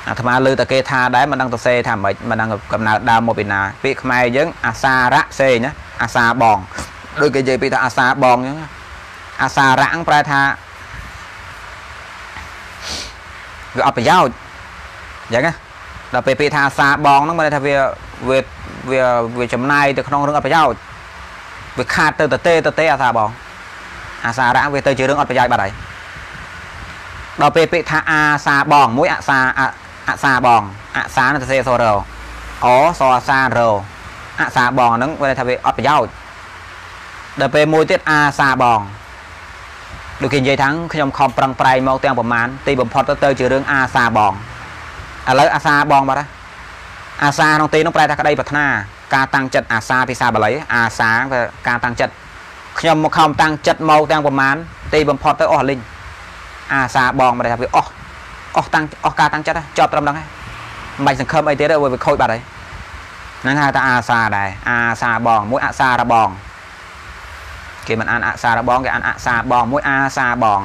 អាត្មាលើតែគេថាដែរមិនដឹងទៅសេថាមិនមិនដឹងកំណើតដើមមកពីណាពាក្យខ្មែរយើងអាសារៈសេណាអាសាបងដូចគេនិយាយពីថាអាសាបងអញ្ចឹងអាសារៈប្រែថាវាអត់ប្រយោជន៍អញ្ចឹងណាដល់ពេលពាក្យថាអាសាបងហ្នឹងមិនថាវាវាវាវាចំណាយទៅក្នុងរឿងអត់ប្រយោជន៍វាខាតទៅតទេតទេអាសាបងអាសារៈវាទៅជារឿងអត់ប្រយោជន៍បាត់ហើយដល់ពេលពាក្យថាអាសាបងមួយអាសា អសាបងអសានឹងទៅសេសរោអសអាសារោអសាបងហ្នឹងវាថាវាអត់ប្រយោជន៍ដល់ពេលមួយទៀតអាសាបងដូចគេនិយាយថាខ្ញុំខំប្រឹងប្រែងមកទាំងប្រមាណទីបំផុតទៅទៅជារឿងអាសាបងឥឡូវអាសាបងបាត់អាសាក្នុងទីនោះប្រែថាក្តីប្រាថ្នាការតាំងចិត្តអាសាភាសាបាលីអាសាការតាំងចិត្តខ្ញុំមកខំតាំងចិត្តមកទាំងប្រមាណទីបំផុតទៅអស់លីងអាសាបងមិនថាវាអស់ អស់តាំងអស់ការតាំងចិត្តចប់ត្រឹមហ្នឹងហើយមិនបាច់សង្ឃឹមអីទៀតទេវាខូចបាត់ហើយហ្នឹងហៅថាអាសាដែរអាសាបងមួយអសារបងគេមិនអានអសារបងគេអានអសាបងមួយអាសាបង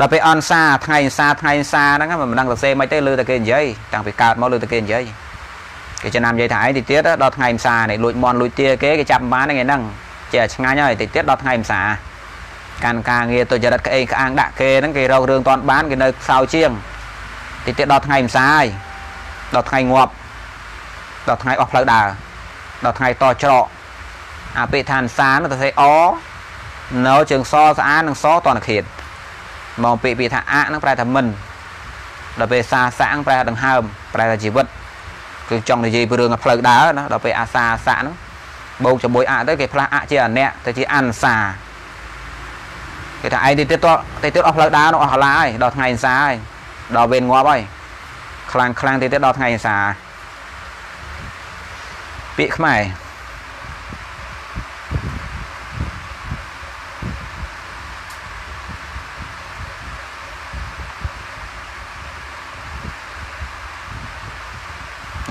ដល់ពេលអនសាថ្ងៃអសាថ្ងៃអសាហ្នឹងមិនដឹងសរសេរមិនទេលើតែគេនិយាយតាំងពីកើតមកលើតែគេនិយាយគេចំណាំនិយាយថាឯងតិចទៀតដល់ថ្ងៃអសានេះលួចមន់លួចទាគេគេចាប់បានថ្ងៃហ្នឹងជាឆ្ងាញ់ហើយតិចទៀតដល់ថ្ងៃអសា កាន់ការងារទុច្ចរិតក្អេងក្អាងដាក់គេហ្នឹងគេរករឿងតាន់បានគេនៅខ្សោយជាងតិចទៀតដល់ថ្ងៃម្សាយដល់ថ្ងៃងាប់ដល់ថ្ងៃអស់ផ្លូវដើរដល់ថ្ងៃតច្រកអាពេឋានសានទៅសេអនៅជើងសស្អាតនិងសតនឃាតមកពាក្យពាក្យថាអហ្នឹងប្រែថាមិនដល់ពេលសាសាំងប្រែថាដង្ហើមប្រែថាជីវិតគឺចង់និយាយពីរឿងផ្លូវដើរណាដល់ពេលអាសាសាហ្នឹងបូកជាមួយអទៅគេផ្លាស់អជាអនៈទៅជាអន្សា គេថាឯងទៅទៀតទៅទៀតអស់ផ្លូវដើរនោះអស់ហឡាហើយដល់ថ្ងៃអន្សាហើយដល់វេនងាប់ហើយខ្លាំងខ្លាំងទៅទៀតដល់ថ្ងៃអន្សាពាក្យខ្មែរ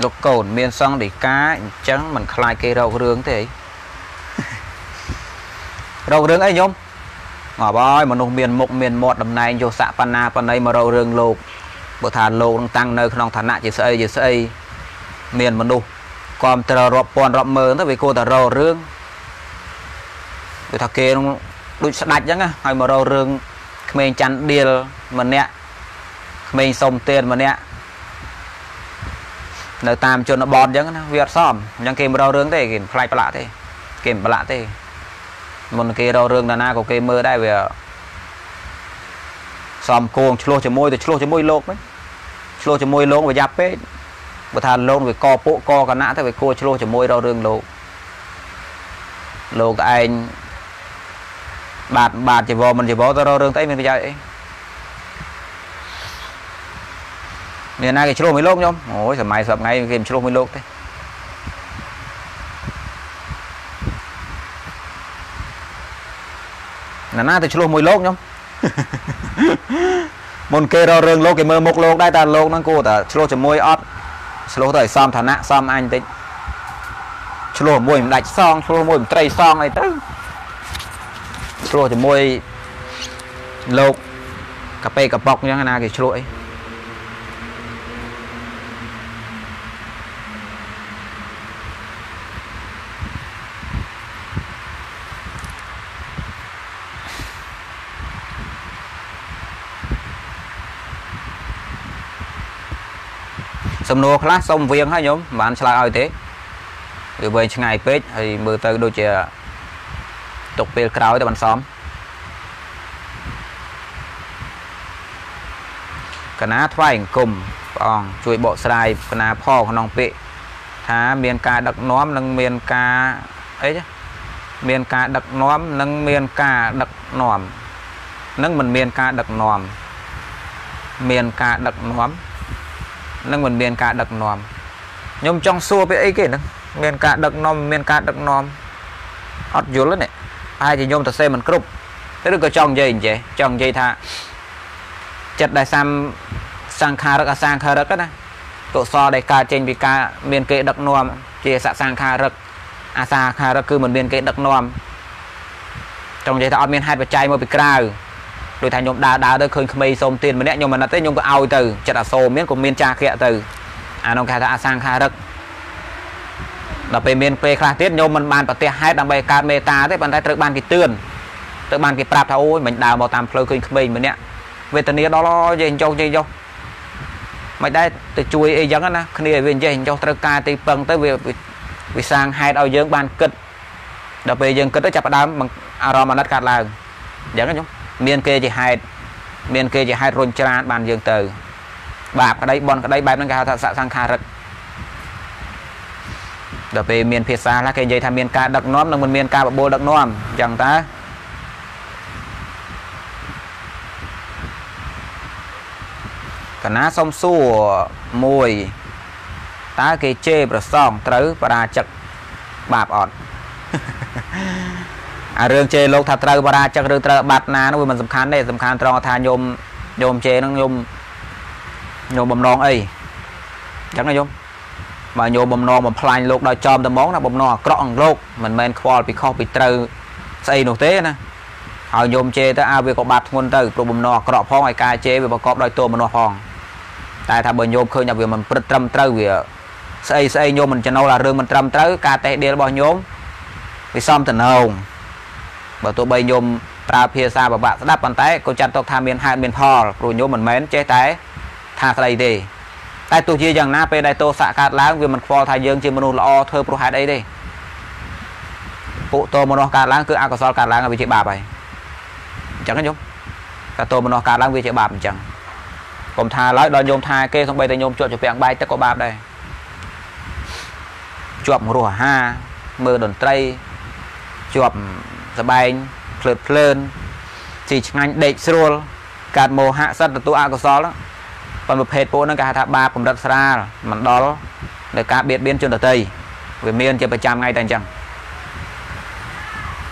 លោកកូនមានសង្ឃដីកាអញ្ចឹងមិនខ្លាចគេរករឿងទេអីរករឿងអីញោម ងាប់ហើយមនុស្សមានមុខមានមាត់តំណែងយកស័កបណ្ណាបណ្ណៃមករករឿងលោកបើថាលោកនឹងតាំងនៅក្នុងឋានៈជាស្អីជាស្អីមានមនុស្សគាំទ្ររាប់ពាន់រាប់ម៉ឺនទៅវាគួរតែរករឿងគឺថាគេនឹងដូចស្ដាច់អញ្ចឹងហើយមករករឿងក្មេងច័ន្ទឌៀលម្នាក់ក្មេងសុំទៀនម្នាក់នៅតាមជនបទអញ្ចឹងណាវាអត់សមអញ្ចឹងគេមិនរករឿងទេគេមិនខ្លាចប្រឡាក់ទេគេមិនប្រឡាក់ទេ មុនគេរករឿងណាណាក៏គេមើលដែរវាសំគងឆ្លោះជាមួយទៅឆ្លោះជាមួយលោកហ្នឹងឆ្លោះជាមួយលោកវាយ៉ាប់ពេកបើថាលោកវាកពួកកកណៈទៅវាគួរឆ្លោះជាមួយរករឿងលោកលោកតែឯងបាទបាទជីវរមិនជីវរទៅរករឿងទៅអីមានប្រយោជន៍អីមានណាគេឆ្លោះមួយលោកខ្ញុំអូយសម័យសពថ្ងៃគេមិនឆ្លោះមួយលោកទេ ណាណាទៅឆ្លោះមួយលោកខ្ញុំមុនគេរករឿងលោកគេមើលមុខលោកដែរតើលោកហ្នឹងគួរតែឆ្លោះជាមួយអត់ឆ្លោះទៅឲ្យសមឋានៈសមអញតិចឆ្លោះមួយមិនដាច់សងឆ្លោះមួយមន្ត្រីសងអីទៅឆ្លោះជាមួយលោកកាពេកប៉ុកអញ្ចឹងណាគេឆ្លោះអី សំណួរខ្លះសុំវៀងហើយញោមមិនបានឆ្លើយឲ្យទេវាវែងឆ្ងាយពេកហើយមើលទៅដូចជាទុកពេលក្រោយទៅបានសមកណាថ្វាយអង្គមព្រះអង្គជួយបកស្រាយកណាផលក្នុងពាក្យថាមានការដឹកនាំនិងមានការអីចាមានការដឹកនាំនិងមានការដឹកនាំនិងមិនមានការដឹកនាំមានការដឹកនាំ នឹងមិនមានការដឹកនាំខ្ញុំចង់សួរពីអីគេហ្នឹងមានការដឹកនាំមានការដឹកនាំអត់យល់ទេនេះអាចជាខ្ញុំទៅសេមិនគ្រប់ឬក៏ចង់និយាយអញ្ចេះចង់និយាយថាចិត្តដែលសាំសង្ខារឹកអសង្ខារឹកណាកុសលដែលកើតចេញពីការមានគេដឹកនាំជាសសង្ខារឹកអសាខារឹកគឺមិនមានគេដឹកនាំចង់និយាយថាអត់មានហេតុបច្ច័យមកពីក្រៅ ដូចថាខ្ញុំដើរដើរទៅឃើញក្មេងសូមទានម្នាក់ខ្ញុំមិនអត់ទេខ្ញុំក៏ឲ្យទៅចិត្តអាសូមមានក៏មានចាក្រៈទៅអានោះគេថាអសង្ខារឹកដល់ពេលមានពេលខ្លះទៀតខ្ញុំមិនបានប្រទះហេតុដើម្បីកើតមេត្តាទេប៉ុន្តែត្រូវបានគេទឿនត្រូវបានគេប្រាប់ថាអូយមិនដើរមកតាមផ្លូវឃើញក្មេងម្នាក់វេទនាដល់យេចុះយេចុះមិនដែរទៅជួយអីចឹងណាគ្នាឲ្យវាចេះចុះត្រូវការទីពឹងទៅវាវាសាងហេតុឲ្យយើងបានគិតដល់ពេលយើងគិតទៅចាប់ផ្ដើមអារម្មណ៍អាណិតកាត់ឡើងអញ្ចឹងខ្ញុំ មានគេជាហេតុមានគេជាហេតុរុញច្រានបានយើងទៅ បាបក្តីបនក្តីបែបហ្នឹងគេហៅថាសសង្ខារិកដល់ពេលមានភាសាខ្លះគេនិយាយថាមានការដឹកនាំនិងមិនមានការបបួលដឹកនាំអញ្ចឹងតើកណាសុំសួរមួយតើគេជេរប្រសងត្រូវបរាជិកបាបអត់ អារឿងជេរលោកថាត្រូវបរាជិកឬត្រូវបាត់ណានោះវាមិនសំខាន់ទេសំខាន់ត្រង់ថាញោមញោមជេរហ្នឹងញោមញោមបំណងអីអញ្ចឹងណាញោមបើញោមបំណងបំផ្លាញលោកដោយចំតែហ្មងណាបំណងអាក្រក់អងលោកមិនមែនខ្វល់ពីខុសពីត្រូវស្អីនោះទេណាហើយញោមជេរទៅអើវាក៏បាត់ធ្ងន់ទៅព្រោះបំណងអាក្រក់ផងហើយការជេរវាប្រកបដោយទោមនស្សផងតែថាបើញោមឃើញថាវាមិនព្រឹត្តត្រឹមត្រូវវាស្អីស្អីញោមមិនចំណូលអារឿងមិនត្រឹមត្រូវការតេះដៀលរបស់ញោមវាសំតំណង បើទោះបីញោមប្រើភាសាបបាក់ស្ដាប់ប៉ុន្តែក៏ចាត់ទុកថាមានហេតុមានផលព្រោះញោមមិនមែនចេះតែថាស្ដីទេតែទោះជាយ៉ាងណាពេលដែលទោសៈកើតឡើងវាមិនខ្វល់ថាយើងជាមនុស្សល្អធ្វើព្រោះហេតុអីទេពួកតមនុស្សកើតឡើងគឺអកុសលកើតឡើងវាជាបាបហើយអញ្ចឹងញោមតែតមនុស្សកើតឡើងវាជាបាបអញ្ចឹងកុំថាឡើយដល់ញោមថាគេសំបីតែញោមជាប់ជាពាំងបាយទឹកក៏បាបដែរជាប់រស់អាហារមើលតន្ត្រីជាប់ សបែងភ្លើតភ្លើនជីឆ្ងាញ់ដេកស្រួលកើតមោហៈសិតទទួលអកុសលហ្នឹងប៉ុន្តែប្រភេទពួកហ្នឹងគេហៅថាបាបកម្រិតស្រាលមិនដល់នៅការបៀតបៀនជនដទៃវាមានជាប្រចាំថ្ងៃតែអញ្ចឹង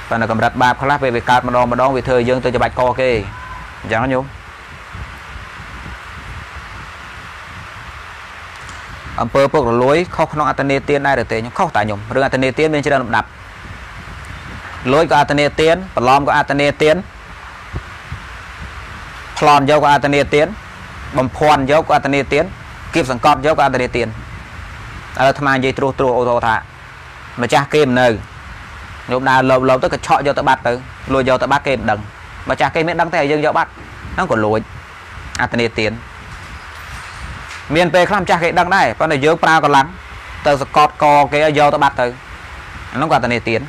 ប៉ុន្តែកម្រិតបាបខ្លះពេលវាកើតម្ដងម្ដងវាធ្វើឲ្យយើងទៅច្បាច់កគេអញ្ចឹងណាញោមអំពើពុករលួយខុសក្នុងអត្តនេទានដែរឬទេខ្ញុំខុសតាខ្ញុំរឿងអត្តនេទានមានច្រើនលំដាប់ លួយក៏អត្តនេទានបន្លំក៏អត្តនេទានប្លន់យកក៏អត្តនេទានបំភ័ន្តយកក៏អត្តនេទានគៀបសង្កត់យកក៏អត្តនេទានតែអាត្មានិយាយត្រួសត្រួសអូតោថាម្ចាស់គេមិននៅញោមដើរលោបលោបទៅក៏ឆក់យកទៅបាត់ទៅលួចយកទៅបាត់គេមិនដឹងម្ចាស់គេមានដឹងតែយើងយកបាត់ហ្នឹងក៏លួចអត្តនេទានមានពេលខ្លះម្ចាស់គេដឹងដែរប៉ុន្តែយើងប្រើកម្លាំងទៅសកត់កគេឲ្យយកទៅបាត់ទៅអានោះក៏អត្តនេទាន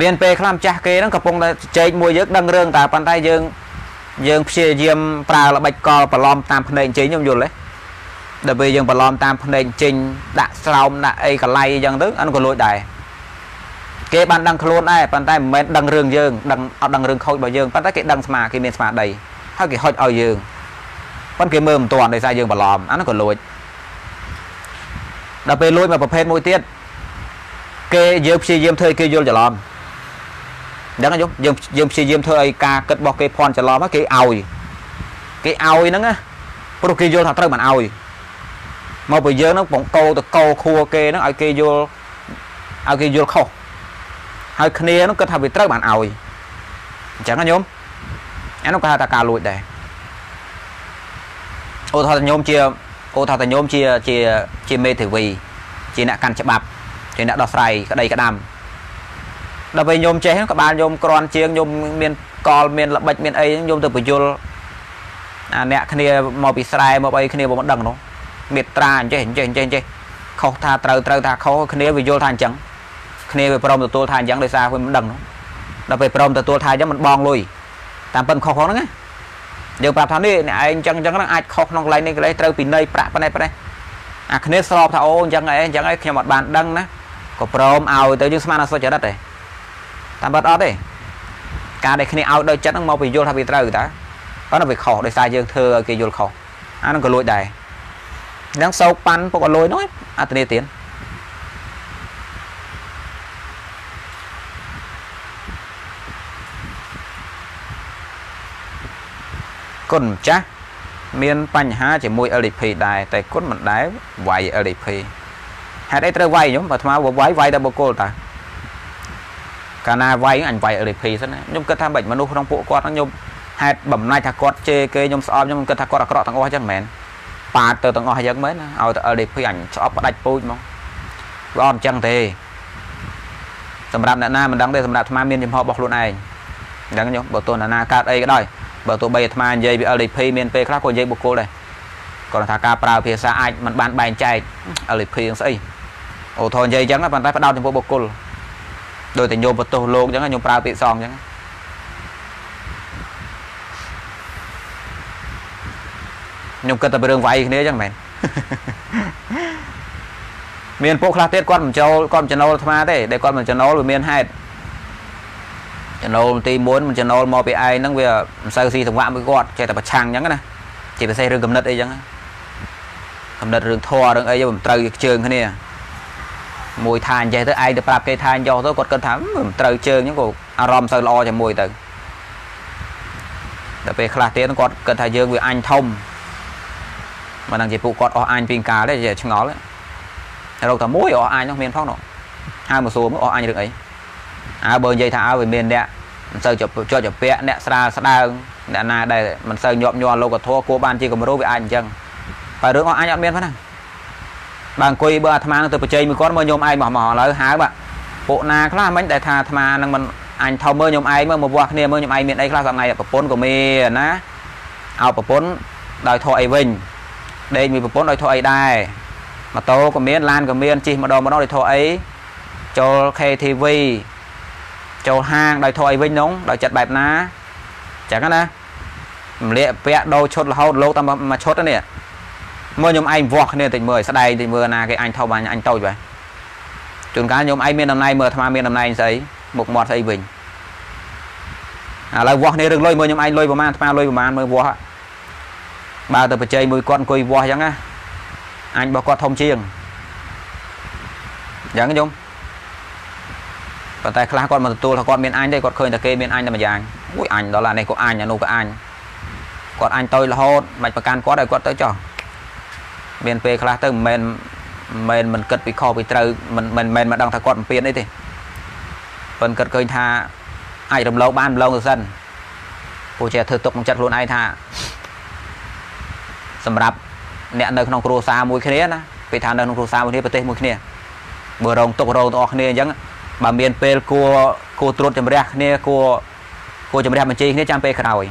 មានពេលខ្លះម្ចាស់គេហ្នឹងកំពុងតែចែកមួយយើងដឹងរឿងតែប៉ុន្តែយើងយើងព្យាយាមប្រើល្បិចកលបន្លំតាមភ្នែកចេញខ្ញុំយល់ទេដល់ពេលយើងបន្លំតាមភ្នែកចេញដាក់ស្រោមដាក់អីកលៃអញ្ចឹងទៅអានោះក៏លួចដែរគេបានដឹងខ្លួនដែរប៉ុន្តែមិនមែនដឹងរឿងយើងដឹងអត់ដឹងរឿងខូចរបស់យើងប៉ុន្តែគេដឹងស្មាគេមានស្មារតីហើយគេហុចឲ្យយើងប៉ុន្តែគេមើលមិនទាន់ដោយសារយើងបន្លំអានោះក៏លួចដល់ពេលលួចមកប្រភេទមួយទៀតគេយើងព្យាយាមធ្វើឲ្យគេយល់ច្រឡំ ដឹងទេយើងយើងព្យាយាមធ្វើឲ្យការគិតរបស់គេភ័ន្តច្រឡំគេឲ្យគេឲ្យហ្នឹងណាព្រោះគេយល់ថាត្រូវមិនឲ្យមកពីយើងហ្នឹងបងកោទៅកោខួរគេហ្នឹងឲ្យគេយល់ឲ្យគេយល់ខុសហើយគ្នាហ្នឹងគិតថាវាត្រូវបានឲ្យអញ្ចឹងណាញោមអានោះគេហៅថាការលួចដែរអូថាញោមជាអូថាញោមជាជាជាមេធាវីជាអ្នកកាន់ច្បាប់ជាអ្នកដោះស្រាយក្តីក្តាំ ដល់ពេលញោមចេះក្បាលញោមក្រាន់ជាងញោមមានកលមានល្បិចមានអីញោមទៅបញ្យលអាអ្នកគ្នាមកពីស្រែមកអីគ្នាមិនដឹងនោះមេត្រាអញ្ចេះអញ្ចេះអញ្ចេះអញ្ចេះខុសថាត្រូវត្រូវថាខុសគ្នាវាយល់ថាអញ្ចឹងគ្នាវាព្រមទទួលថាអញ្ចឹងដោយសារវាមិនដឹងនោះដល់ពេលព្រមទទួលថាអញ្ចឹងមិនបងលុយតាមពិតខុសហ្នឹងណាយើងប្រាប់ថានេះអ្នកឯងអញ្ចឹងអញ្ចឹងហ្នឹងអាចខុសក្នុងកន្លែងនេះកន្លែងត្រូវពីនៃប្រាក់ប៉ុណ្ណេះប៉ុណ្ណេះអាគ្នាស្របថាអូអញ្ចឹងឯងអញ្ចឹងឯងខ្ញុំអត់បានដឹងណាក៏ព្រមឲ្យទៅយើងស្មានអសុចរិតទេ តាមពិតអត់ទេការដែលគ្នាឲ្យដោយចិត្តហ្នឹងមកពីយល់ថាវាត្រូវតាប៉ុន្តែវាខុសដោយសារយើងធ្វើឲ្យគេយល់ខុសអាហ្នឹងក៏លួចដែរហ្នឹងសោកប៉ាន់ពុកអលួយនោះអត្តនេទានគុណម្ចាស់មានបញ្ហាជាមួយ LDP ដែរតែគុណមិនដែលវាយ LDP ហេតុអីត្រូវវាយខ្ញុំអាត្មាវាយវាយតែបុគ្គលតា កាលណាវាយអញវាយ LDP សិនណាខ្ញុំគិតថាមិនមនុស្សក្នុងពួកគាត់ហ្នឹងខ្ញុំហេតុបំណាច់ថាគាត់ជេរគេខ្ញុំស្អប់ខ្ញុំគិតថាគាត់អាក្រក់ទាំងអស់អញ្ចឹងមែនប៉ាតទៅទាំងអស់អញ្ចឹងមែនណាឲ្យទៅ LDP អញស្អប់ផ្ដាច់ពូជហ្មងវាអត់អញ្ចឹងទេសម្រាប់អ្នកណាមិនដឹងទេសម្រាប់អាត្មាមានចំហរបស់ខ្លួនឯងអញ្ចឹងខ្ញុំបើទោះអ្នកណាកើតអីក៏ដោយបើទោះបីអាត្មានិយាយពី LDP មានពេលខ្លះក៏និយាយបុគ្គលដែរគាត់ថាការប្រើភាសាអាចមិនបានបែងចែក LDP ស្អីអូថនិយាយអញ្ចឹងប៉ុន្តែផ្ដោតចំពោះបុគ្គល ដោយតែញោមបន្ទោសលោកអញ្ចឹងខ្ញុំប្រើពាក្យសងអញ្ចឹងខ្ញុំគិតតែពីរឿងវាយគ្នាអញ្ចឹងមែនមានពួកខ្លះទៀតគាត់មិនចូលគាត់មិនចំណូលអាត្មាទេដែលគាត់មិនចំណូលវាមានហេតុចំណូលទី1មិនចំណូលមកពីឯងហ្នឹងវាមិនសូវស៊ីសង្វាក់មួយគាត់ចេះតែប្រឆាំងអញ្ចឹងណាជាពិសេសរឿងកំណត់អីអញ្ចឹងកំណត់រឿងធေါ်រឿងអីមិនត្រូវជើងគ្នា មួយថាអញ្ចេះទៅឯងទៅប្រាប់គេថាយកទៅគាត់គិតថាមិនត្រូវជើងអញ្ចឹងក៏អារម្មណ៍សូវល្អជាមួយទៅតែពេលខ្លះទៀតគាត់គិតថាយើងវាអញធំមិនដឹងជាពួកគាត់អស់អញពីកាលទេជាឆ្ងល់រកតែមួយអស់អញនោះមានផងនោះហើយមកសួរមកអស់អញរឿងអីអើបើនិយាយថាអើវាមានអ្នកមិនសូវជាប់ជាប់ជាពាក់អ្នកស្រាលស្ដើងអ្នកណាដែលមិនសូវញាប់ញ័រលោកធម៌គួរបានជាគំរូវាអាចអញ្ចឹងបើរឿងអស់អញអត់មានផងណា បើអង្គុយបើអាត្មានឹងទៅប្រជែងមួយគាត់មើលញោមឯងមកមកឥឡូវហៅបាទពួកណាខ្លះមិញដែលថាអាត្មានឹងមិនអញថោមើលញោមឯងមើលមកវាស់គ្នាមើលញោមឯងមានអីខ្លះសប្ងៃប្រពន្ធក៏មានណាឲ្យប្រពន្ធដោយធោះអីវិញដេកមានប្រពន្ធដោយធោះអីដែរម៉ូតូក៏មានឡានក៏មានជិះម្ដងម្ដងដោយធោះអីចូល KTV ចូលហាងដោយធោះអីវិញនោះដោយចិត្តបែបណាចឹងណាម្លាកពាក់ដោឈុតរហូតលោកតាមមួយឈុតនេះ មើលខ្ញុំឯងវាស់គ្នាតិចមើលស្ដែងតិចមើលណាគេអញធំអញអញតូចបែជួនកាលញោមឯងមានតំណែងមើលអាត្មាមានតំណែងស្អីមុខមាត់ស្អីវិញឥឡូវវាស់នេះរឿងលុយមើលញោមឯងលុយប្រហែលអាត្មាលុយប្រហែលមើលវាស់បើទៅបច្ច័យមួយគាត់អង្គុយវាស់អញ្ចឹងណាអញរបស់គាត់ធំជាងអញ្ចឹងញោមប៉ុន្តែខ្លះគាត់មកទទួលថាគាត់មានអញទេគាត់ឃើញតែគេមានអញតែម្យ៉ាងអូយអញដល់អានេះក៏អញអានោះក៏អញគាត់អញទៅរហូតមិនប្រកាន់គាត់ឲ្យគាត់ទៅចោះ មានពេលខ្លះទៅមិនមែនមិនមិនគិតពីខុសពីត្រូវមិនមិនមែនមកដឹងថាគាត់បំពេញអីទេប៉ុន្តែគិតឃើញថាអាចរំលងបានរំលងទៅសិនពូចេះធ្វើទុកក្នុងចិត្តខ្លួនឯងថាសម្រាប់អ្នកនៅក្នុងគ្រួសារមួយគ្នាណាពេលថានៅក្នុងគ្រួសារមួយគ្នាប្រទេសមួយគ្នាបើរងទុករងទាំងអស់គ្នាអញ្ចឹងបើមានពេលគួរគួរត្រួតចម្រះគ្នាគួរគួរចម្រះបញ្ជីគ្នាចាំពេលក្រោយ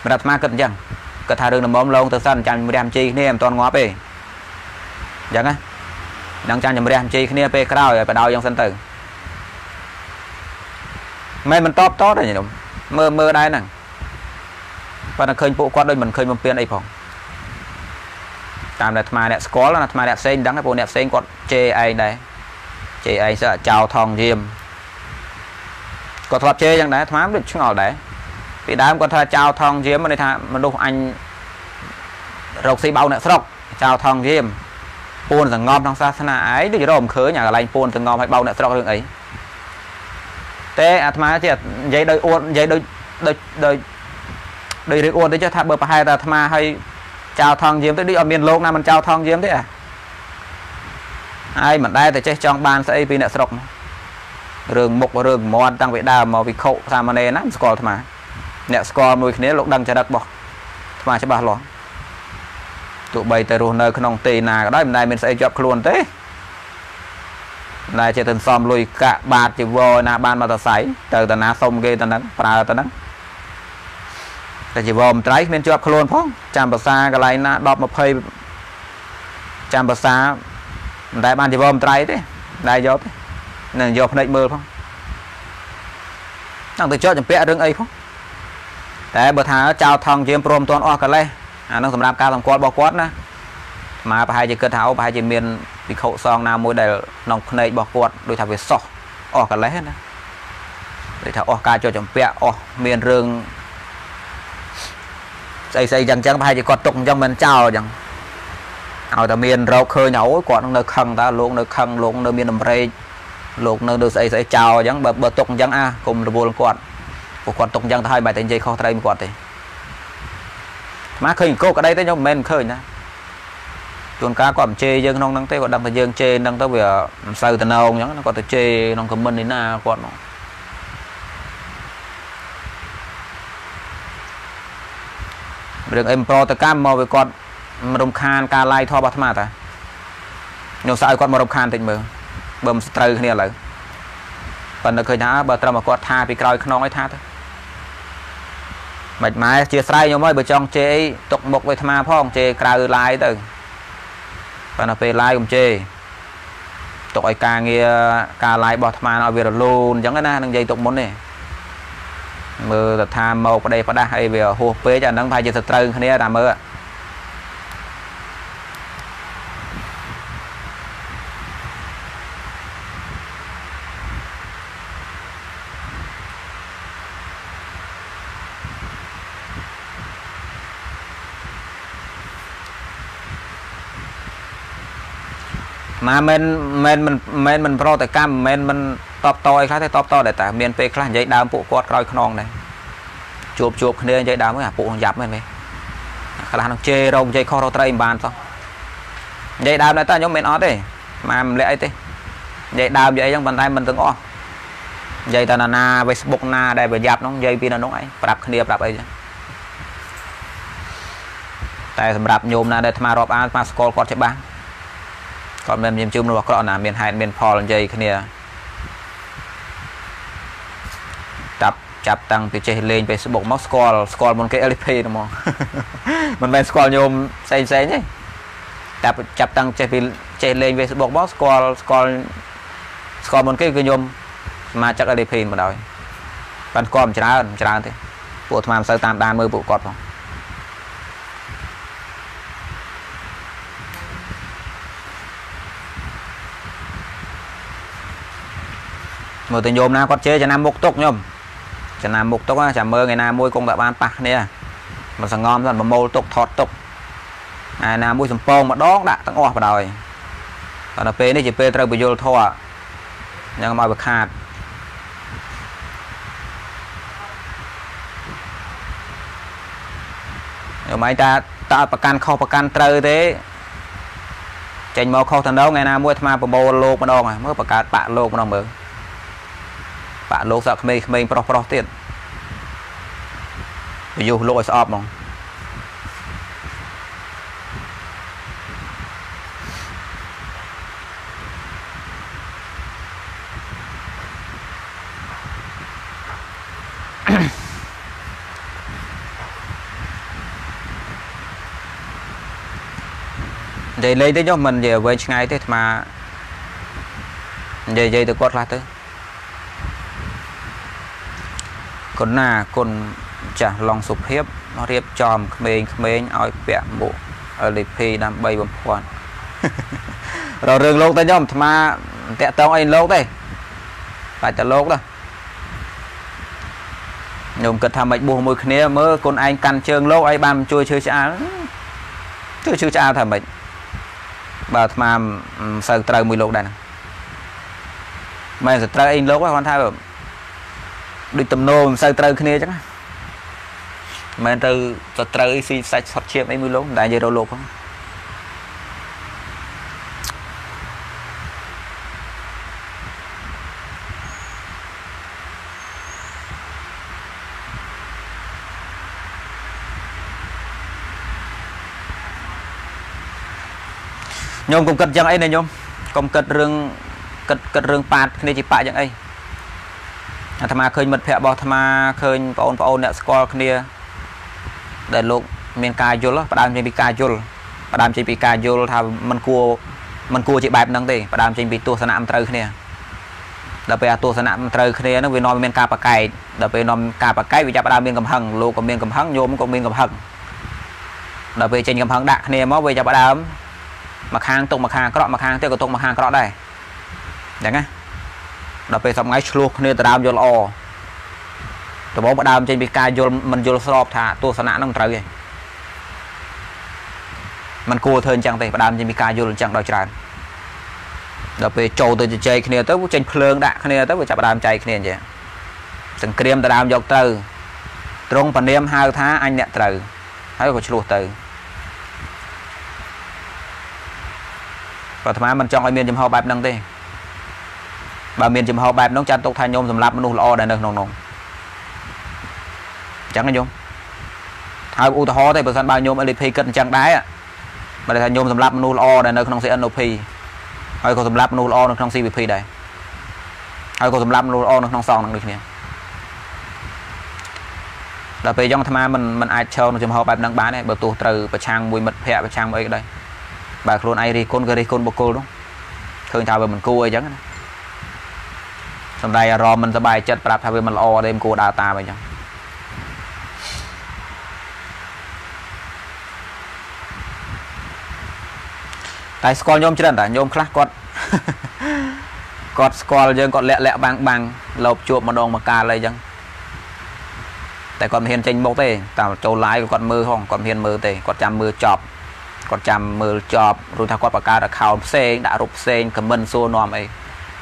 សម្រាប់អាត្មាគិតអញ្ចឹង គិតថារឿងដំមុំលងទៅសិនចាំចម្រះបញ្ជីគ្នាមិនទាន់ងាប់ទេអញ្ចឹងណានឹងចាំចម្រះបញ្ជីគ្នាពេលក្រោយឲ្យបដ ாய் យ៉ាងសិនទៅមិនមិនតបតទេញោមមើលមើលដែរហ្នឹងប៉ុន្តែឃើញពួកគាត់ដូចមិនឃើញបំពេញអីផងតាមតែអាត្មាអ្នកស្គាល់ណាអាត្មាអ្នកផ្សេងដឹងពួកអ្នកផ្សេងគាត់ជេរឯងដែរជេរឯងសើចោលថងយាមគាត់ធ្លាប់ជេរយ៉ាងដែរអាត្មាដូចឆ្ងល់ដែរ ពីដើមគាត់ថាចោលថងយាមន័យថាមនុស្សអញរកស៊ីបោអ្នកស្រុកចោលថងយាមពួនសងំក្នុងសាសនាឯងដូចរកមិនឃើញអាកន្លែងពួនសងំឲ្យបោអ្នកស្រុករឿងអីតែអាត្មាចេះនិយាយដោយអួតនិយាយដោយដោយដោយដោយរឿងអួតទៅចេះថាបើប្រហែលតែអាត្មាឲ្យចោលថងយាមទៅដូចអត់មានលោកណាមិនចោលថងយាមទេអាហើយមិនដែលតែចេះចង់បានស្អីពីអ្នកស្រុករឿងមុខរឿងមាត់តាំងពីដើមមកវិខុសាមណេរណាមិនស្គាល់អាត្មា អ្នកស្គាល់មួយគ្នាលោកដឹងចរិតរបស់អាត្មាច្បាស់លាស់ទោះបីតែរស់នៅក្នុងទីណាក៏ដោយមិនដែលមានស្អីជាប់ខ្លួនទេដែលចេះទៅសំលុយកាក់បាតជីវរណាបានមកតសៃទៅតាណាសុំគេទៅហ្នឹងប្រើទៅហ្នឹងតែជីវរមន្ត្រីគ្មានជាប់ខ្លួនផងចាំភាសាកន្លែងណា10 20ចាំភាសាមិនដែលបានជីវរមន្ត្រីទេដែលយកទេនឹងយកភ្នែកមើលផងចង់ទៅចោតចម្ពាក់រឿងអីផង តែបើថាចោលថងជាមព្រមតន់អស់កលេសអានឹងសម្រាប់ការសម្គាល់របស់គាត់ណាមកប្រហែលជាគិតថាអូប្រហែលជាមានពិខុសងណាមួយដែលក្នុងភ្នែករបស់គាត់ដូចថាវាសោះអស់កលេសណាដូចថាអស់ការចុចចម្ពាក់អស់មានរឿងស្អីស្អីចឹងចឹងប្រហែលជាគាត់ទុកអញ្ចឹងមិនចោលអញ្ចឹងឲ្យតែមានរោគឃើញអូយគាត់នឹងនៅខឹងតើលោកនៅខឹងលោកនៅមានតម្រេកលោកនៅនៅស្អីស្អីចោលអញ្ចឹងបើបើទុកអញ្ចឹងអាកុំរវល់គាត់ ពួកគាត់ទុកអញ្ចឹងទៅហើយបែរតែនិយាយខុសត្រូវមួយគាត់ទេមកឃើញអង្គក្តីទេខ្ញុំមិនមែនឃើញណាជួនកាលគាត់មិនជេរយើងក្នុងហ្នឹងទេគាត់ដឹងថាយើងជេរហ្នឹងទៅវាមិនសូវតំណងអញ្ចឹងគាត់ទៅជេរក្នុងខមមិននេះណាគាត់មករឿងអេមប្រតកម្មមកវាគាត់រំខានការ live ធបអាត្មាតាខ្ញុំស្អើគាត់មករំខានតិចមើលបើមិនត្រូវគ្នាឥឡូវប៉ុន្តែឃើញថាបើត្រឹមគាត់ថាពីក្រោយខ្នងឲ្យថាទៅ មិនម៉ែជាស្រ័យខ្ញុំហើយបើចង់ជេរអីទុកមុខវាអាត្មាផងជេរក្រៅ live ទៅប៉ុន្តែពេល live កុំជេរទុកឲ្យការងារការ live របស់អាត្មាឲ្យវារលូនអញ្ចឹងណានឹងនិយាយទុកមុនទេមើលទៅថាមកប្តេផ្ដាស់អីវាហួសពេកអាហ្នឹងប្រហែលជាសត្រូវគ្នាតែមើល ណាមិនមិនមិនមិនមិនប្រតិកម្មមិនមិនតបតអីខ្លះទេតបតតែតែមានពេលខ្លះនិយាយដើមពួកគាត់ក្រោយខ្នងដែរជួបជួបគ្នានិយាយដើមអាពួកយ៉ាប់មែនទេខ្លះនឹងជេររោគនិយាយខុសរោត្រីមិនបានសោះនិយាយដើមតែខ្ញុំមិនអត់ទេម៉ាមិនលាក់អីទេនិយាយដើមនិយាយអីចឹងប៉ុន្តែមិនទាំងអស់និយាយតែណាណា Facebook ណាដែលប្រយ៉ាប់នោះនិយាយពីនៅនោះអីប្រាប់គ្នាប្រាប់អីចឹងតែសម្រាប់ញោមណាដែលអាត្មារាប់អានអាត្មាស្គាល់គាត់ច្បាស់ គាត់មិនមានជុំរបស់ក្រក់ណាមានហេតុមានផលនិយាយគ្នាចាប់ចាប់តាំងពីចេះលេង Facebook មកស្គាល់ស្គាល់មុនគេ LP ហ្មងមិនមែនស្គាល់ញោមផ្សេងផ្សេងទេតែចាប់តាំងចេះពីចេះលេង Facebook មកស្គាល់ស្គាល់ស្គាល់មុនគេគឺញោមសមាជិក LP មកដោយប៉ាន់ស្គាល់មិនច្រើនមិនច្រើនទេពួកអាត្មាមិនសូវតាមដានមើលពួកគាត់ផង មើលទៅញោមណាគាត់ជេរចំណាំមុខទុកញោមចំណាំមុខទុកណាចាំមើលថ្ងៃណាមួយគង់តែបានប៉ះគ្នាមិនសងំសិនប្រមូលទុកថតទុកឯណាមួយសំពងម្ដងដាក់ទាំងអស់បដ ாய் តែដល់ពេលនេះជាពេលត្រូវបញ្យលធរញ៉ាំឲ្យវាខាតយកមកតាតើប្រកាន់ខុសប្រកាន់ត្រូវទេចេញមកខុសទៅដល់ថ្ងៃណាមួយអាត្មាប្រមូលលោកម្ដងហើយមើលបង្កើតបាក់លោកម្ដងមើល បាក់លោកសាក់ក្មេងក្មេងប្រុសប្រុសទៀតវាយុះលោកឲ្យស្អប់ហ្មងនិយាយលេងទៅចុះមិននិយាយវែងឆ្ងាយទេអាត្មានិយាយនិយាយទៅគាត់ខ្លះទៅ គុណណាគុណចាស់ឡងសុភាពរៀបចំក្មេងក្មេងឲ្យពាក់មុខ LP ដើម្បីបំភាន់រករឿងលោកទៅខ្ញុំអាត្មាតាក់តងអីលោកទេបាច់តែលោកទៅខ្ញុំគិតថាមិនបួសមួយគ្នាមើលគុណឯងកាន់ជើងលោកឲ្យបានជួយឈឺឆ្អាលជួយឈឺឆ្អាលថាម៉េចបើអាត្មាមិនសូវត្រូវមួយលោកដែរហ្នឹងមិនសូវត្រូវអីលោកគាត់ថា ដូចទំនោរមិនសូវត្រូវគ្នាអញ្ចឹងមិនទៅទៅត្រូវអីស៊ីសាច់សុតឈៀបអីមួយលោកមិនដែលនិយាយរកលោកផងញោមកុំគិតយ៉ាងអីណាញោមកុំគិតរឿងគិតគិតរឿងប៉ាតគ្នាជាបាក់យ៉ាងអី អាត្មាឃើញមិត្តភ័ក្តិរបស់អាត្មាឃើញបងប្អូនអ្នកស្គាល់គ្នាដែលលោកមានការយល់ផ្ដើមចេញពីការយល់ផ្ដើមចេញពីការយល់ថាมันគួរมันគួរជាបែបហ្នឹងទេផ្ដើមចេញពីទស្សនៈមិនត្រូវគ្នាដល់ពេលអាទស្សនៈមិនត្រូវគ្នាហ្នឹងវានាំមានការបកែកដល់ពេលនាំការបកែកវាចាប់ផ្ដើមមានកំហឹងលោកក៏មានកំហឹងញោមក៏មានកំហឹងដល់ពេលចេញកំហឹងដាក់គ្នាមកវាចាប់ផ្ដើមមកខាងទុកមកខាងអាក្រក់មកខាងទៀតក៏ទុកមកខាងអាក្រក់ដែរអញ្ចឹងណា ដល់ពេលសំងៃឆ្លោះគ្នាដដើមយល់ល្អដំបូងផ្ដើមចេញពីការយល់មិនយល់ស្របថាទស្សនៈហ្នឹងមិនត្រូវទេมันគួរធ្វើអញ្ចឹងទេផ្ដើមចេញពីការយល់អញ្ចឹងដល់ច្រើនដល់ពេលចូលទៅជជែកគ្នាទៅចេញភ្លើងដាក់គ្នាទៅវាចាប់ផ្ដើមចែកគ្នាអញ្ចឹងសង្គ្រាមដដើមយកទៅត្រង់ពនាមហៅថាអញអ្នកត្រូវហើយក៏ឆ្លោះទៅអាត្មាមិនចង់ឲ្យមានចំហបែបហ្នឹងទេ បើមានចំហបែបហ្នឹងចាត់ទុកថាញោមសម្រាប់មនុស្សល្អដែលនៅក្នុងនោះអញ្ចឹងញោមហើយឧទាហរណ៍ទេបើសិនបើញោម LP គិតអញ្ចឹងដែរបើថាញោមសម្រាប់មនុស្សល្អដែលនៅក្នុង CNOP ហើយក៏សម្រាប់មនុស្សល្អនៅក្នុង CVP ដែរហើយក៏សម្រាប់មនុស្សល្អនៅក្នុងសងនឹងដូចគ្នាដល់ពេលអញ្ចឹងអាត្មាមិនមិនអាចឈរនៅចំហបែបហ្នឹងបានទេបើទោះត្រូវប្រឆាំងមួយមិត្តភ័ក្តិប្រឆាំងមួយអីក៏ដោយបើខ្លួនឯងរិះគន់ក៏រិះគន់បុគ្គលនោះឃើញថាវាមិនគួរអីចឹងណា សំដែងអារម្មណ៍មិនសប្បាយចិត្តប្រាប់ថាវាមិនល្អទេមិនគួរដើរតាមអីចឹងតែស្គាល់ញោមច្រើនតាញោមខ្លះគាត់គាត់ស្គាល់យើងគាត់លាក់លាក់បាំងបាំងលោបជួបម្ដងមកកាលអីចឹងតែគាត់មិនហ៊ានចេញមុខទេតាមចូល live គាត់មើលហងគាត់មិនហ៊ានមើលទេគាត់ចាំមើលចប់គាត់ចាំមើលចប់ឬថាគាត់បង្កើត account ផ្សេងដាក់រូបផ្សេង comment សួរនាំអី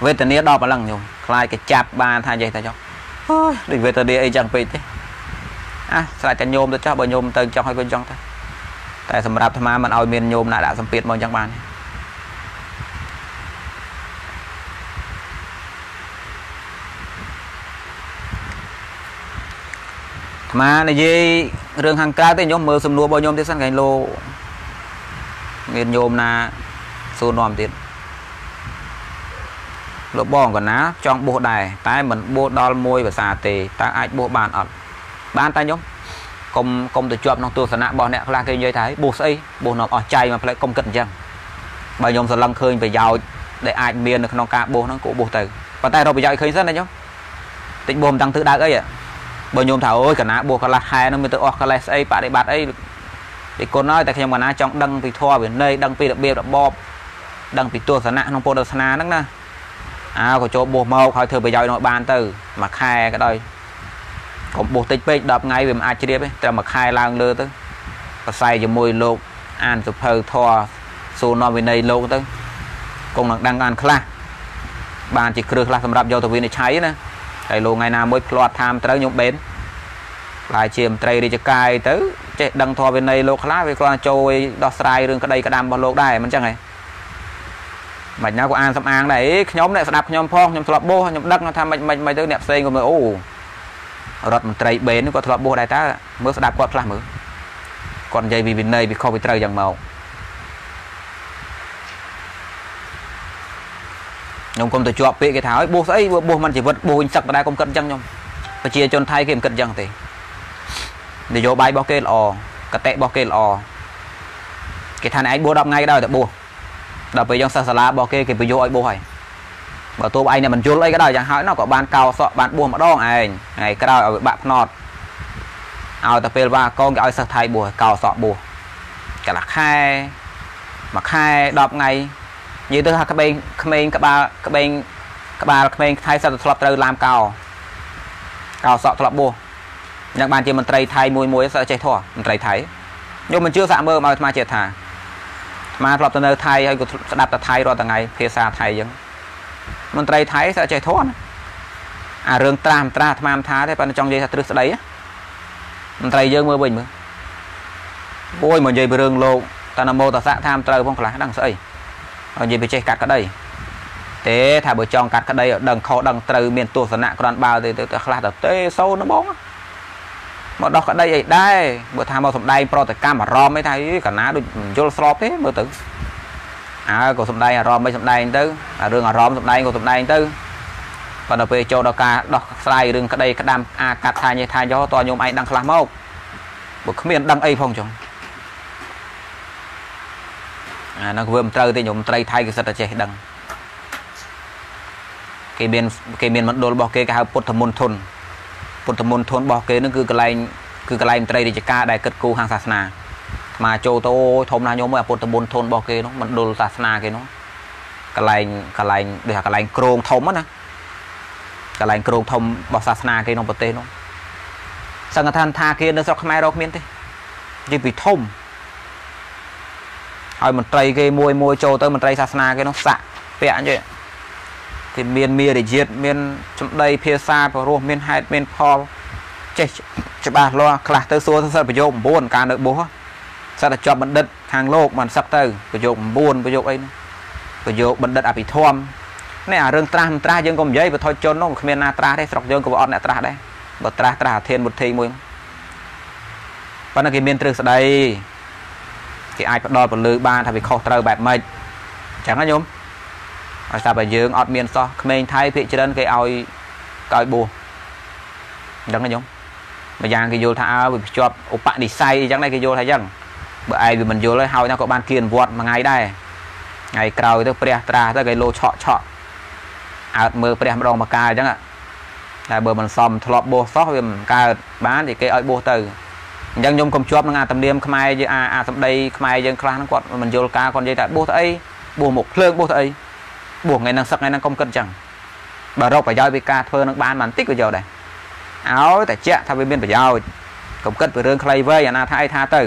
វេទនាដល់ប្រឡឹងញោមខ្លាចគេចាប់បានថានិយាយតែចុះអូយដូចវេទនាអីចឹងពេកទេអាស្រេចតែញោមទៅចុះបើញោមទៅចង់ឲ្យវិញចង់ទៅតែសម្រាប់អាត្មាមិនឲ្យមានញោមណាដាក់សម្ពាធមកចឹងបានអាត្មានិយាយរឿងខាងក្រៅទេញោមមើលសំណួររបស់ញោមទៀតសិនកាញ់លោមានញោមណាសួរនាំទៀត លោកបងកណាចង់បួសដែរតែមិនបួសដល់មួយភាសាទេតើអាចបួសបានអត់បានតែញោមកុំកុំទៅជាប់ក្នុងទស្សនៈរបស់អ្នកខ្លះគេនិយាយថាបួសស្អីបួសនាំអស់ចៃមកផ្លែកុំគិតអញ្ចឹងបើញោមស្រឡឹងឃើញប្រយោជន៍ដែលអាចមាននៅក្នុងការបួសហ្នឹងក៏បួសទៅប៉ុន្តែរកប្រយោជន៍ឃើញសិនណាញោមតិចបួសមិនតាំងទិសដៅអីបើញោមថាអូយកណាបួសកន្លះខែហ្នឹងមានទៅអស់កលេសស្អីបដិបត្តិអីពីគុណហើយតែខ្ញុំកណាចង់ដឹងពីធម៌វិន័យដឹងពីរបៀបរបបដឹងពីទស្សនៈក្នុងពុទ្ធសាសនាហ្នឹងណា អើក៏ចូលបោះមកហើយធ្វើប្រយោជន៍នោះបានទៅមួយខែក៏ដោយកុំបោះតិចពេក10ថ្ងៃវាមិនអាចជ្រាបទេត្រឹមមួយខែឡើងលើទៅប្រស័យជាមួយលោកអានសុភៅធរសួរនាំវិន័យលោកទៅគង់នឹងដឹងអានខ្លះបានជាគ្រឹះខ្លះសម្រាប់យកទៅវិនិច្ឆ័យណាហើយលោកថ្ងៃណាមួយផ្្លាត់តាមត្រូវខ្ញុំបេនខ្លាយជាមន្ត្រីរាជការទៅចេះដឹងធម៌វិន័យលោកខ្លះវាគ្រាន់តែចូលដោះស្រាយរឿងក្តីក្តាមរបស់លោកដែរមិនចឹងហ៎ មិនណាក៏អានសំអាងដែរអេខ្ញុំអ្នកស្ដាប់ខ្ញុំផងខ្ញុំធ្លាប់បោះខ្ញុំដឹកថាមិនមិនមិនទៅអ្នកផ្សេងក៏មើលអូរដ្ឋមន្ត្រីបេនក៏ធ្លាប់បោះដែរតើមើលស្ដាប់គាត់ខ្លះមើលគាត់និយាយពីវិន័យពីខុសពីត្រូវយ៉ាងមកខ្ញុំគុំទៅជាប់ពាក្យគេថាឲ្យបោះស្អីបោះមិនជីវិតបោះវិញសឹកដដែលគុំគិតអញ្ចឹងខ្ញុំប្រជាជនថៃគេមិនគិតអញ្ចឹងទេនយោបាយរបស់គេល្អកតិរបស់គេល្អគេថាឯងបួស10ថ្ងៃក៏ដោយតែបួស ដល់ពេលយើងសិស្សសាលារបស់គេគេបញ្យោឲ្យបួសហើយបើទោះឯងអ្នកមិនយល់អីក៏ដោយយ៉ាងហើយនោះក៏បានកោសក់បានបួសម្ដងឯងថ្ងៃក្រោយឲ្យបាក់ភ្នត់ឲ្យតែពេលវាកងគេឲ្យសិស្សថៃបួសកោសក់បួសកន្លះខែមួយខែ10ថ្ងៃនិយាយទៅថាក្មេងក្មេងក្បាលក្មេងក្បាលក្មេងថៃសិតតែធ្លាប់ត្រូវឡាមកោកោសក់ធ្លាប់បួសនឹងបានជាមន្ត្រីថៃមួយមួយសិតចេះធោះមន្ត្រីថៃខ្ញុំមិនជឿសាក់មើលមកអាត្មាចេះថា អាត្មាធ្លាប់ទៅនៅថៃហើយក៏ស្ដាប់តែថៃរាល់ថ្ងៃភាសាថៃអញ្ចឹងមន្ត្រីថៃសិតចេះធោះណាអារឿងត្រាស់ត្រាស់អាត្មាមិនថាទេប៉ុន្តែចង់និយាយថាទ្រឹស្ដីមន្ត្រីយើងមើលវិញមើលអូយមកនិយាយពីរឿងលោកតានមោតសៈថាមត្រូវផងខ្លះដឹងស្អីនិយាយពីចេះកាត់ក្តីទេថាបើចង់កាត់ក្តីឲ្យដឹងខុសដឹងត្រូវមានទស្សនៈក្រាន់បើទេទៅខ្លះទៅទេសូនបង មកដោះក្តីអីដែរបើថាមកសំដែងប្រតិកម្មអារម្មណ៍អីថាកណាដូចយល់ស្របទេមើលទៅអើក៏សំដែងអារម្មណ៍មិនសំដែងទៅអារឿងអារម្មណ៍សំដែងក៏សំដែងទៅប៉ុន្តែពេលចូលដល់ការដោះស្រាយរឿងក្តីក្តាមអាកាត់ថាញេថាយោតខ្ញុំឯងដឹងខ្លះមកបើគ្មានដឹងអីផងចុងអានោះវាមិនត្រូវទេខ្ញុំត្រីថៃគេសិតតែចេះដឹងគេមានគេមានមណ្ឌលរបស់គេគេហៅពុទ្ធមន្តធន ពុទ្ធមន្តធនរបស់គេនឹងគឺកន្លែងគឺកន្លែងមន្ត្រីរាជការដែលគិតគូរខាងសាសនាស្មាចូលទៅធំណាស់ខ្ញុំមើលអាពុទ្ធមន្តធនរបស់គេនោះមណ្ឌលសាសនាគេនោះកន្លែងកន្លែងដូចថាកន្លែងក្រងធំណាកន្លែងក្រងធំរបស់សាសនាគេក្នុងប្រទេសនោះសង្ឃដ្ឋានថាគេនៅស្រុកខ្មែររកគ្មានទេនិយាយពីធំហើយមន្ត្រីគេមួយមួយចូលទៅមន្ត្រីសាសនាគេនោះសាក់ពាក់អញ្ចឹង គេមានមារយាទមានសម្ដីភាសាបរោះមានហេតុមានផលចេះច្បាស់លាស់ខ្លះទៅសួរសិស្សប្រយោគ9ការនៅបោះសិស្សតែជាប់បណ្ឌិតខាងលោកមិនសឹកទៅប្រយោគ9ប្រយោគអីនោះប្រយោគបណ្ឌិតអភិធម្មនេះអារឿងត្រាស់មិនត្រាស់យើងក៏និយាយបថុជននោះគ្មានណាត្រាស់ទេស្រុកយើងក៏អត់អ្នកត្រាស់ដែរបើត្រាស់ត្រាស់អាធានមុទ្ធីមួយប៉ុន្តែគេមានទ្រឹស្ដីគេអាចផ្ដល់ពលឺបានថាវាខុសត្រូវបែបម៉េចអញ្ចឹងណាញោម ហើយថាបើយើងអត់មានសោះក្មេងថៃភាគច្រើនគេឲ្យកឲ្យបួសអញ្ចឹងណាញោមម្យ៉ាងគេយល់ថាអើវាភ្ជាប់ឧបនិស្ស័យអញ្ចឹងដែរគេយល់ថាអញ្ចឹងបើឯងវាមិនយល់ហើយហើយណាក៏បានគៀនវត្តមួយថ្ងៃដែរថ្ងៃក្រោយទៅព្រះត្រាស់ទៅគេលោឆក់ឆក់អើតមើលព្រះម្ដងមកកាអញ្ចឹងតែបើមិនសមធ្លាប់បោះសោះវាមិនកើតបានទេគេឲ្យបោះទៅអញ្ចឹងខ្ញុំកុំជាប់នឹងអាទំនៀមខ្មែរយើងអាអាសម្ដីខ្មែរយើងខ្លះហ្នឹងគាត់មិនយល់ការគាត់និយាយថាបោះទៅអីបោះមកភ្លើងបោះទៅអី បួសថ្ងៃហ្នឹងសឹកថ្ងៃហ្នឹងកុំគិតអញ្ចឹងបើរកប្រយោជន៍ពីការធ្វើនឹងបានបន្តិចក៏យកដែរឲ្យតែជាក់ថាវាមានប្រយោជន៍កុំគិតពីរឿងខ្លីវែងអាណាថាអីថាទៅ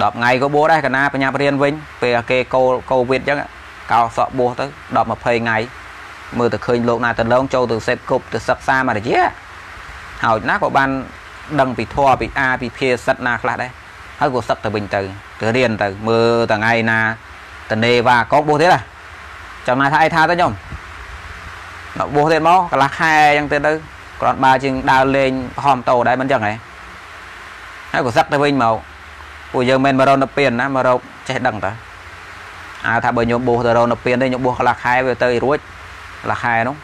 10ថ្ងៃក៏បួសដែរកណាបញ្ញារៀនវិញពេលគេកូកូវីដអញ្ចឹងកោសក់បួសទៅ10 20ថ្ងៃមើលទៅឃើញលោកណាតឡងចូលទៅសេពគប់ទៅសិក្សាមករយៈហើយណាក៏បានដឹងពីធម៌ពីអាពីភាសិតណាខ្លះដែរហើយក៏សឹកទៅវិញទៅទៅរៀនទៅមើលថ្ងៃណា តនេវ៉ាកងបោះទៀតហ៎ចាំណាថាអីថាទៅខ្ញុំដល់បោះទៀតមកកន្លះខែអញ្ចឹងទៀតទៅគ្រាន់បើជាងដើរលេងប្រហមតោដែរមិនអញ្ចឹងហ៎ហើយក៏សឹកទៅវិញមកពួកយើងមិនមករកនៅពៀនណាមករកចេះដឹងតើអាថាបើខ្ញុំបោះទៅរកនៅពៀនទេខ្ញុំបោះកន្លះខែវាទៅរួចកន្លះខែនោះ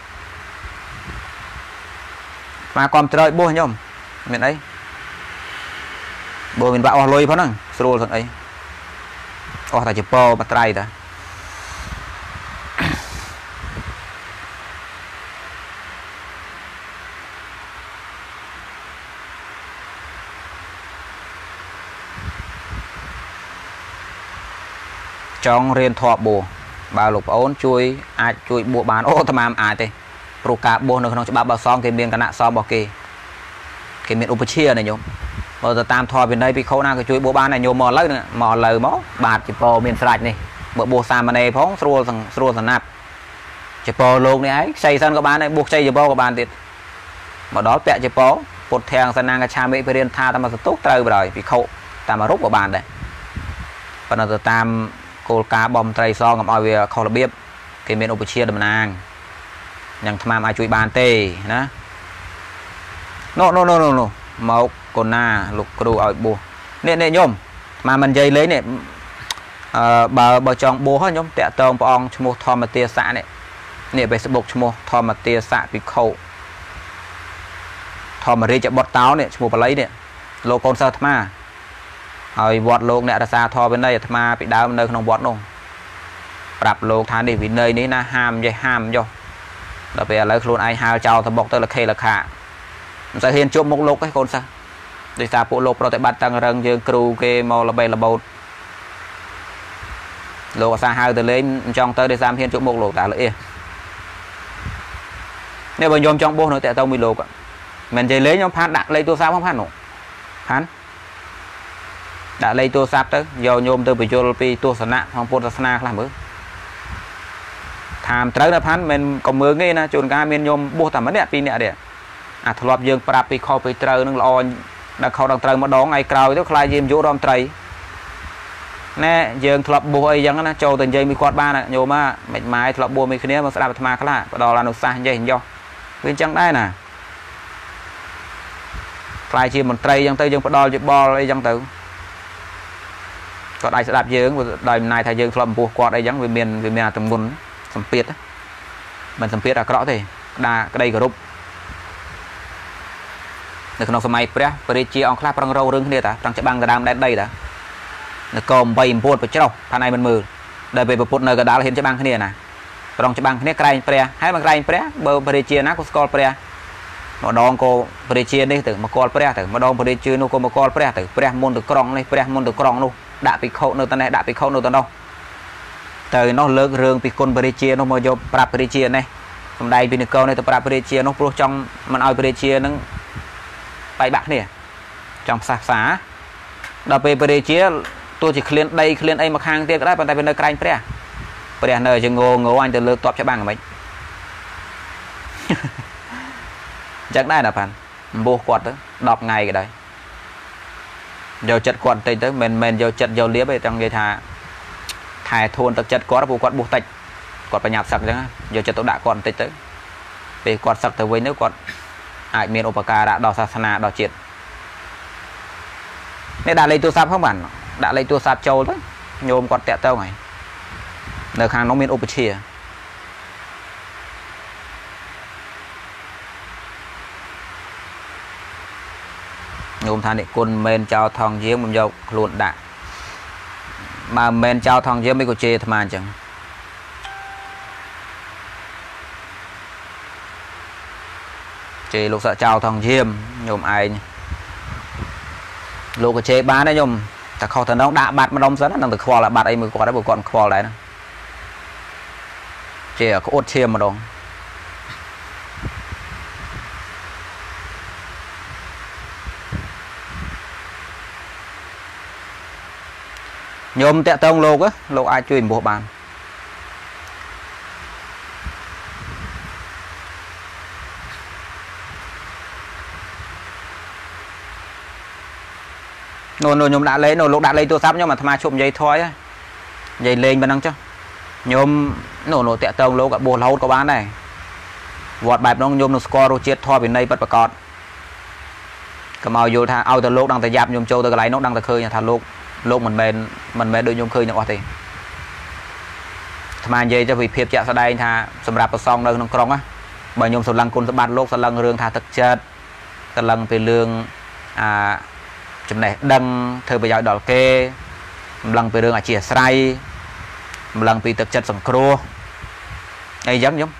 មកគ្រប់ត្រយបោះខ្ញុំមានអីបើមានបាក់អស់លុយផងហ្នឹងស្រួលហ្នឹងអី អស់តែចពោបត្រៃតាចង់រៀនធម៌បួបើលោកប្អូនជួយអាចជួយបួសបានអូអាត្មាមិនអាចទេព្រោះការបួសនៅក្នុងច្បាប់បោះសងគេមានគណៈសងរបស់គេគេមានឧបជាណាញោម បើទៅតាមធម៌វិន័យពីខោណាក៏ជួយបួសបានដែរញោមមកឥឡូវហ្នឹងមកឥឡូវមកបាទចពោមានស្រេចនេះបើបួសសាមណេរផងស្រួលស្រួលសំណាប់ចពោលោកនេះឯងខ្ចីសិនក៏បានដែរបួសខ្ចីចពោក៏បានទៀតមកដល់ពាក់ចពោពុទ្ធធាងសណាងកឆាមិបរិញ្ញាថាតាមសតុត្រូវបរហើយពីខោតាមរូបក៏បានដែរប៉ុន្តែទៅតាមគោលការណ៍បំត្រីសងកុំឲ្យវាខុសរបៀបគេមានឧបជាតំណាងយ៉ាងថ្មអាចជួយបានទេណាណូណូណូណូមក កូនណាលោកគ្រូឲ្យបួសនេះនេះញោមថ្មមិននិយាយលេងនេះអឺបើបើចង់បួសញោមតាក់តងព្រះអង្គឈ្មោះធម្មទាស័កនេះនេះ Facebook ឈ្មោះធម្មទាស័កភិក្ខុធម្មរាជបុត្រតោនេះឈ្មោះបល័យនេះលោកកូនសិស្សអាត្មាហើយវត្តលោកអ្នករសាធម៌វិន័យអាត្មាពីដើមនៅក្នុងវត្តនោះប្រាប់លោកថានេះវិន័យនេះណាហាមយេហាមចុះដល់ពេលឥឡូវខ្លួនឯងហាលចោលទៅបុកទៅលខេលខាមិនសូវហ៊ានជប់មុខលោកទេកូនសិស្ស ដោយសារពួកលោកប្រតិបត្តិតាំងរឹងយើងគ្រូគេមកល្បីល្បោតលោកអាសាហៅទៅលេងមិនចង់ទៅដោយសារហ៊ានជប់មុខលោកតាលអៀនេះបើខ្ញុំចង់បោះនៅតែទៅមួយលោកមិននិយាយលេងខ្ញុំផានដាក់លេខទូរស័ព្ទផងផាននោះផានដាក់លេខទូរស័ព្ទទៅយកញោមទៅបញ្យលពីទស្សនៈក្នុងពុទ្ធសាសនាខ្លះមើលតាមត្រូវណាផាន់មិនកុំមើងទេណាជួនកាលមានញោមបោះតែម្នាក់ពីរនាក់ទេអាធ្លាប់យើងប្រាប់ពីខុសពីត្រូវនឹងល្អ ដល់ខុសដល់ត្រូវម្ដងថ្ងៃក្រោយទៅខ្លាចយើងយករំត្រីណែយើងធ្លាប់បោះអីចឹងណាចូលទៅនិយាយមួយគាត់បានញោមមិនម៉ាយធ្លាប់បោះមួយគ្នាមកស្ដាប់អាត្មាខ្លះបដល់អនុសាសន៍និយាយចោះវាអញ្ចឹងដែរណាខ្លាយជាមន្ត្រីអញ្ចឹងទៅយើងផ្ដល់យោបល់អីចឹងទៅគាត់អាចស្ដាប់យើងដោយអំណាចថាយើងធ្លាប់អំពោះគាត់អីចឹងវាមានវាមានអាទម្ងន់សម្ពាធមិនសម្ពាធអាក្រក់ទេក្តារក្តីគោរព នៅក្នុងសម័យព្រះពរិជាអង្គខ្លះប្រឹងរោរឿងគ្នាតាប្រឹងច្បាំងដដើមដែនដីតានគរ8 9ប្រច្រោះផានឯមិនមើលដែលពេលពុទ្ធនៅកដាលហ៊ានច្បាំងគ្នាណាប្រងច្បាំងគ្នាក្រែងព្រះហើយមកក្រែងព្រះបើពរិជាណាក៏ស្គាល់ព្រះម្ដងក៏ពរិជានេះទៅមកគាល់ព្រះទៅម្ដងពរិជានោះក៏មកគាល់ព្រះទៅព្រះមុនទៅក្រុងនេះព្រះមុនទៅក្រុងនោះដាក់ពិខុនៅតនេះដាក់ពិខុនៅតនោះទៅនោះលើករឿងពីគុណពរិជានោះមកយកប្រាប់ពរិជានេះសំដែងពីនគរនេះទៅប្រាប់ពរិជានោះព្រោះចង់មិនឲ្យពរិជានឹង បែកបាក់គ្នាចង់ផ្សះផ្សាដល់ពេលពរិជាទោះជាក្លៀនដីក្លៀនអីមកខាងទៀតក៏ដែរប៉ុន្តែវានៅក្រែងព្រះព្រះនៅជាងងងអញទៅលើកតបច្បាំងហ្មងចឹងដែរណាប៉ាន់អំបោះគាត់ទៅ10ថ្ងៃក៏ដែរយកចិត្តគាត់បន្តិចទៅមិនមែនយកចិត្តយកលៀបទេចង់និយាយថាថែធួនទឹកចិត្តគាត់ពួកគាត់បោះតិចគាត់បញ្ញាប់សឹកអញ្ចឹងយកចិត្តទៅដាក់គាត់បន្តិចទៅពេលគាត់សឹកទៅវិញទៅគាត់ អាចមានឧបការៈដល់សាសនាដល់ជាតិនេះដាក់លេខទូរស័ព្ទផងបានដាក់លេខទូរស័ព្ទចូលទៅញោមគាត់តាក់ទៅហើយនៅខាងនោះមានឧបជាញោមថានិគុណមិនមែនចោលថងយាងមិនយកខ្លួនដាក់បើមិនមែនចោលថងយាងមិនក៏ជេរអាត្មាអញ្ចឹង ជេរលោកសាក់ចោលថងយាមញោមឯងលោកក៏ជេរបានដែរញោមតែខុសទៅនោះដាក់បាត់ម្ដុំសិននឹងទៅខ្វល់បាត់អីមួយគាត់ដែរព្រោះគាត់ខ្វល់ដែរណាជេរក្អួតឈាមម្ដងញោមតាក់តងលោកលោកអាចជួយអំបោះបាន នោះនោះខ្ញុំដាក់លេងនោះលោកដាក់លេងទូរស័ព្ទខ្ញុំអាត្មាជប់និយាយថយនិយាយលេងប៉ុណ្ណឹងចុះខ្ញុំនោះនោះតាក់តងលោកបោះរហូតក៏បានដែរវត្តបែបនោះខ្ញុំនឹងស្គាល់រសជាតិធម៌វិន័យពិតប្រាកដកុំឲ្យយល់ថាឲ្យតែលោកដឹងតែយ៉ាប់ខ្ញុំចូលទៅកន្លែងនោះដឹងតែឃើញថាលោកលោកមិនមែនមិនមែនដូចខ្ញុំឃើញទាំងអស់ទេអាត្មានិយាយទៅវិភាពជាក់ស្ដែងថាសម្រាប់ប្រសងនៅក្នុងក្រុងណាបើខ្ញុំស្រឡឹងគុណសម្បត្តិលោកស្រឡឹងរឿងថាទឹកចិត្តស្រឡឹងពីរឿងអា ចំណេះដឹងធ្វើប្រយោជន៍ដល់គេម្លឹងពីរឿងអធិស្រ័យម្លឹងពីទឹកចិត្តសង្គ្រោះអីចឹងខ្ញុំ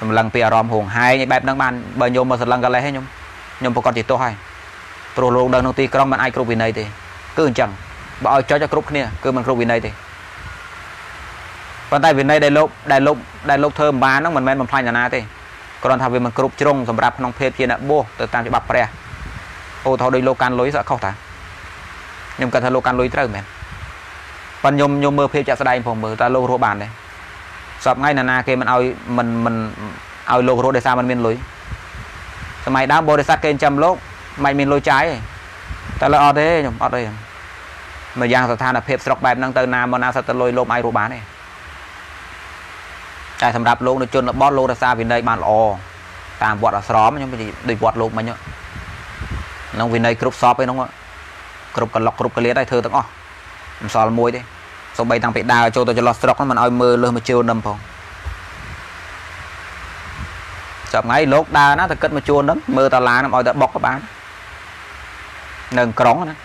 សម្លឹងពីអារម្មណ៍ហួងហែងឯបែបហ្នឹងបានបើខ្ញុំមកសម្លឹងកលេសខ្ញុំខ្ញុំប្រកាសជាទោសហើយព្រោះលោកនៅក្នុងទីក្រុងមិនអាចគ្រប់វិន័យទេគឺអញ្ចឹងបើឲ្យចុចឲ្យគ្រប់គ្នាគឺមិនគ្រប់វិន័យទេប៉ុន្តែវិន័យដែលលោកដែលលោកដែលលោកធ្វើមិនបានហ្នឹងមិនមែនបំផ្លាញនរណាទេគ្រាន់ថាវាមិនគ្រប់ជ្រុងសម្រាប់ក្នុងភាពជាអ្នកបួសទៅតាមច្បាប់ព្រះ អូថោដោយលោកកាន់លុយសក់ខុសតាខ្ញុំគិតថាលោកកាន់លុយត្រូវមែនប៉ុន្តែខ្ញុំខ្ញុំមើលភាពចាក់ស្ដែងផងមើលតើលោករស់បានទេសពថ្ងៃនរណាគេមិនឲ្យមិនមិនឲ្យលោករស់ដោយសារមិនមានលុយសម័យដើមបរិស័ទគេចិញ្ចឹមលោកមិនមានលុយចាយទេតែលើអត់ទេខ្ញុំអត់ទេមួយយ៉ាងស្ថានភាពស្រុកបែបហ្នឹងទៅណាមកណាសិតទៅលុយលោកមិនអាចរស់បានទេតែសម្រាប់លោកនៅជនបទលោករក្សាវិន័យបានល្អតាមវត្តអាស្រមខ្ញុំដូចវត្តលោកមិញហ្នឹង វិន័យគ្រប់សពឯហ្នឹងគ្រប់កន្លុកគ្រប់កលៀតហើយធ្វើទាំងអស់មិនសល់មួយទេសូម្បីតាំងពីដើរចូលទៅចន្លោះស្រុកហ្នឹងមិនឲ្យមើលលើសមកជួននឹមផងចាប់ថ្ងៃលោកដើរណាតែគិតមកជួននឹមមើលតាឡាហ្នឹងឲ្យតែបុកក៏បាននៅក្រុងណា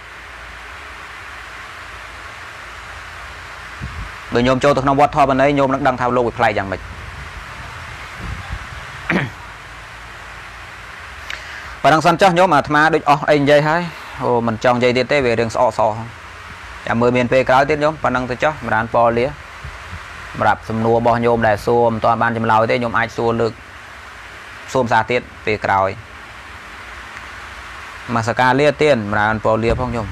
បើញោមចូលទៅក្នុងវត្តធម៌បណ្ណៃញោមនឹងដឹងថាលោកវាប្លែកយ៉ាងម៉េច ប៉ណ្ណឹងសិនចុះញោមអាត្មាដូចអស់អីនិយាយហើយអូមិនចង់និយាយទៀតទេវារឿងស្អកសោចាំមើលមានពេលក្រោយទៀតញោមប៉ណ្ណឹងទៅចុះបរានប៉លាសម្រាប់សំណួររបស់ញោមដែលសួរមិនទាន់បានចម្លើយទេញោមអាចសួរលើកសួរភាសាទៀតពេលក្រោយមកសកាលាទៀនបរានប៉លាផងញោម